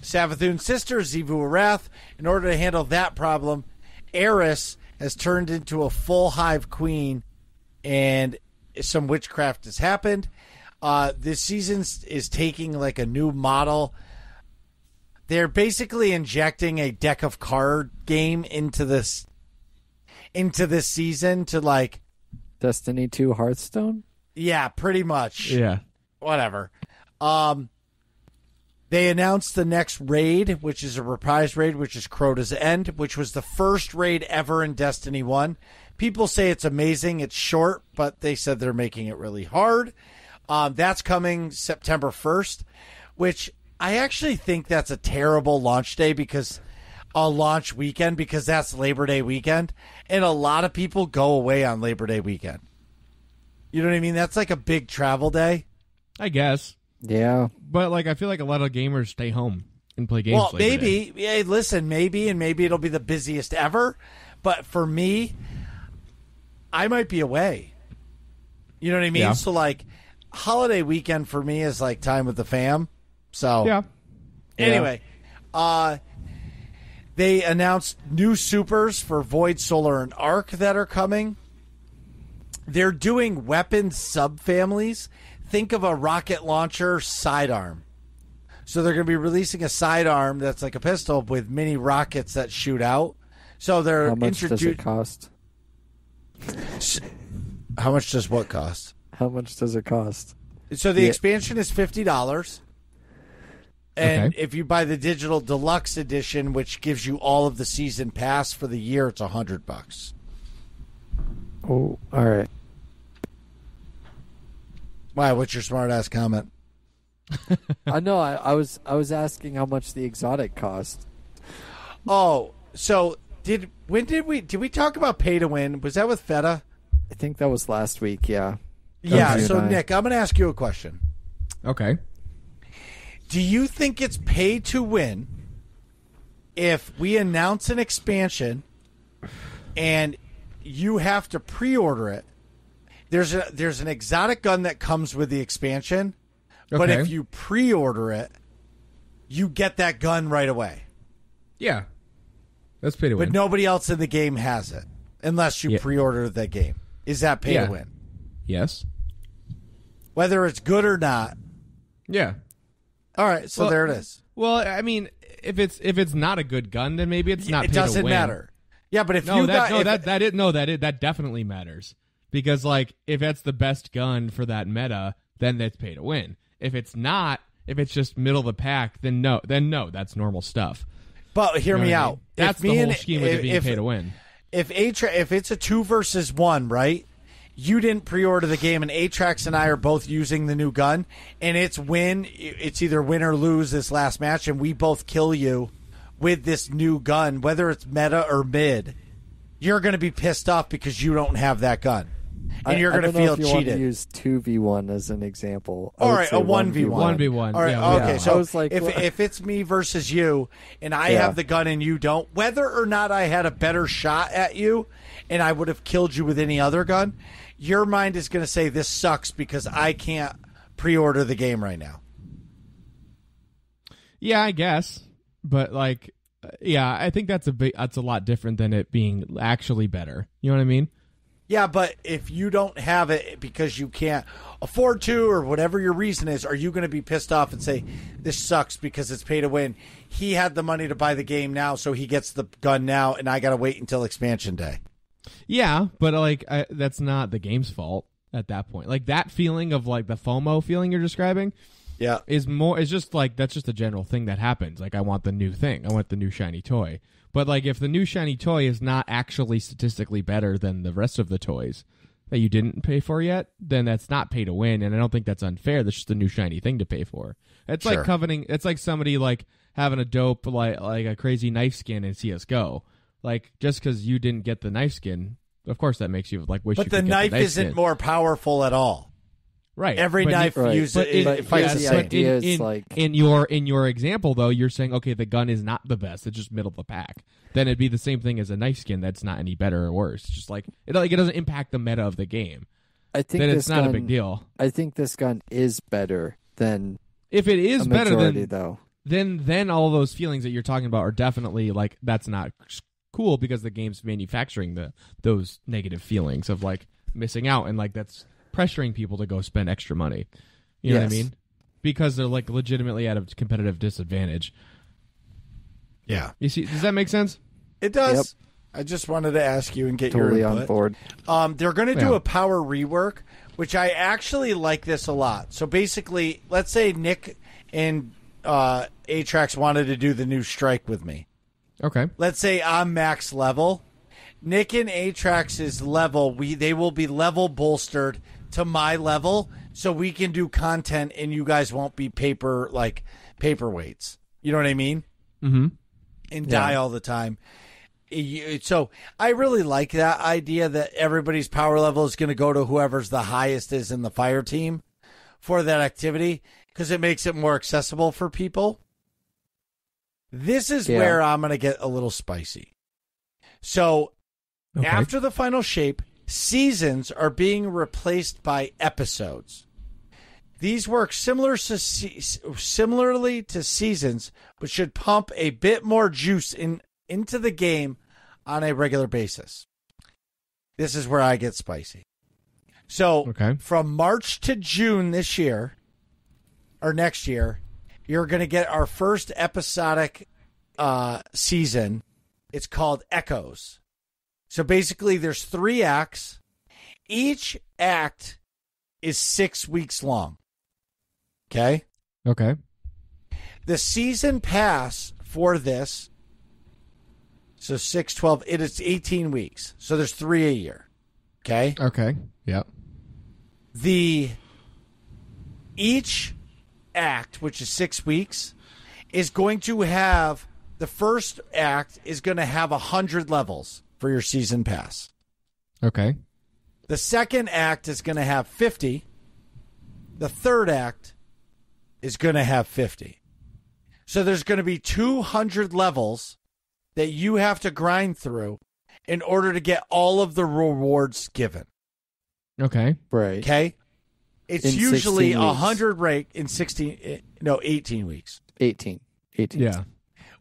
[SPEAKER 3] Savathun's sister, Zivu Arath. In order to handle that problem, Eris has turned into a full hive queen, and some witchcraft has happened. Uh, this season is taking like a new model. They're basically injecting a deck of card game into this into this season to like
[SPEAKER 1] Destiny 2 Hearthstone?
[SPEAKER 3] yeah, pretty much
[SPEAKER 2] Yeah.
[SPEAKER 3] whatever. Um, They announced the next raid, which is a reprise raid, which is Crota's End, which was the first raid ever in Destiny 1. People say it's amazing. It's short, but they said they're making it really hard. Um, that's coming September 1st, which I actually think that's a terrible launch day because a launch weekend because that's Labor Day weekend. And a lot of people go away on Labor Day weekend. You know what I mean? That's like a big travel day.
[SPEAKER 2] I guess,
[SPEAKER 1] Yeah.
[SPEAKER 2] but like I feel like a lot of gamers stay home and play games.
[SPEAKER 3] Well,
[SPEAKER 2] Labor Day.
[SPEAKER 3] maybe. Yeah, listen, maybe, and maybe it'll be the busiest ever. But for me, I might be away. You know what I mean?
[SPEAKER 2] Yeah.
[SPEAKER 3] So, like, holiday weekend for me is like time with the fam. So,
[SPEAKER 2] Yeah.
[SPEAKER 3] anyway, uh, they announced new supers for Void, Solar, and Arc that are coming. They're doing weapon subfamilies. Think of a rocket launcher sidearm. So they're going to be releasing a sidearm that's like a pistol with mini rockets that shoot out. So they're
[SPEAKER 1] How much does it cost?
[SPEAKER 3] How much does what cost?
[SPEAKER 1] How much does it cost?
[SPEAKER 3] So the
[SPEAKER 1] Yeah.
[SPEAKER 3] expansion is fifty dollars. And
[SPEAKER 2] Okay.
[SPEAKER 3] if you buy the digital deluxe edition, which gives you all of the season pass for the year, it's a hundred bucks.
[SPEAKER 1] Oh, all right.
[SPEAKER 3] Why? What's your smart ass comment? [laughs]
[SPEAKER 1] I know. I, I was I was asking how much the exotic cost.
[SPEAKER 3] Oh, so did when did we did we talk about pay to win? Was that with Feta?
[SPEAKER 1] I think that was last week. Yeah.
[SPEAKER 3] Yeah. So
[SPEAKER 1] I.
[SPEAKER 3] Nick, I'm going to ask you a question.
[SPEAKER 2] Okay.
[SPEAKER 3] Do you think it's pay to win if we announce an expansion and you have to pre-order it? There's a there's an exotic gun that comes with the expansion, but if you pre-order it, you get that gun right away.
[SPEAKER 2] Yeah. That's pay to win.
[SPEAKER 3] But nobody else in the game has it unless you
[SPEAKER 2] Yeah.
[SPEAKER 3] pre-order the game. Is that pay
[SPEAKER 2] Yeah.
[SPEAKER 3] to win?
[SPEAKER 2] Yes.
[SPEAKER 3] Whether it's good or not.
[SPEAKER 2] Yeah.
[SPEAKER 3] All right, so
[SPEAKER 2] Well,
[SPEAKER 3] there it is.
[SPEAKER 2] Well, I mean, if it's if it's not a good gun, then maybe it's not.
[SPEAKER 3] it
[SPEAKER 2] pay
[SPEAKER 3] doesn't
[SPEAKER 2] win.
[SPEAKER 3] matter. Yeah, but if
[SPEAKER 2] No,
[SPEAKER 3] you
[SPEAKER 2] that
[SPEAKER 3] got
[SPEAKER 2] no that that is no that is, that definitely matters because like if that's the best gun for that meta, then that's pay to win. If it's not, if it's just middle of the pack, then no, then no, that's normal stuff.
[SPEAKER 3] But hear
[SPEAKER 2] You know
[SPEAKER 3] me
[SPEAKER 2] what I
[SPEAKER 3] out.
[SPEAKER 2] mean? That's
[SPEAKER 3] If
[SPEAKER 2] the whole
[SPEAKER 3] and-
[SPEAKER 2] scheme
[SPEAKER 3] if-
[SPEAKER 2] it being
[SPEAKER 3] if-
[SPEAKER 2] pay to win.
[SPEAKER 3] If Atra- if it's a two versus one, right? You didn't pre-order the game, and Atrax and I are both using the new gun, and it's win. It's either win or lose this last match, and we both kill you with this new gun, whether it's meta or mid. You're going to be pissed off because you don't have that gun, and you're going to
[SPEAKER 1] don't know
[SPEAKER 3] feel
[SPEAKER 1] if you Want
[SPEAKER 3] cheated.
[SPEAKER 1] to use two v one as an example. I
[SPEAKER 3] All
[SPEAKER 1] would
[SPEAKER 3] right,
[SPEAKER 1] say
[SPEAKER 3] a 1v1.
[SPEAKER 2] 1v1.
[SPEAKER 3] All right,
[SPEAKER 2] Yeah,
[SPEAKER 3] okay.
[SPEAKER 1] yeah.
[SPEAKER 3] So
[SPEAKER 1] I was like,
[SPEAKER 3] if
[SPEAKER 1] what-
[SPEAKER 3] if it's me versus you, and I
[SPEAKER 1] Yeah.
[SPEAKER 3] have the gun and you don't, whether or not I had a better shot at you, and I would have killed you with any other gun, your mind is going to say this sucks because I can't pre-order the game right now.
[SPEAKER 2] Yeah, I guess, but like, yeah, I think that's a big, that's a lot different than it being actually better. You know what I mean?
[SPEAKER 3] Yeah, but if you don't have it because you can't afford to, or whatever your reason is, are you going to be pissed off and say this sucks because it's pay to win? He had the money to buy the game now, so he gets the gun now, and I got to wait until expansion day.
[SPEAKER 2] Yeah, but like I, that's not the game's fault at that point. Like that feeling of like the FOMO feeling you're describing
[SPEAKER 3] Yeah.
[SPEAKER 2] is more It's just like that's just a general thing that happens. Like I want the new thing. I want the new shiny toy. But like if the new shiny toy is not actually statistically better than the rest of the toys that you didn't pay for yet, then that's not pay to win and I don't think that's unfair. That's just a new shiny thing to pay for. It's
[SPEAKER 3] Sure.
[SPEAKER 2] like coveting it's like somebody like having a dope like like a crazy knife skin in CS:GO. Like just cuz you didn't get the knife skin, of course that makes you like wish
[SPEAKER 3] But
[SPEAKER 2] you
[SPEAKER 3] the knife,
[SPEAKER 2] the knife
[SPEAKER 3] isn't
[SPEAKER 2] skin.
[SPEAKER 3] more powerful at all.
[SPEAKER 2] Right.
[SPEAKER 3] Every
[SPEAKER 2] But you-
[SPEAKER 3] knife
[SPEAKER 1] Right.
[SPEAKER 3] uses
[SPEAKER 2] but
[SPEAKER 3] it,
[SPEAKER 2] in,
[SPEAKER 1] But
[SPEAKER 3] fights
[SPEAKER 1] yeah,
[SPEAKER 3] the
[SPEAKER 1] the idea
[SPEAKER 2] in,
[SPEAKER 1] is,
[SPEAKER 2] in,
[SPEAKER 1] like-
[SPEAKER 2] in your in your example though, you're saying okay, the gun is not the best; it's just middle of the pack. Then it'd be the same thing as a knife skin that's not any better or worse. It's just like it like it doesn't impact the meta of the game.
[SPEAKER 1] I think
[SPEAKER 2] Then
[SPEAKER 1] this
[SPEAKER 2] it's not
[SPEAKER 1] gun,
[SPEAKER 2] a big deal.
[SPEAKER 1] I think this gun is better than
[SPEAKER 2] If it is
[SPEAKER 1] a
[SPEAKER 2] better
[SPEAKER 1] majority,
[SPEAKER 2] than
[SPEAKER 1] though.
[SPEAKER 2] then then all those feelings that you're talking about are definitely like that's not cool because the game's manufacturing the those negative feelings of like missing out and like that's pressuring people to go spend extra money. You know what I mean? Because they're like legitimately at a competitive disadvantage.
[SPEAKER 3] Yeah,
[SPEAKER 2] You see, does that make sense?
[SPEAKER 3] it does.
[SPEAKER 1] Yep.
[SPEAKER 3] I just wanted to ask you and get
[SPEAKER 1] Totally
[SPEAKER 3] your
[SPEAKER 1] on
[SPEAKER 3] input.
[SPEAKER 1] board.
[SPEAKER 3] Um, they're going to do
[SPEAKER 2] Yeah.
[SPEAKER 3] a power rework, which I actually like this a lot. So basically, let's say Nick and uh, Atrax wanted to do the new strike with me.
[SPEAKER 2] Okay.
[SPEAKER 3] Let's say I'm max level. Nick and Atrax's level, we they will be level bolstered to my level, so we can do content, and you guys won't be paper like paperweights. You know what I mean?
[SPEAKER 2] Mm-hmm.
[SPEAKER 3] And die all the time. So I really like that idea that everybody's power level is going to go to whoever's the highest is in the fire team for that activity because it makes it more accessible for people. This is
[SPEAKER 1] Yeah.
[SPEAKER 3] where I'm going to get a little spicy. So
[SPEAKER 2] Okay.
[SPEAKER 3] after the final shape, seasons are being replaced by episodes. These work similar to similarly to seasons, but should pump a bit more juice in into the game on a regular basis. This is where I get spicy. So
[SPEAKER 2] Okay.
[SPEAKER 3] from March to June this year, or next year, you're going to get our first episodic uh, season. It's called Echoes. So basically, there's three acts. Each act is six weeks long. Okay.
[SPEAKER 2] Okay.
[SPEAKER 3] The season pass for this, so 6, 12, it is 18 weeks. So there's three a year. Okay.
[SPEAKER 2] Okay. Yep.
[SPEAKER 3] the each act which is six weeks is going to have the first act is going to have a hundred levels for your season pass
[SPEAKER 2] Okay.
[SPEAKER 3] the second act is going to have 50 the third act is going to have 50 so there's going to be 200 levels that you have to grind through in order to get all of the rewards given
[SPEAKER 2] Okay.
[SPEAKER 1] Right.
[SPEAKER 3] Okay. It's
[SPEAKER 1] In
[SPEAKER 3] usually a hundred rate in sixteen, eh, no, eighteen weeks.
[SPEAKER 1] 18. 18.
[SPEAKER 2] Yeah.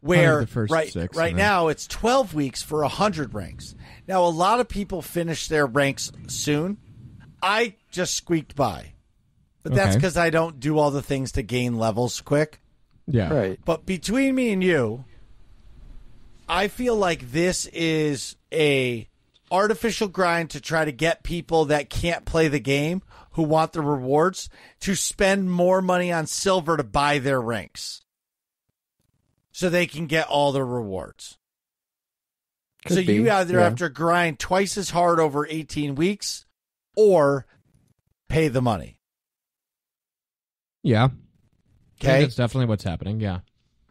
[SPEAKER 3] Where
[SPEAKER 2] the first
[SPEAKER 3] right
[SPEAKER 2] six,
[SPEAKER 3] right now it's twelve weeks for a hundred ranks. Now a lot of people finish their ranks soon. I just squeaked by, but that's
[SPEAKER 2] Okay.
[SPEAKER 3] because I don't do all the things to gain levels quick.
[SPEAKER 2] Yeah.
[SPEAKER 1] Right.
[SPEAKER 3] But between me and you, I feel like this is a artificial grind to try to get people that can't play the game who want the rewards to spend more money on silver to buy their ranks so they can get all the rewards.
[SPEAKER 1] Could
[SPEAKER 3] so you either
[SPEAKER 1] yeah.
[SPEAKER 3] have to grind twice as hard over 18 weeks or pay the money.
[SPEAKER 2] Yeah.
[SPEAKER 3] Okay.
[SPEAKER 2] That's definitely what's happening. Yeah.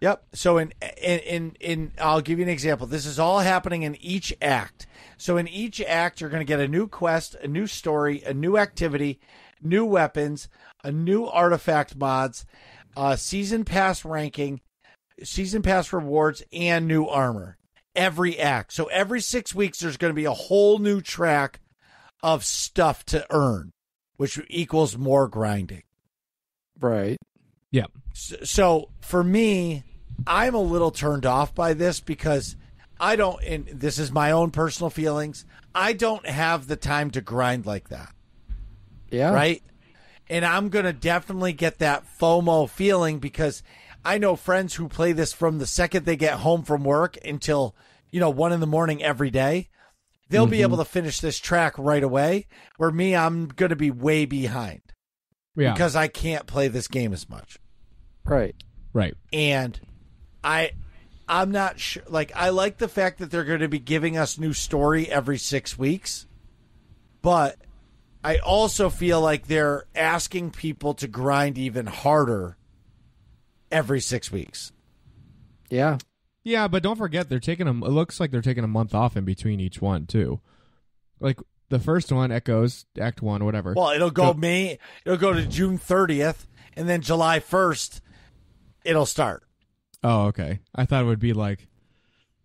[SPEAKER 3] Yep. So in in in in I'll give you an example. This is all happening in each act. So in each act you're going to get a new quest, a new story, a new activity, new weapons, a new artifact mods, a season pass ranking, season pass rewards and new armor. Every act. So every 6 weeks there's going to be a whole new track of stuff to earn, which equals more grinding.
[SPEAKER 1] Right.
[SPEAKER 2] Yeah.
[SPEAKER 3] So, so for me, I'm a little turned off by this because I don't, and this is my own personal feelings. I don't have the time to grind like that,
[SPEAKER 1] Yeah.
[SPEAKER 3] right? And I'm going to definitely get that FOMO feeling because I know friends who play this from the second they get home from work until, you know, one in the morning every day. They'll be mm-hmm. able to finish this track right away. Where me, I'm going to be way behind
[SPEAKER 2] Yeah.
[SPEAKER 3] because I can't play this game as much
[SPEAKER 1] Right.
[SPEAKER 2] right.
[SPEAKER 3] and I I'm not sure like I like the fact that they're going to be giving us new story every 6 weeks but I also feel like they're asking people to grind even harder every 6 weeks.
[SPEAKER 1] Yeah.
[SPEAKER 2] Yeah, but don't forget they're taking a. It looks like they're taking a month off in between each one too. Like the first one, Echoes, Act One, whatever.
[SPEAKER 3] Well, it'll go
[SPEAKER 2] So-
[SPEAKER 3] May it'll go to June 30th and then July 1st it'll start.
[SPEAKER 2] oh, okay. I thought it would be like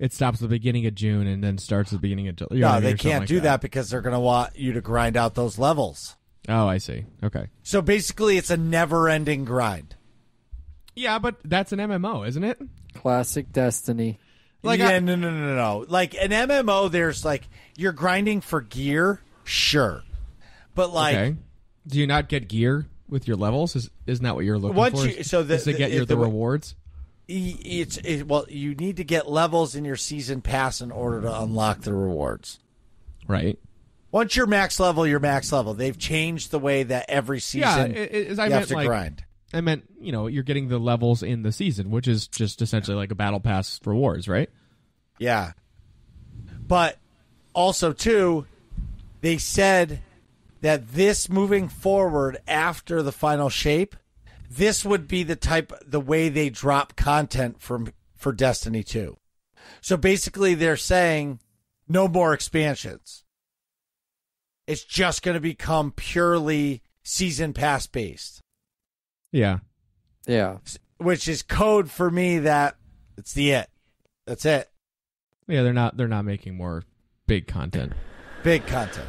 [SPEAKER 2] it stops at the beginning of June and then starts at the beginning of July.
[SPEAKER 3] No, they can't do that because they're going to want you to grind out those levels.
[SPEAKER 2] Oh, I see. Okay.
[SPEAKER 3] So basically it's a never-ending grind.
[SPEAKER 2] Yeah, but that's an MMO, isn't it?
[SPEAKER 1] Classic Destiny.
[SPEAKER 2] Like,
[SPEAKER 3] yeah,
[SPEAKER 2] I-
[SPEAKER 3] no, no, no, no. Like an MMO, there's like you're grinding for gear, sure, but like
[SPEAKER 2] okay. Do you not get gear with your levels? Is isn't that what you're looking
[SPEAKER 3] Once
[SPEAKER 2] for?
[SPEAKER 3] you- so the-
[SPEAKER 2] is to
[SPEAKER 3] the-
[SPEAKER 2] get your
[SPEAKER 3] the
[SPEAKER 2] the rewards.
[SPEAKER 3] it's it, well, you need to get levels in your season pass in order to unlock the rewards.
[SPEAKER 2] Right.
[SPEAKER 3] Once you're max level, you're max level. They've changed the way that every
[SPEAKER 2] Yeah,
[SPEAKER 3] season
[SPEAKER 2] it, it, as I
[SPEAKER 3] you
[SPEAKER 2] meant
[SPEAKER 3] have to
[SPEAKER 2] like
[SPEAKER 3] grind.
[SPEAKER 2] I meant you know you're getting the levels in the season, which is just essentially like a battle pass for wars, right?
[SPEAKER 3] Yeah. But also too, they said that this moving forward after the final shape, this would be the type the way they drop content from for Destiny 2. So basically they're saying no more expansions. It's just going to become purely season pass based,
[SPEAKER 2] Yeah.
[SPEAKER 1] Yeah.
[SPEAKER 3] which is code for me that it's the it. That's it.
[SPEAKER 2] Yeah, they're not they're not making more big content.
[SPEAKER 3] Big content.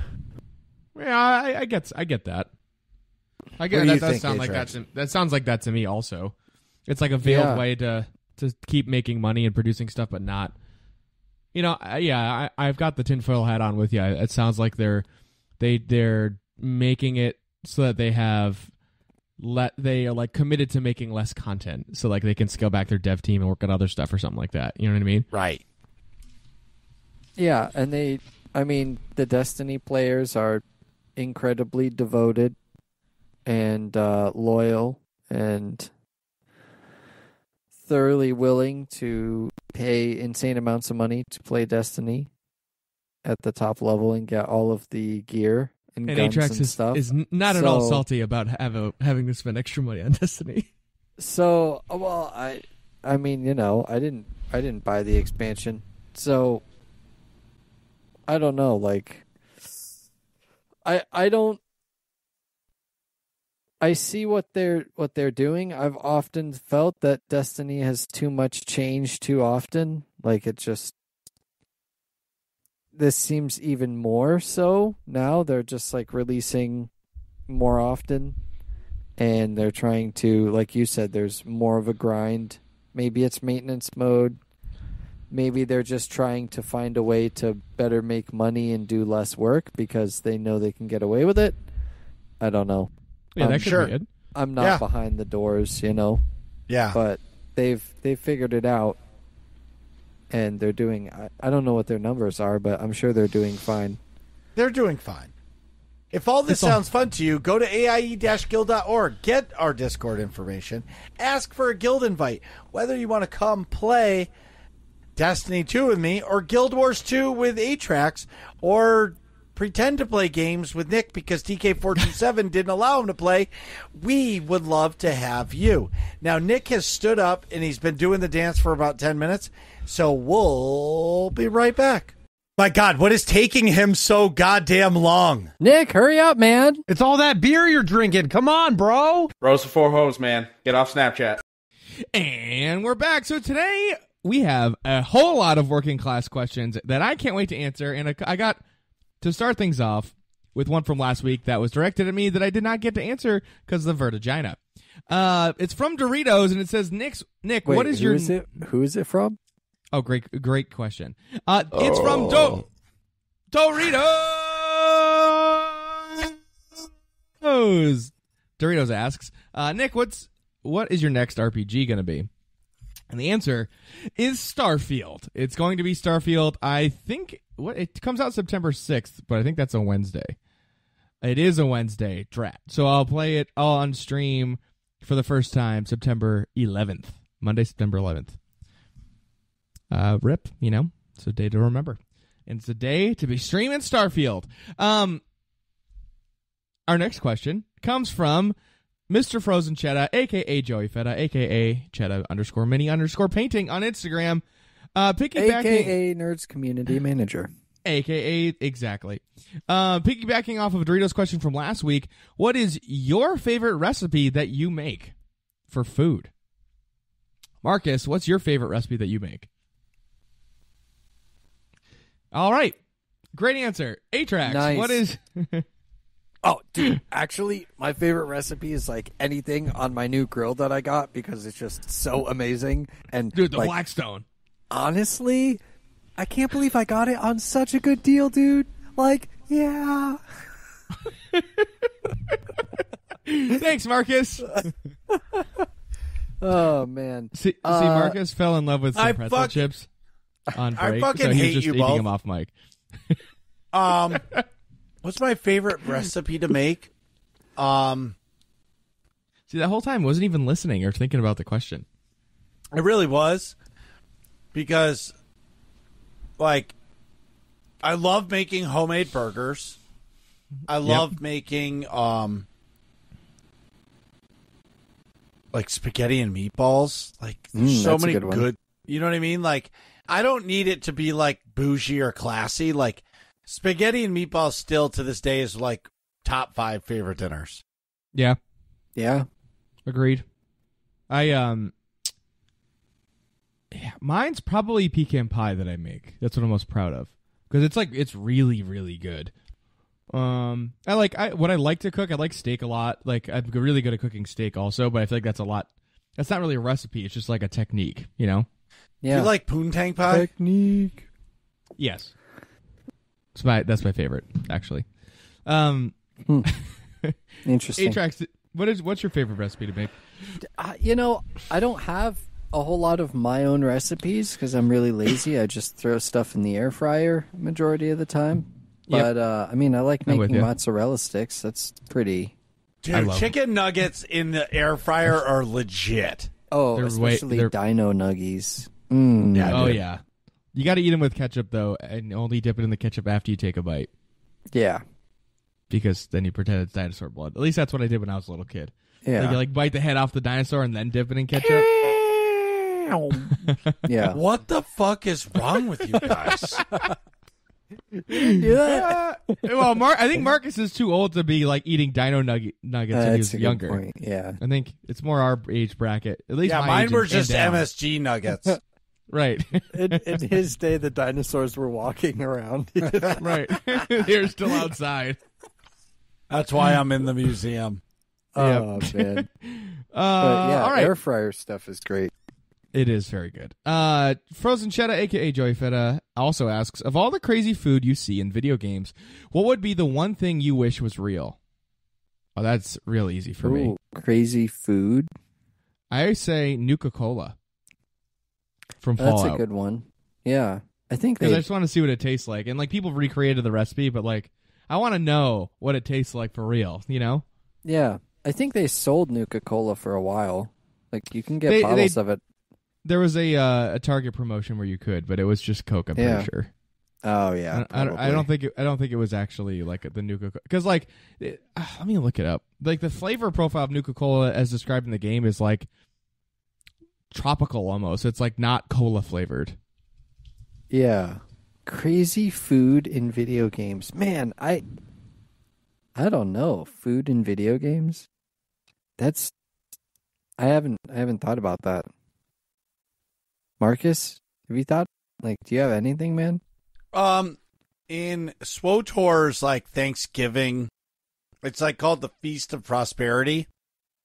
[SPEAKER 2] Yeah, I, I get I get that. I get
[SPEAKER 3] What do
[SPEAKER 2] that
[SPEAKER 3] you
[SPEAKER 2] does sound like that. To, that sounds like that to me also. It's like a veiled
[SPEAKER 1] Yeah.
[SPEAKER 2] way to to keep making money and producing stuff, but not. You know, yeah, I, I've got the tinfoil hat on with you. It sounds like they're they they're making it so that they have let they are like committed to making less content, so like they can scale back their dev team and work on other stuff or something like that. You know what I mean?
[SPEAKER 3] Right.
[SPEAKER 1] Yeah, and they I mean, the Destiny players are incredibly devoted and uh, loyal and thoroughly willing to pay insane amounts of money to play Destiny at the top level and get all of the gear and,
[SPEAKER 2] And
[SPEAKER 1] guns
[SPEAKER 2] Atrax
[SPEAKER 1] and
[SPEAKER 2] is,
[SPEAKER 1] stuff.
[SPEAKER 2] is not at all salty about have a, having to spend extra money on [laughs] Destiny.
[SPEAKER 1] So, uh, well, I, I mean, you know, I didn't, I didn't buy the expansion, so I don't know. Like, I, I don't. I see what they're what they're doing. I've often felt that Destiny has too much change too often. Like it just. This seems even more so now. They're just like releasing more often and they're trying to like you said there's more of a grind maybe it's maintenance mode maybe they're just trying to find a way to better make money and do less work because they know they can get away with it i don't know
[SPEAKER 2] Yeah, that could
[SPEAKER 3] sure.
[SPEAKER 2] be good.
[SPEAKER 1] i'm not
[SPEAKER 3] Yeah.
[SPEAKER 1] behind the doors you know
[SPEAKER 3] Yeah.
[SPEAKER 1] but they've they've figured it out and they're doing I, I don't know what their numbers are but i'm sure they're doing fine
[SPEAKER 3] They're doing fine. If all this
[SPEAKER 2] It's all-
[SPEAKER 3] sounds fun to you, go to aie-guild.org, get our Discord information, ask for a guild invite, whether you want to come play Destiny 2 with me or Guild Wars 2 with Atrax or pretend to play games with Nick because TK427 [laughs] didn't allow him to play. We would love to have you. Now Nick has stood up and he's been doing the dance for about 10 minutes, so we'll be right back. My God, what is taking him so goddamn long?
[SPEAKER 1] nick hurry up man
[SPEAKER 6] It's all that beer you're drinking. Come on, bro.
[SPEAKER 7] Rose for four hoes, man. Get off Snapchat.
[SPEAKER 2] And we're back. So today we have a whole lot of working class questions that I can't wait to answer. And I- I got to start things off with one from last week that was directed at me that I did not get to answer because of the vertigina. Uh, it's from Doritos and it says, Nick's, Nick,
[SPEAKER 1] Wait,
[SPEAKER 2] what is
[SPEAKER 1] who
[SPEAKER 2] your.
[SPEAKER 1] is it who is it from
[SPEAKER 2] Oh, great, great question. Uh, it's from Do Doritos. Doritos asks, uh, Nick, what's what is your next RPG going to be? And the answer is Starfield. It's going to be Starfield. I think what it comes out September sixth, but I think that's a Wednesday. It is a Wednesday drat, so I'll play it all on stream for the first time September eleventh, Monday, September eleventh uh, rip, you know, it's a day to remember. And it's a day to be streaming Starfield. Um, our next question comes from Mr. Frozen Cheddar, aka Joey Feta, aka Cheddar underscore mini underscore painting on Instagram. Uh, piggybacking,
[SPEAKER 1] aka nerds community manager
[SPEAKER 2] aka exactly. Uh, piggybacking off of Doritos' question from last week, what is your favorite recipe that you make for food? Marcus, what's your favorite recipe that you make? All right, great answer. Atrax,
[SPEAKER 1] Nice.
[SPEAKER 2] what is? [laughs]
[SPEAKER 1] Oh, dude, actually, my favorite recipe is like anything on my new grill that I got because it's just so amazing. And
[SPEAKER 2] Dude, the
[SPEAKER 1] like,
[SPEAKER 2] Blackstone.
[SPEAKER 1] honestly, I can't believe I got it on such a good deal, dude. Like, yeah. [laughs]
[SPEAKER 2] Thanks, Marcus. [laughs]
[SPEAKER 1] Oh man.
[SPEAKER 2] See, see,
[SPEAKER 1] Uh,
[SPEAKER 2] Marcus fell in love with some
[SPEAKER 3] I
[SPEAKER 2] pretzel
[SPEAKER 3] fuck-
[SPEAKER 2] chips on
[SPEAKER 3] I fucking
[SPEAKER 2] so
[SPEAKER 3] hate you both.
[SPEAKER 2] off mic.
[SPEAKER 3] Um, [laughs] what's my favorite recipe to make? Um,
[SPEAKER 2] See, See, that whole time I wasn't even listening or thinking about the question.
[SPEAKER 3] It really was because, like, I love making homemade burgers. I love making um like spaghetti and meatballs. Like
[SPEAKER 1] Mm,
[SPEAKER 3] so many
[SPEAKER 1] good
[SPEAKER 3] good. You know what I mean? Like I don't need it to be like bougie or classy. Like spaghetti and meatballs still to this day is like top five favorite dinners.
[SPEAKER 2] Yeah,
[SPEAKER 1] Yeah.
[SPEAKER 2] agreed. I um, yeah, mine's probably pecan pie that I make. That's what I'm most proud of because it's like it's really really good. Um, I like I what I like to cook. I like steak a lot. Like I'm really good at cooking steak also, but I feel like that's a lot. That's not really a recipe. It's just like a technique, you know.
[SPEAKER 1] Yeah.
[SPEAKER 3] You like poontang pie?
[SPEAKER 1] technique.
[SPEAKER 2] Yes. That's my that's my favorite actually. Um, [laughs]
[SPEAKER 1] Interesting.
[SPEAKER 2] Atrax, what is what's your favorite recipe to make?
[SPEAKER 1] Uh, you know, I don't have a whole lot of my own recipes because I'm really lazy. I just throw stuff in the air fryer majority of the time.
[SPEAKER 2] Yep.
[SPEAKER 1] But uh, I mean, I like making mozzarella sticks. That's pretty.
[SPEAKER 3] Dude,
[SPEAKER 2] love
[SPEAKER 3] chicken nuggets in the air fryer are legit.
[SPEAKER 1] Oh,
[SPEAKER 2] They're way-
[SPEAKER 1] especially
[SPEAKER 2] they're-
[SPEAKER 1] Dino Nuggies. Mm.
[SPEAKER 3] Yeah,
[SPEAKER 2] oh
[SPEAKER 3] dude.
[SPEAKER 2] yeah, you got to eat them with ketchup though, and only dip it in the ketchup after you take a bite,
[SPEAKER 1] yeah,
[SPEAKER 2] because then you pretend it's dinosaur blood. At least that's what I did when I was a little kid.
[SPEAKER 1] yeah,
[SPEAKER 2] Like you like bite the head off the dinosaur and then dip it in ketchup. [laughs]
[SPEAKER 1] yeah.
[SPEAKER 3] What the fuck is wrong with you guys? [laughs]
[SPEAKER 2] Uh, [laughs] well, Mar- I think Marcus is too old to be like eating dino nugget nuggets when he was younger.
[SPEAKER 1] point. Yeah,
[SPEAKER 2] I think it's more our age bracket. At least
[SPEAKER 3] yeah,
[SPEAKER 2] my
[SPEAKER 3] mine were just
[SPEAKER 2] and down.
[SPEAKER 3] MSG nuggets.
[SPEAKER 2] Right, [laughs]
[SPEAKER 1] in, in his day, the dinosaurs were walking around. [laughs]
[SPEAKER 2] right. [laughs] They're still outside.
[SPEAKER 3] That's why I'm in the museum.
[SPEAKER 1] oh man,
[SPEAKER 2] Uh,
[SPEAKER 1] but yeah,
[SPEAKER 2] all right.
[SPEAKER 1] air fryer stuff is great.
[SPEAKER 2] It is very good. Uh, Frozen Cheddar, aka Joey Feta, also asks: Of all the crazy food you see in video games, what would be the one thing you wish was real? Oh, that's real easy for me.
[SPEAKER 1] Crazy food.
[SPEAKER 2] I say Nuka Cola from
[SPEAKER 1] That's
[SPEAKER 2] Fallout
[SPEAKER 1] a good one. Yeah, I think
[SPEAKER 2] because I just want to see what it tastes like. And like people recreated the recipe, but like I want to know what it tastes like for real. You know?
[SPEAKER 1] Yeah, I think they sold Nuka Cola for a while. Like you can get
[SPEAKER 2] They-
[SPEAKER 1] bottles
[SPEAKER 2] they-
[SPEAKER 1] of it.
[SPEAKER 2] There was a uh, a Target promotion where you could, but it was just Coke. I'm
[SPEAKER 1] Yeah.
[SPEAKER 2] pretty sure.
[SPEAKER 1] Oh yeah,
[SPEAKER 2] I, I don't, I don't think it, I don't think it was actually like the Nuka because like it, ah, let me look it up. Like the flavor profile of Nuka Cola as described in the game is like tropical almost. It's like not cola flavored.
[SPEAKER 1] Yeah, crazy food in video games. Man, I. I don't know food in video games. That's. I haven't. I haven't thought about that. Marcus, have you thought? Like, do you have anything, man?
[SPEAKER 3] Um, in SWTOR's like Thanksgiving, it's like called the Feast of Prosperity.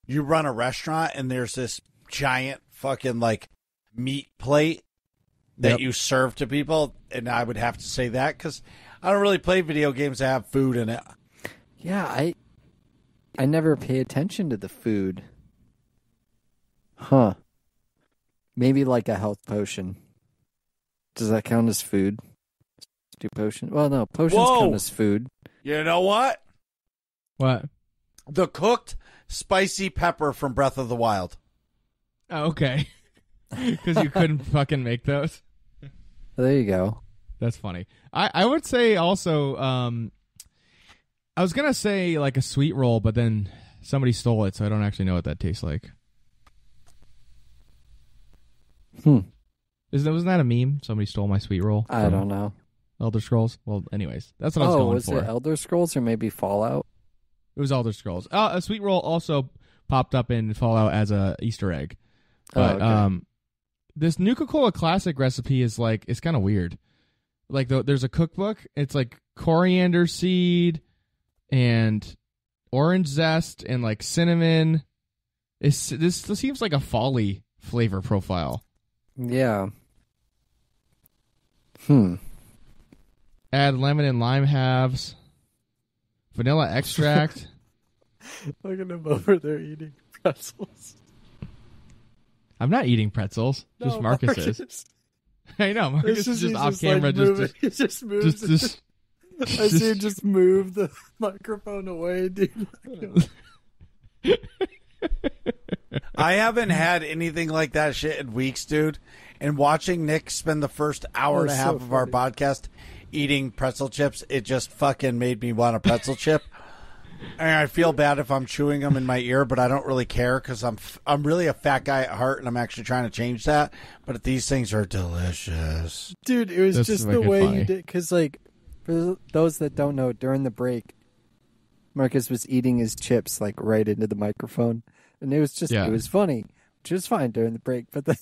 [SPEAKER 3] You run a restaurant and there's this giant fucking like meat plate that
[SPEAKER 1] Yep.
[SPEAKER 3] you serve to people, and I would have to say that because I don't really play video games that have food in it.
[SPEAKER 1] Yeah, I. I never pay attention to the food. Huh. Maybe like a health potion. Does that count as food? Do potion? Well, no, potions
[SPEAKER 3] Whoa.
[SPEAKER 1] count as food.
[SPEAKER 3] You know what?
[SPEAKER 2] What?
[SPEAKER 3] The cooked spicy pepper from Breath of the Wild.
[SPEAKER 2] Oh, okay. [laughs] Because you couldn't [laughs] fucking make those.
[SPEAKER 1] There you go.
[SPEAKER 2] That's funny. I, I would say also, um, I was gonna say like a sweet roll, but then somebody stole it, so I don't actually know what that tastes like.
[SPEAKER 1] Hmm.
[SPEAKER 2] Is that wasn't that a meme? Somebody stole my sweet roll.
[SPEAKER 1] I don't know.
[SPEAKER 2] Elder Scrolls. Well, anyways, that's what I was
[SPEAKER 1] oh,
[SPEAKER 2] going
[SPEAKER 1] was
[SPEAKER 2] for.
[SPEAKER 1] it Elder Scrolls or maybe Fallout?
[SPEAKER 2] It was Elder Scrolls. Uh, a sweet roll also popped up in Fallout as a Easter egg.
[SPEAKER 1] Oh,
[SPEAKER 2] But
[SPEAKER 1] okay.
[SPEAKER 2] um, this Nuka Cola classic recipe is like it's kind of weird. Like the, there's a cookbook. It's like coriander seed and orange zest and like cinnamon. It's this, this seems like a folly flavor profile.
[SPEAKER 1] Yeah. Hmm.
[SPEAKER 2] Add lemon and lime halves, vanilla extract. [laughs]
[SPEAKER 1] Look at him over there eating pretzels.
[SPEAKER 2] I'm not eating pretzels. Just Marcus, is. [laughs] I know Marcus is just off camera. just, [laughs]
[SPEAKER 1] He just
[SPEAKER 2] just, just,
[SPEAKER 1] I see him [laughs] just move the microphone away, dude.
[SPEAKER 3] I haven't had anything like that shit in weeks, dude. And watching Nick spend the first hour and a half
[SPEAKER 1] so
[SPEAKER 3] of our podcast eating pretzel chips, it just fucking made me want a pretzel chip. And I feel bad if I'm chewing them in my ear, but I don't really care because I'm f- I'm really a fat guy at heart, and I'm actually trying to change that. But these things are delicious.
[SPEAKER 1] Dude, it was
[SPEAKER 2] That's
[SPEAKER 1] just the way
[SPEAKER 2] funny.
[SPEAKER 1] you did. Because, like, for those that don't know, during the break, Marcus was eating his chips, like, right into the microphone. And it was just,
[SPEAKER 2] Yeah.
[SPEAKER 1] it was funny, which was fine during the break. But then,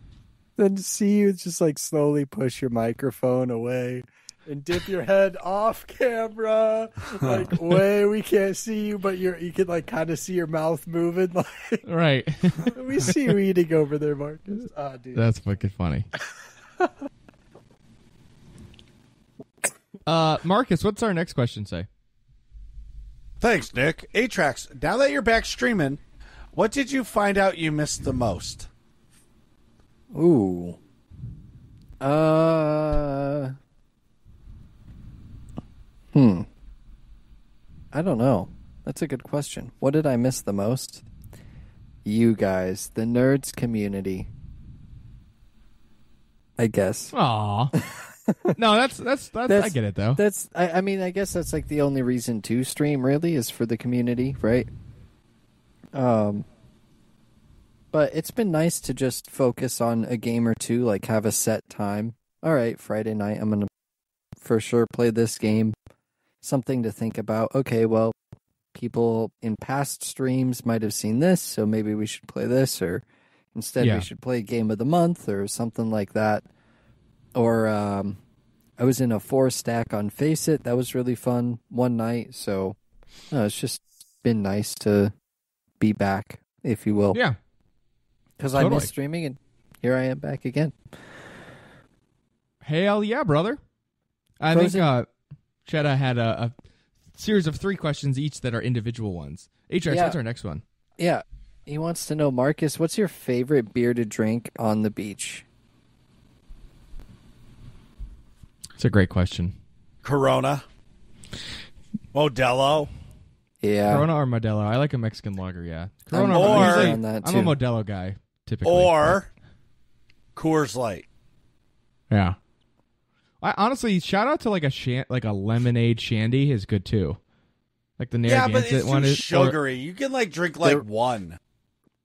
[SPEAKER 1] [laughs] then to see you just, like, slowly push your microphone away and dip your head off camera, like, [laughs] way we can't see you, but you're, you can, like, kind of see your mouth moving. [laughs] Like,
[SPEAKER 2] right. [laughs]
[SPEAKER 1] we see you eating over there, Marcus. Ah, dude.
[SPEAKER 2] That's fucking funny. uh, Marcus, what's our next question say?
[SPEAKER 3] Thanks, Nick. Atrax, now that you're back streaming, what did you find out you missed the most?
[SPEAKER 1] Ooh. Uh. Hmm. I don't know. That's a good question. What did I miss the most? You guys, the nerds community. I guess.
[SPEAKER 2] Aw. no, that's, that's that's I get it though.
[SPEAKER 1] That's I, I mean, I guess that's like the only reason to stream really is for the community, right? Um but it's been nice to just focus on a game or two, like have a set time. All right, Friday night I'm going to for sure play this game. Something to think about. Okay, well, people in past streams might have seen this, so maybe we should play this or instead
[SPEAKER 2] Yeah.
[SPEAKER 1] we should play game of the month or something like that. Or um I was in a four stack on FACEIT. That was really fun one night. So no, it's just been nice to be back, if you will.
[SPEAKER 2] yeah.
[SPEAKER 1] Because I
[SPEAKER 2] totally.
[SPEAKER 1] miss streaming and here I am back again.
[SPEAKER 2] Hell yeah, brother. I
[SPEAKER 1] Frozen-
[SPEAKER 2] think uh, Cheddar had a, a series of three questions each that are individual ones. Atrax,
[SPEAKER 1] Yeah.
[SPEAKER 2] what's our next one?
[SPEAKER 1] Yeah. He wants to know, Marcus, what's your favorite beer to drink on the beach?
[SPEAKER 2] It's a great question.
[SPEAKER 3] Corona, Modelo.
[SPEAKER 1] Yeah.
[SPEAKER 2] Corona or Modelo? I like a Mexican lager. Yeah,
[SPEAKER 1] I'm
[SPEAKER 2] Corona.
[SPEAKER 3] Or-
[SPEAKER 2] usually-
[SPEAKER 1] on that
[SPEAKER 2] I'm a. Modelo guy typically.
[SPEAKER 3] Or Coors Light.
[SPEAKER 2] yeah. I honestly shout out to like a shan- like a lemonade shandy is good too. Like the
[SPEAKER 3] Yeah, but it's
[SPEAKER 2] one
[SPEAKER 3] too
[SPEAKER 2] is or-
[SPEAKER 3] sugary. you can like drink like
[SPEAKER 1] There-
[SPEAKER 3] one.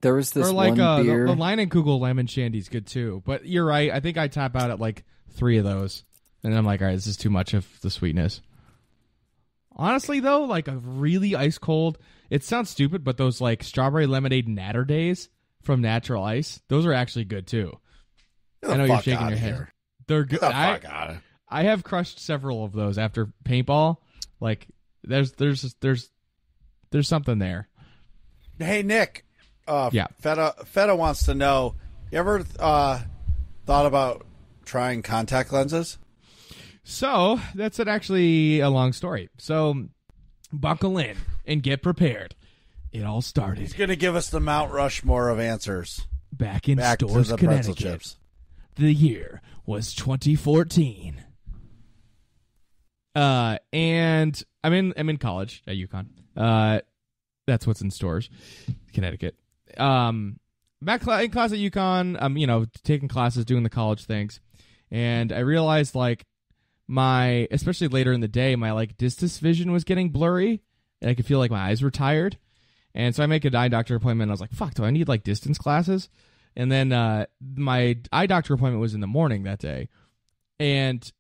[SPEAKER 1] There was this
[SPEAKER 2] or like
[SPEAKER 1] one
[SPEAKER 2] uh, the,
[SPEAKER 1] beer.
[SPEAKER 2] the Leinenkugel lemon shandy's good too. But you're right. I think I tap out at like three of those, and then I'm like, all right, this is too much of the sweetness. Honestly, though, like a really ice cold. It sounds stupid, but those like strawberry lemonade Naturdays from Natural Ice, those are actually good too.
[SPEAKER 3] Get the
[SPEAKER 2] I know you're shaking
[SPEAKER 3] outta
[SPEAKER 2] your head.
[SPEAKER 3] here.
[SPEAKER 2] They're good.
[SPEAKER 3] Get the
[SPEAKER 2] I,
[SPEAKER 3] fuck outta-
[SPEAKER 2] I have crushed several of those after paintball. Like there's there's there's there's something there.
[SPEAKER 3] Hey Nick, uh,
[SPEAKER 2] Yeah.
[SPEAKER 3] Feta Feta wants to know. You ever uh, thought about trying contact lenses?
[SPEAKER 2] So that's an actually a long story. So buckle in and get prepared. It all started.
[SPEAKER 3] He's going to give us the Mount Rushmore of answers.
[SPEAKER 2] back in
[SPEAKER 3] Back to
[SPEAKER 2] Storrs,
[SPEAKER 3] the
[SPEAKER 2] Connecticut.
[SPEAKER 3] chips.
[SPEAKER 2] The year was 2014. Uh, and I'm in I'm in college at UConn. Uh, that's what's in Storrs, Connecticut. Um, back cla- in class at UConn. I'm you know taking classes, doing the college things, and I realized like my especially later in the day, my like distance vision was getting blurry, and I could feel like my eyes were tired. And so I make a eye doctor appointment. I was like, "Fuck, do I need like distance classes?" And then uh, my eye doctor appointment was in the morning that day, and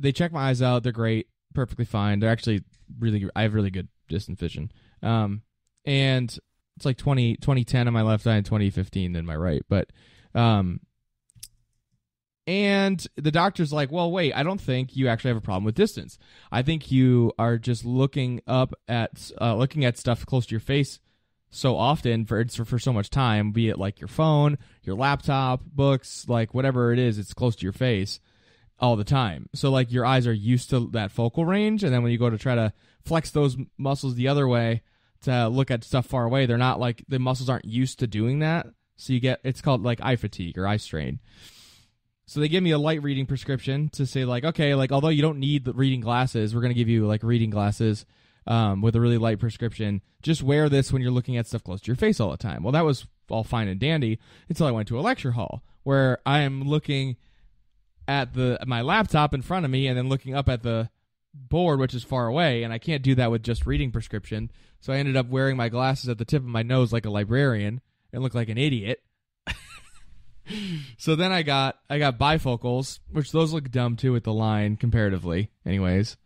[SPEAKER 2] they check my eyes out. They're great, perfectly fine. They're actually really. I have really good distance vision. Um, and it's like 20, 2010 on my left eye and twenty fifteen in my right. But, um, and the doctor's like, well, wait, I don't think you actually have a problem with distance. I think you are just looking up at uh, looking at stuff close to your face so often for, for so much time, be it like your phone, your laptop, books, like whatever it is, it's close to your face all the time. So like your eyes are used to that focal range, and then when you go to try to flex those muscles the other way to look at stuff far away, they're not like the muscles aren't used to doing that. So you get it's called like eye fatigue or eye strain. So they give me a light reading prescription to say like, okay, like although you don't need the reading glasses, we're gonna give you like reading glasses um, with a really light prescription. Just wear this when you're looking at stuff close to your face all the time. Well, that was all fine and dandy until I went to a lecture hall where I am looking at the my laptop in front of me and then looking up at the board which is far away and I can't do that with just reading prescription. So I ended up wearing my glasses at the tip of my nose like a librarian and looked like an idiot. [laughs] so then I got I got bifocals, which those look dumb too with the line comparatively, anyways.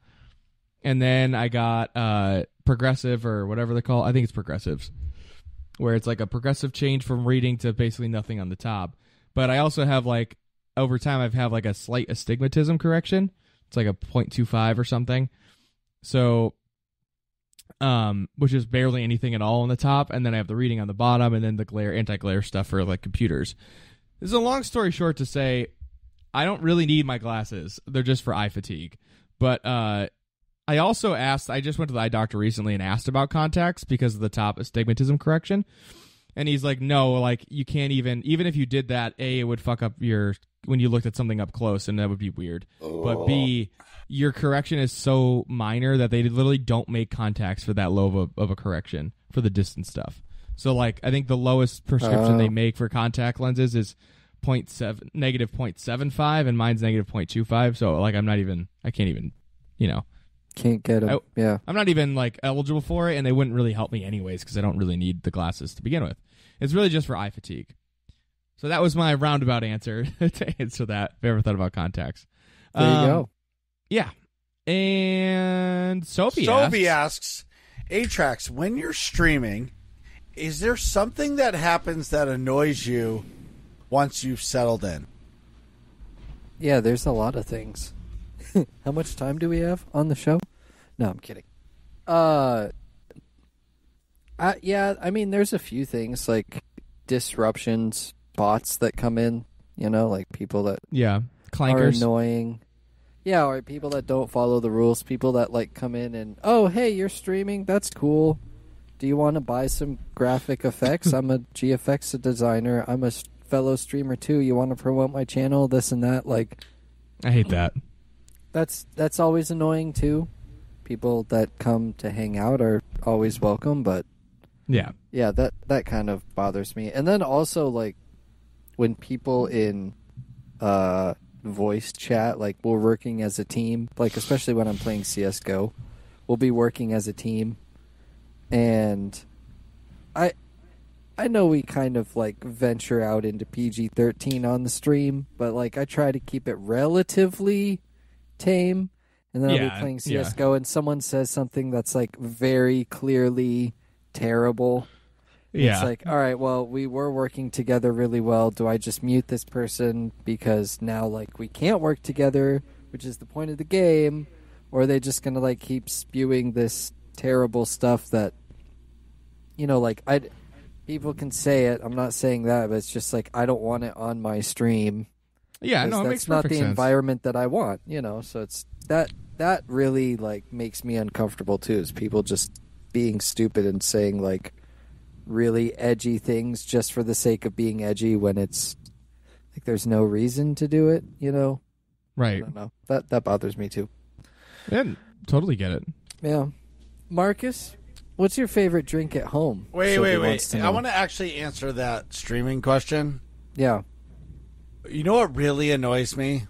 [SPEAKER 2] And then I got uh progressive or whatever they call. I think it's progressives, where it's like a progressive change from reading to basically nothing on the top. But I also have like over time I've have like a slight astigmatism correction. It's like a 0.25 or something. So um, which is barely anything at all on the top, and then I have the reading on the bottom, and then the glare anti glare stuff for like computers. This is a long story short to say, I don't really need my glasses; they're just for eye fatigue. But uh, I also asked. I just went to the eye doctor recently and asked about contacts because of the top astigmatism correction, and he's like, "No, like you can't even. Even if you did that, a it would fuck up your when you looked at something up close, and that would be weird. But b oh. your correction is so minor that they literally don't make contacts for that low of a, of a correction for the distance stuff. So like I think the lowest prescription
[SPEAKER 1] Oh.
[SPEAKER 2] they uh. make for contact lenses is 0.7 negative 0.75 and mine's negative 0.25 so like I'm not even I can't even you know
[SPEAKER 1] Can't get
[SPEAKER 2] it
[SPEAKER 1] yeah.
[SPEAKER 2] I'm not even like eligible for it and they wouldn't really help me anyways cuz I don't really need the glasses to begin with. It's really just for eye fatigue. So that was my roundabout answer [laughs] to answer that. If you ever thought about contacts.
[SPEAKER 1] There you
[SPEAKER 2] Um,
[SPEAKER 1] go.
[SPEAKER 2] Yeah. And Sophie,
[SPEAKER 3] Sophie
[SPEAKER 2] asks,
[SPEAKER 3] asks, Atrax, when you're streaming, is there something that happens that annoys you once you've settled in?
[SPEAKER 1] Yeah, there's a lot of things. [laughs] How much time do we have on the show? No, I'm kidding. Uh, I, yeah, I mean, there's a few things like disruptions, bots that come in. You know, like people that
[SPEAKER 2] yeah,
[SPEAKER 1] are annoying. Yeah, or people that don't follow the rules. People that like come in and oh, hey, you're streaming. That's cool. Do you want to buy some graphic effects? [laughs] I'm a GFX designer. I'm a fellow streamer too. You want to promote my channel? This and that. Like
[SPEAKER 2] I hate that.
[SPEAKER 1] that's that's always annoying too. People that come to hang out are always welcome, but
[SPEAKER 2] Yeah,
[SPEAKER 1] yeah, that that kind of bothers me. And then also like when people in uh voice chat like we're working as a team, like especially when I'm playing CS:GO, we'll be working as a team and I I know we kind of like venture out into PG-13 on the stream, but like I try to keep it relatively tame. And then I'll be playing
[SPEAKER 2] yeah.
[SPEAKER 1] CS:GO and someone says something that's like very clearly terrible.
[SPEAKER 2] yeah.
[SPEAKER 1] It's like, all right, well, we were working together really well. Do I just mute this person because now like we can't work together, which is the point of the game, or are they just gonna like keep spewing this terrible stuff that, you know, like I, people can say it. I'm not saying that, but it's just like I don't want it on my stream.
[SPEAKER 2] Yeah, no,
[SPEAKER 1] that's not the
[SPEAKER 2] sense.
[SPEAKER 1] environment that I want. You know, so it's that that really like makes me uncomfortable too. Is people just being stupid and saying like really edgy things just for the sake of being edgy when it's like there's no reason to do it. You know, I
[SPEAKER 2] right?
[SPEAKER 1] don't know. That that bothers me too.
[SPEAKER 2] Yeah, totally get it.
[SPEAKER 1] Yeah, Marcus, what's your favorite drink at home?
[SPEAKER 3] Wait,
[SPEAKER 1] Sophie
[SPEAKER 3] wait, wait.
[SPEAKER 1] to
[SPEAKER 3] I want to actually answer that streaming question.
[SPEAKER 1] Yeah.
[SPEAKER 3] You know what really annoys me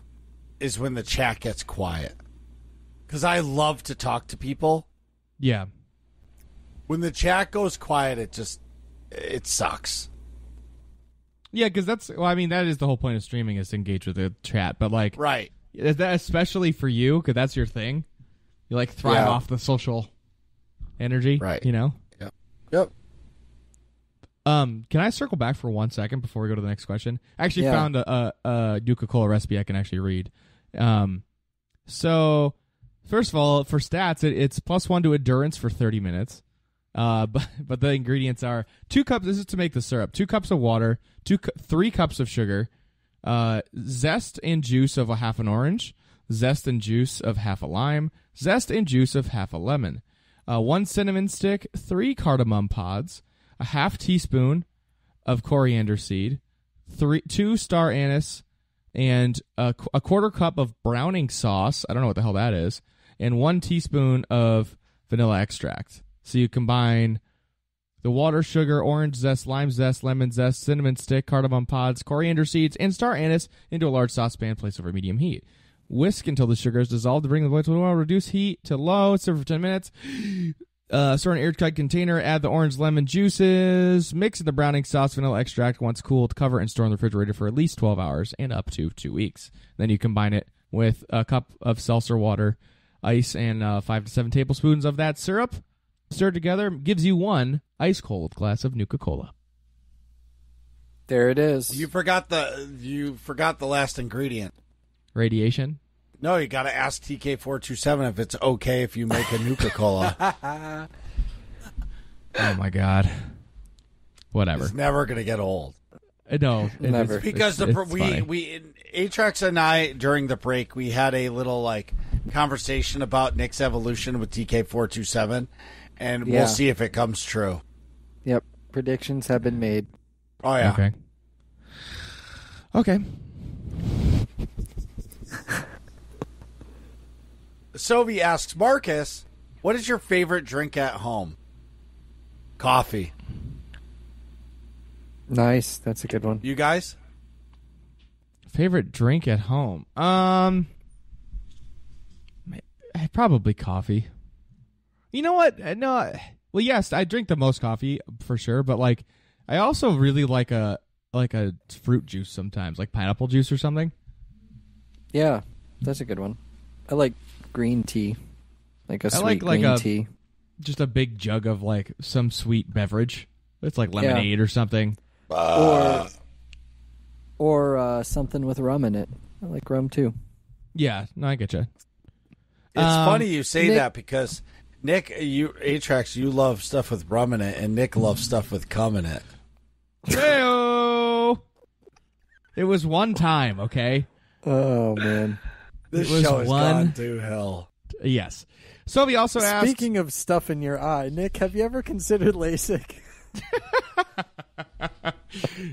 [SPEAKER 3] is when the chat gets quiet. Because I love to talk to people.
[SPEAKER 2] Yeah,
[SPEAKER 3] When the chat goes quiet, it just it sucks.
[SPEAKER 2] yeah, because that's well, I mean, that is the whole point of streaming is to engage with the chat. But like,
[SPEAKER 3] Right.
[SPEAKER 2] is that especially for you? Because that's your thing. You like thrive
[SPEAKER 3] Yeah.
[SPEAKER 2] off the social energy,
[SPEAKER 3] Right.
[SPEAKER 2] You know.
[SPEAKER 3] Yep. Yep.
[SPEAKER 2] Um, can I circle back for one second before we go to the next question? I actually
[SPEAKER 1] Yeah.
[SPEAKER 2] found a, a, a Nuka Cola recipe I can actually read. Um, so first of all, for stats, it, it's plus one to endurance for thirty minutes. Uh, [laughs] but but the ingredients are two cups. This is to make the syrup. Two cups of water. Two three cups of sugar. Uh, zest and juice of a half an orange. Zest and juice of half a lime. Zest and juice of half a lemon. Uh, one cinnamon stick. Three cardamom pods a half teaspoon of coriander seed, three two star anise, and a, a quarter cup of browning sauce. I don't know what the hell that is, and one teaspoon of vanilla extract. So you combine the water, sugar, orange zest, lime zest, lemon zest, cinnamon stick, cardamom pods, coriander seeds, and star anise into a large saucepan placed over medium heat. Whisk until the sugar is dissolved to bring the boil to a. Reduce heat to low. Serve for 10 minutes. Uh, store in an airtight container. Add the orange lemon juices. Mix in the browning sauce, vanilla extract. Once cooled, cover and store in the refrigerator for at least 12 hours and up to two weeks. Then you combine it with a cup of seltzer water, ice, and uh, five to seven tablespoons of that syrup. Stir together. Gives you one ice cold glass of Nuka Cola.
[SPEAKER 1] There it is.
[SPEAKER 3] You forgot the you forgot the last ingredient.
[SPEAKER 2] Radiation.
[SPEAKER 3] No, you got to ask TK four two seven if it's okay if you make a Nuka Cola. [laughs]
[SPEAKER 2] Oh my god. Whatever.
[SPEAKER 3] it's never gonna get old
[SPEAKER 2] Uh, No, it-
[SPEAKER 1] Never.
[SPEAKER 2] it's-
[SPEAKER 3] because the
[SPEAKER 2] it's-
[SPEAKER 3] we
[SPEAKER 2] funny.
[SPEAKER 3] we Atrax and I during the break we had a little like conversation about Nick's evolution with TK four two seven, and
[SPEAKER 1] Yeah.
[SPEAKER 3] we'll see if it comes true.
[SPEAKER 1] Yep. Predictions have been made.
[SPEAKER 3] Oh yeah,
[SPEAKER 2] Okay. Okay.
[SPEAKER 3] Sovi asks Marcus, "What is your favorite drink at home?" Coffee.
[SPEAKER 1] Nice. That's a good one.
[SPEAKER 3] You guys?
[SPEAKER 2] Favorite drink at home? Um, probably coffee. You know what? Uh, No, I- well, yes, I drink the most coffee for sure, but like, I also really like a like a fruit juice sometimes, like pineapple juice or something.
[SPEAKER 1] Yeah, that's a good one. I like green tea, like a
[SPEAKER 2] I
[SPEAKER 1] sweet
[SPEAKER 2] like, like
[SPEAKER 1] green
[SPEAKER 2] a-
[SPEAKER 1] tea.
[SPEAKER 2] Just a big jug of like some sweet beverage. It's like lemonade or something.
[SPEAKER 1] or or uh, something with rum in it. I like rum too.
[SPEAKER 2] Yeah, no, I get you.
[SPEAKER 3] It's
[SPEAKER 2] Um,
[SPEAKER 3] funny you say
[SPEAKER 1] Nick-
[SPEAKER 3] that because Nick, you Atrax, you love stuff with rum in it, and Nick loves stuff with cum in it.
[SPEAKER 2] Heyo! It was one time, okay?
[SPEAKER 1] Oh man.
[SPEAKER 3] This
[SPEAKER 2] was
[SPEAKER 3] show has
[SPEAKER 2] one-
[SPEAKER 3] gone to hell.
[SPEAKER 2] Yes. So we also asked.
[SPEAKER 1] Speaking of stuff in your eye, Nick, have you ever considered LASIK? [laughs]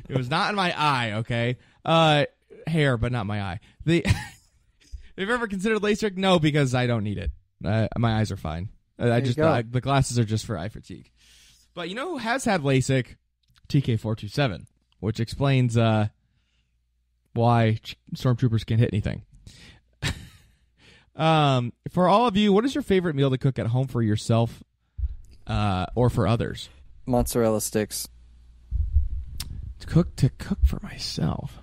[SPEAKER 2] It was not in my eye, okay? Uh, hair, but not my eye. The. [laughs] Have you ever considered LASIK? No, because I don't need it. Uh, my eyes are fine. Uh, I just. I, the glasses are just for eye fatigue. But you know who has had LASIK? TK427, which explains uh, why stormtroopers can't hit anything. [laughs] um, for all of you, what is your favorite meal to cook at home for yourself uh, or for others?
[SPEAKER 1] Mozzarella sticks.
[SPEAKER 2] To cook to cook for myself.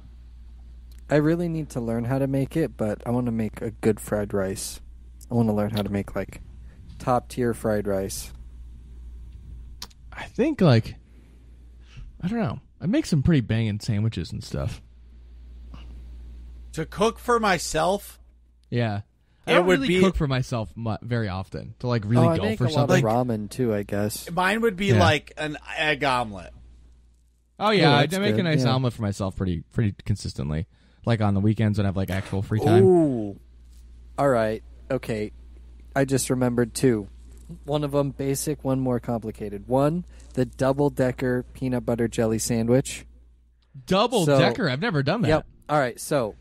[SPEAKER 1] I really need to learn how to make it, but I want to make a good fried rice. I want to learn how to make like top tier fried rice.
[SPEAKER 2] I think like I don't know. I make some pretty banging sandwiches and stuff.
[SPEAKER 3] To cook for myself,
[SPEAKER 2] Yeah. I
[SPEAKER 3] It
[SPEAKER 2] don't
[SPEAKER 3] would
[SPEAKER 2] really
[SPEAKER 3] be-
[SPEAKER 2] cook for myself very often to like really
[SPEAKER 1] oh, I
[SPEAKER 2] go
[SPEAKER 1] make
[SPEAKER 2] for
[SPEAKER 1] a lot
[SPEAKER 2] something.
[SPEAKER 1] of ramen too, I guess.
[SPEAKER 3] mine would be
[SPEAKER 2] Yeah.
[SPEAKER 3] like an egg omelet.
[SPEAKER 2] oh yeah,
[SPEAKER 1] Oh,
[SPEAKER 2] I
[SPEAKER 1] that's
[SPEAKER 2] do make a nice
[SPEAKER 1] yeah.
[SPEAKER 2] omelet for myself pretty pretty consistently. Like on the weekends when I have like actual free time.
[SPEAKER 1] Ooh. All right. Okay. I just remembered two. One of them basic, one more complicated. One, the double decker peanut butter jelly sandwich.
[SPEAKER 2] Double
[SPEAKER 1] So-
[SPEAKER 2] decker. I've never done that.
[SPEAKER 1] Yep. All right. So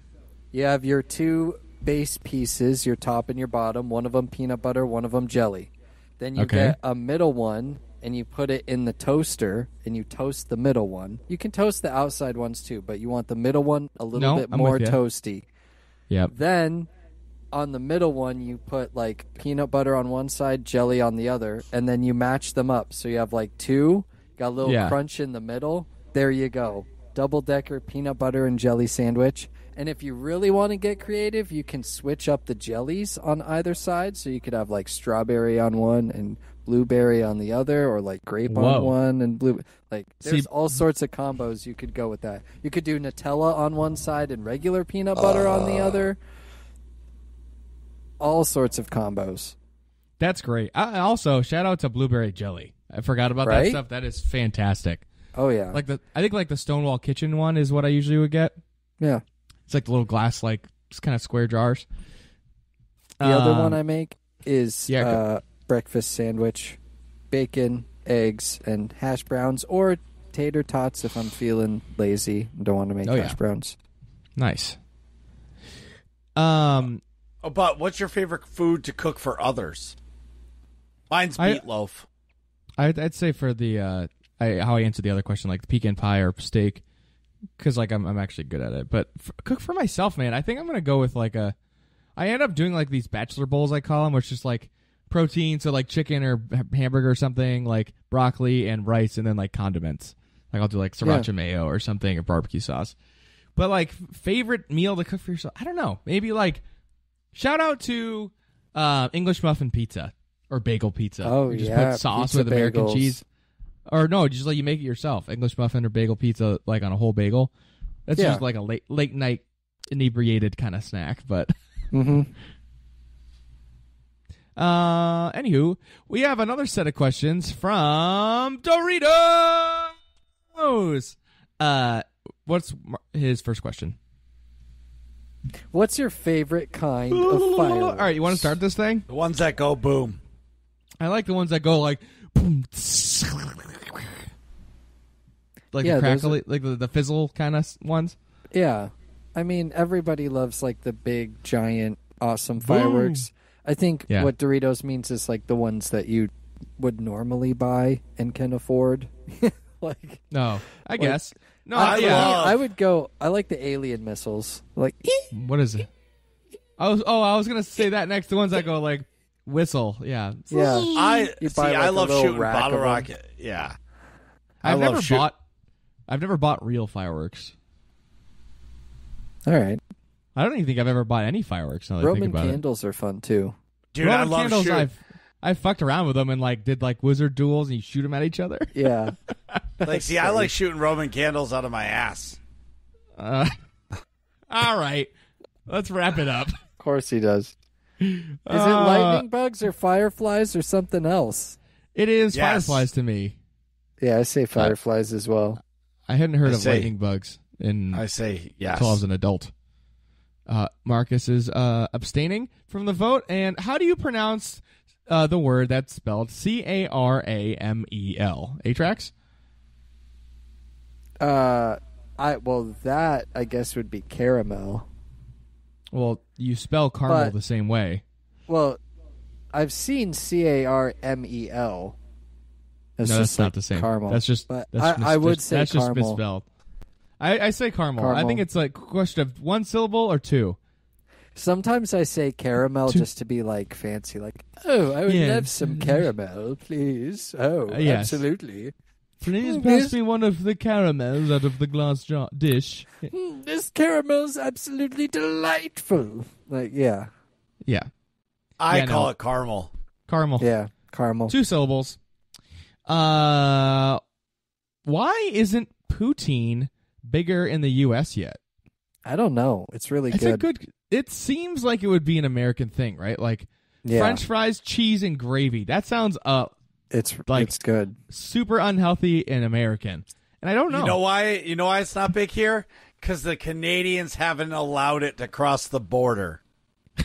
[SPEAKER 1] you have your two base pieces, your top and your bottom. One of them peanut butter, one of them jelly. Then you
[SPEAKER 2] Okay.
[SPEAKER 1] get a middle one, and you put it in the toaster, and you toast the middle one. You can toast the outside ones too, but you want the middle one a little
[SPEAKER 2] No,
[SPEAKER 1] bit
[SPEAKER 2] I'm
[SPEAKER 1] more toasty.
[SPEAKER 2] Yep.
[SPEAKER 1] Then on the middle one, you put like peanut butter on one side, jelly on the other, and then you match them up. So you have like two, got a little
[SPEAKER 2] Yeah.
[SPEAKER 1] crunch in the middle. There you go. Double decker peanut butter and jelly sandwich. And if you really want to get creative, you can switch up the jellies on either side. So you could have like strawberry on one and blueberry on the other, or like grape
[SPEAKER 2] Whoa.
[SPEAKER 1] on one and blue. Like there's
[SPEAKER 2] See-
[SPEAKER 1] all sorts of combos you could go with that. You could do Nutella on one side and regular peanut butter on the uh, other all sorts of combos.
[SPEAKER 2] That's great. I, also, shout out to blueberry jelly. I forgot about that stuff. That is fantastic.
[SPEAKER 1] Oh yeah,
[SPEAKER 2] Like the I think like the Stonewall Kitchen one is what I usually would get.
[SPEAKER 1] yeah.
[SPEAKER 2] It's like the little glass like just kind of square jars.
[SPEAKER 1] The other
[SPEAKER 2] Um,
[SPEAKER 1] one I make is
[SPEAKER 2] yeah,
[SPEAKER 1] uh, breakfast sandwich, bacon, eggs, and hash browns, or tater tots if I'm feeling lazy and don't want to make
[SPEAKER 2] Oh,
[SPEAKER 1] hash
[SPEAKER 2] yeah.
[SPEAKER 1] browns.
[SPEAKER 2] Nice. Um,
[SPEAKER 3] But what's your favorite food to cook for others? Mine's
[SPEAKER 2] I-
[SPEAKER 3] meatloaf.
[SPEAKER 2] I'd, I'd say for the uh, I, how I answered the other question, like pecan pie or steak, because like I'm I'm actually good at it. But f- cook for myself, man. I think I'm gonna go with like a. I end up doing like these bachelor bowls, I call them, which is like protein, so like chicken or hamburger or something, like broccoli and rice, and then like condiments. Like I'll do like sriracha mayo or something or barbecue sauce. But like favorite meal to cook for yourself, I don't know. Maybe like shout out to uh, English muffin pizza or bagel pizza.
[SPEAKER 1] Oh,
[SPEAKER 2] you just
[SPEAKER 1] yeah,
[SPEAKER 2] put sauce
[SPEAKER 1] pizza
[SPEAKER 2] with American
[SPEAKER 1] bagels.
[SPEAKER 2] cheese. Or no, just like you make it yourself. English muffin or bagel pizza, like on a whole bagel. That's
[SPEAKER 1] Yeah.
[SPEAKER 2] just like a late late night inebriated kind of snack. But [laughs]
[SPEAKER 1] Mm-hmm.
[SPEAKER 2] uh, anywho, we have another set of questions from Doritos. Uh, what's Mar- his first question?
[SPEAKER 1] What's your favorite kind of [laughs]
[SPEAKER 2] All
[SPEAKER 1] fireworks?
[SPEAKER 2] right, you want to start this thing?
[SPEAKER 3] The ones that go boom.
[SPEAKER 2] I like the ones that go like, boom, like
[SPEAKER 1] Yeah,
[SPEAKER 2] the
[SPEAKER 1] those
[SPEAKER 2] crackle, like the, the fizzle kind of ones.
[SPEAKER 1] Yeah. I mean, everybody loves like the big, giant, awesome fireworks. I think
[SPEAKER 2] Yeah.
[SPEAKER 1] what Doritos means is like the ones that you would normally buy and can afford. [laughs] like,
[SPEAKER 2] No, I guess. No,
[SPEAKER 3] I
[SPEAKER 2] yeah.
[SPEAKER 3] love-
[SPEAKER 1] I would go. I like the alien missiles. Like, [laughs]
[SPEAKER 2] What is it? I was oh, I was gonna say that next. The ones that go like whistle. Yeah,
[SPEAKER 1] yeah.
[SPEAKER 3] I
[SPEAKER 1] You
[SPEAKER 3] see.
[SPEAKER 1] buy, like,
[SPEAKER 3] I
[SPEAKER 1] a
[SPEAKER 3] love
[SPEAKER 1] little
[SPEAKER 3] shooting
[SPEAKER 1] rack
[SPEAKER 3] bottle
[SPEAKER 1] of 'em.
[SPEAKER 3] rocket. Yeah, I
[SPEAKER 2] I've
[SPEAKER 3] love
[SPEAKER 2] never
[SPEAKER 3] shoot-
[SPEAKER 2] bought. I've never bought real fireworks.
[SPEAKER 1] All right.
[SPEAKER 2] I don't even think I've ever bought any fireworks. Now that I think
[SPEAKER 1] Roman
[SPEAKER 2] about
[SPEAKER 1] candles are fun too.
[SPEAKER 3] dude.
[SPEAKER 2] it.
[SPEAKER 3] I
[SPEAKER 2] Roman
[SPEAKER 3] love
[SPEAKER 2] candles.
[SPEAKER 3] shooting.
[SPEAKER 2] I've I fucked around with them and like did like wizard duels and you shoot them at each other.
[SPEAKER 1] Yeah. [laughs]
[SPEAKER 3] Like, see, I like shooting Roman candles out of my ass.
[SPEAKER 2] Uh, [laughs] all right, let's wrap it up.
[SPEAKER 1] of course he does. [laughs] Is it
[SPEAKER 2] Uh,
[SPEAKER 1] lightning bugs or fireflies or something else?
[SPEAKER 2] It is
[SPEAKER 3] Yes.
[SPEAKER 2] fireflies to me.
[SPEAKER 1] Yeah, I say fireflies as well.
[SPEAKER 2] I hadn't heard
[SPEAKER 3] I
[SPEAKER 2] of
[SPEAKER 3] say-
[SPEAKER 2] lightning bugs in
[SPEAKER 3] I say yes.
[SPEAKER 2] until I was an adult. Uh, Marcus is uh, abstaining from the vote. And how do you pronounce uh, the word that's spelled C A R A M E L? Atrax?
[SPEAKER 1] Uh, I well that I guess would be caramel.
[SPEAKER 2] Well, you spell caramel
[SPEAKER 1] But-
[SPEAKER 2] the same way.
[SPEAKER 1] Well, I've seen C A R M E L. It's
[SPEAKER 2] no,
[SPEAKER 1] just
[SPEAKER 2] that's not the same.
[SPEAKER 1] Caramel.
[SPEAKER 2] That's just.
[SPEAKER 1] But
[SPEAKER 2] That's
[SPEAKER 1] I,
[SPEAKER 2] mis-
[SPEAKER 1] I would
[SPEAKER 2] just-
[SPEAKER 1] say
[SPEAKER 2] that's just misspelled. I, I say caramel. I think it's like a question of one syllable or two.
[SPEAKER 1] Sometimes I say caramel
[SPEAKER 2] Two-
[SPEAKER 1] just to be like fancy, like oh, I would
[SPEAKER 2] Yeah.
[SPEAKER 1] love some caramel, please. Oh,
[SPEAKER 2] Uh, yes.
[SPEAKER 1] absolutely.
[SPEAKER 2] Please
[SPEAKER 1] Mm,
[SPEAKER 2] pass
[SPEAKER 1] this-
[SPEAKER 2] me one of the caramels out of the glass jar dish. [laughs]
[SPEAKER 1] Mm, this caramel's absolutely delightful. Like yeah,
[SPEAKER 2] Yeah,
[SPEAKER 3] I
[SPEAKER 2] Yeah,
[SPEAKER 3] call
[SPEAKER 2] no.
[SPEAKER 3] it caramel.
[SPEAKER 2] caramel.
[SPEAKER 1] yeah, caramel.
[SPEAKER 2] Two syllables. Uh, why isn't poutine bigger in the U.S. yet?
[SPEAKER 1] I don't know. It's really
[SPEAKER 2] It's
[SPEAKER 1] good.
[SPEAKER 2] a good. It seems like it would be an American thing, right? Like
[SPEAKER 1] yeah,
[SPEAKER 2] French fries, cheese, and gravy. That sounds uh
[SPEAKER 1] it's
[SPEAKER 2] like-
[SPEAKER 1] it's good.
[SPEAKER 2] super unhealthy and American. And I don't know.
[SPEAKER 3] You know why? You know why it's not big here? Because the Canadians haven't allowed it to cross the border. [laughs]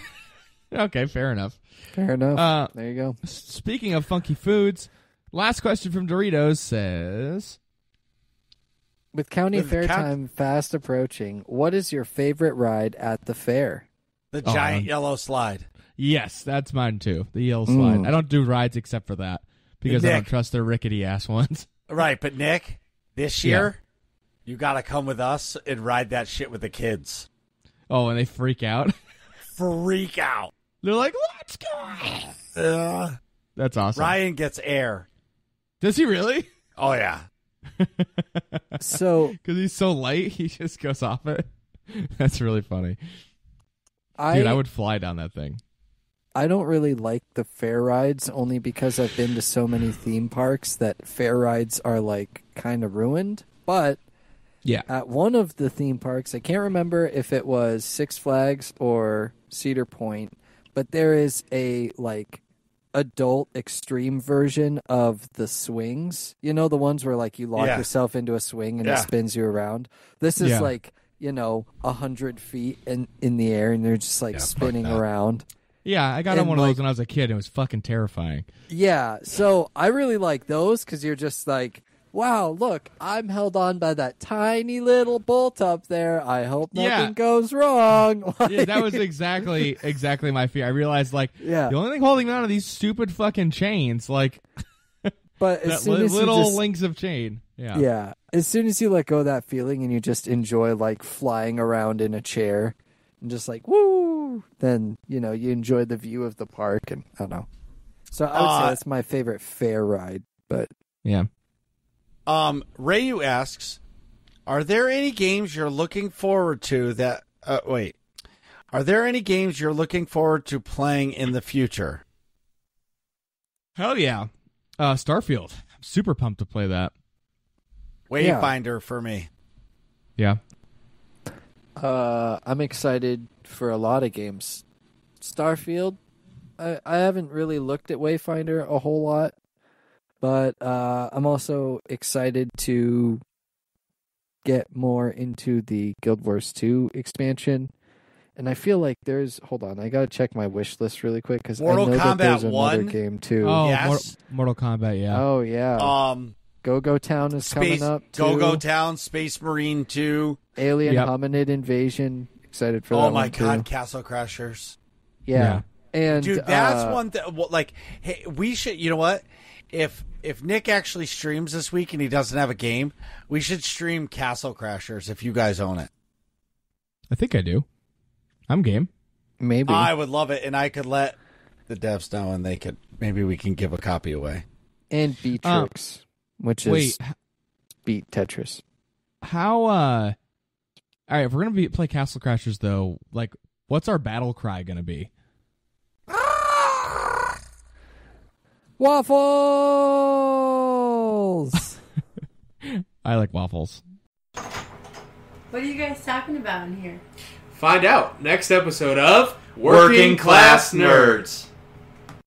[SPEAKER 2] Okay, fair enough.
[SPEAKER 1] Fair enough.
[SPEAKER 2] Uh,
[SPEAKER 1] there you go.
[SPEAKER 2] Speaking of funky foods, last question from Doritos says,
[SPEAKER 1] With county
[SPEAKER 3] with
[SPEAKER 1] fair
[SPEAKER 3] count-
[SPEAKER 1] time fast approaching, what is your favorite ride at the fair?
[SPEAKER 3] The
[SPEAKER 2] Oh,
[SPEAKER 3] giant
[SPEAKER 2] man.
[SPEAKER 3] yellow slide.
[SPEAKER 2] "Yes, that's mine too. The yellow slide.
[SPEAKER 1] Mm.
[SPEAKER 2] I don't do rides except for that because I don't trust their rickety ass ones." [laughs]
[SPEAKER 3] Right, but Nick, this
[SPEAKER 2] Yeah.
[SPEAKER 3] year, you got to come with us and ride that shit with the kids.
[SPEAKER 2] Oh, and they freak out. [laughs]
[SPEAKER 3] Freak out.
[SPEAKER 2] They're like, "Let's go!"
[SPEAKER 3] Uh,
[SPEAKER 2] That's awesome.
[SPEAKER 3] Ryan gets air.
[SPEAKER 2] Does he really?
[SPEAKER 3] Oh yeah.
[SPEAKER 1] So [laughs]
[SPEAKER 2] Because he's so light, he just goes off it. [laughs] That's really funny,
[SPEAKER 1] I
[SPEAKER 2] dude. I would fly down that thing.
[SPEAKER 1] I don't really like the fair rides only because I've been to so many theme parks that fair rides are like kind of ruined. But
[SPEAKER 2] Yeah.
[SPEAKER 1] at one of the theme parks, I can't remember if it was Six Flags or Cedar Point, but there is a like adult extreme version of the swings. You know the ones where like you lock
[SPEAKER 3] Yeah.
[SPEAKER 1] yourself into a swing and
[SPEAKER 3] Yeah.
[SPEAKER 1] it spins you around. This is
[SPEAKER 2] Yeah.
[SPEAKER 1] like you know a hundred feet in in the air and they're just like
[SPEAKER 3] Yeah,
[SPEAKER 1] spinning around.
[SPEAKER 2] Yeah, I got
[SPEAKER 1] And,
[SPEAKER 2] on one of those when I was a kid. and It was fucking terrifying.
[SPEAKER 1] Yeah, so I really like those because you're just like, wow, look, I'm held on by that tiny little bolt up there. I hope nothing
[SPEAKER 2] Yeah.
[SPEAKER 1] goes wrong. [laughs]
[SPEAKER 2] Yeah, that was exactly exactly my fear. I realized like
[SPEAKER 1] Yeah.
[SPEAKER 2] the only thing holding me on are these stupid fucking chains. Like [laughs]
[SPEAKER 1] But as soon
[SPEAKER 2] li-
[SPEAKER 1] as
[SPEAKER 2] little
[SPEAKER 1] just-
[SPEAKER 2] links of chain. Yeah.
[SPEAKER 1] Yeah. As soon as you let go of that feeling and you just enjoy like flying around in a chair and just like woo, then you know you enjoy the view of the park and I don't know. So I would
[SPEAKER 3] Uh,
[SPEAKER 1] say that's my favorite fair ride. But
[SPEAKER 2] Yeah.
[SPEAKER 3] Um, Rayu asks, "Are there any games you're looking forward to that? Uh, wait, are there any games you're looking forward to playing in the future?"
[SPEAKER 2] Hell yeah. Uh, Starfield. I'm super pumped to play that.
[SPEAKER 1] Yeah.
[SPEAKER 3] Wayfinder for me.
[SPEAKER 2] Yeah.
[SPEAKER 1] uh, I'm excited for a lot of games. Starfield, I, I haven't really looked at Wayfinder a whole lot, but uh, I'm also excited to get more into the Guild Wars 2 expansion. And I feel like there's hold on, I gotta check my wish list really quick because I
[SPEAKER 3] Mortal
[SPEAKER 1] know that
[SPEAKER 3] Kombat
[SPEAKER 1] there's another
[SPEAKER 3] 1?
[SPEAKER 1] game too.
[SPEAKER 2] Oh,
[SPEAKER 3] Yes.
[SPEAKER 2] Mortal, Mortal Kombat. Yeah.
[SPEAKER 1] Oh yeah,
[SPEAKER 3] Um,
[SPEAKER 1] Go Go Town is
[SPEAKER 3] Space
[SPEAKER 1] coming up.
[SPEAKER 3] Go
[SPEAKER 1] too.
[SPEAKER 3] Go Town, Space Marine Two.
[SPEAKER 1] Alien
[SPEAKER 2] Yep.
[SPEAKER 1] Hominid Invasion. Excited for that
[SPEAKER 3] Oh my
[SPEAKER 1] one too.
[SPEAKER 3] God, Castle Crashers.
[SPEAKER 1] Yeah. And
[SPEAKER 3] Dude, that's
[SPEAKER 1] uh,
[SPEAKER 3] one that well, like hey, we should you know what? If if Nick actually streams this week and he doesn't have a game, we should stream Castle Crashers if you guys own it.
[SPEAKER 2] I think I do. I'm game.
[SPEAKER 1] maybe.
[SPEAKER 3] I would love it and I could let the devs know and they could maybe we can give a copy away.
[SPEAKER 1] and Beatrix, which is
[SPEAKER 2] Wait,
[SPEAKER 1] beat Tetris.
[SPEAKER 2] how? uh All right, if we're gonna be play Castle Crashers though, like, what's our battle cry gonna be?
[SPEAKER 1] Waffles. [laughs]
[SPEAKER 2] I like waffles.
[SPEAKER 8] What are you guys talking about in here?
[SPEAKER 7] Find out next episode of
[SPEAKER 9] Working Class Nerds.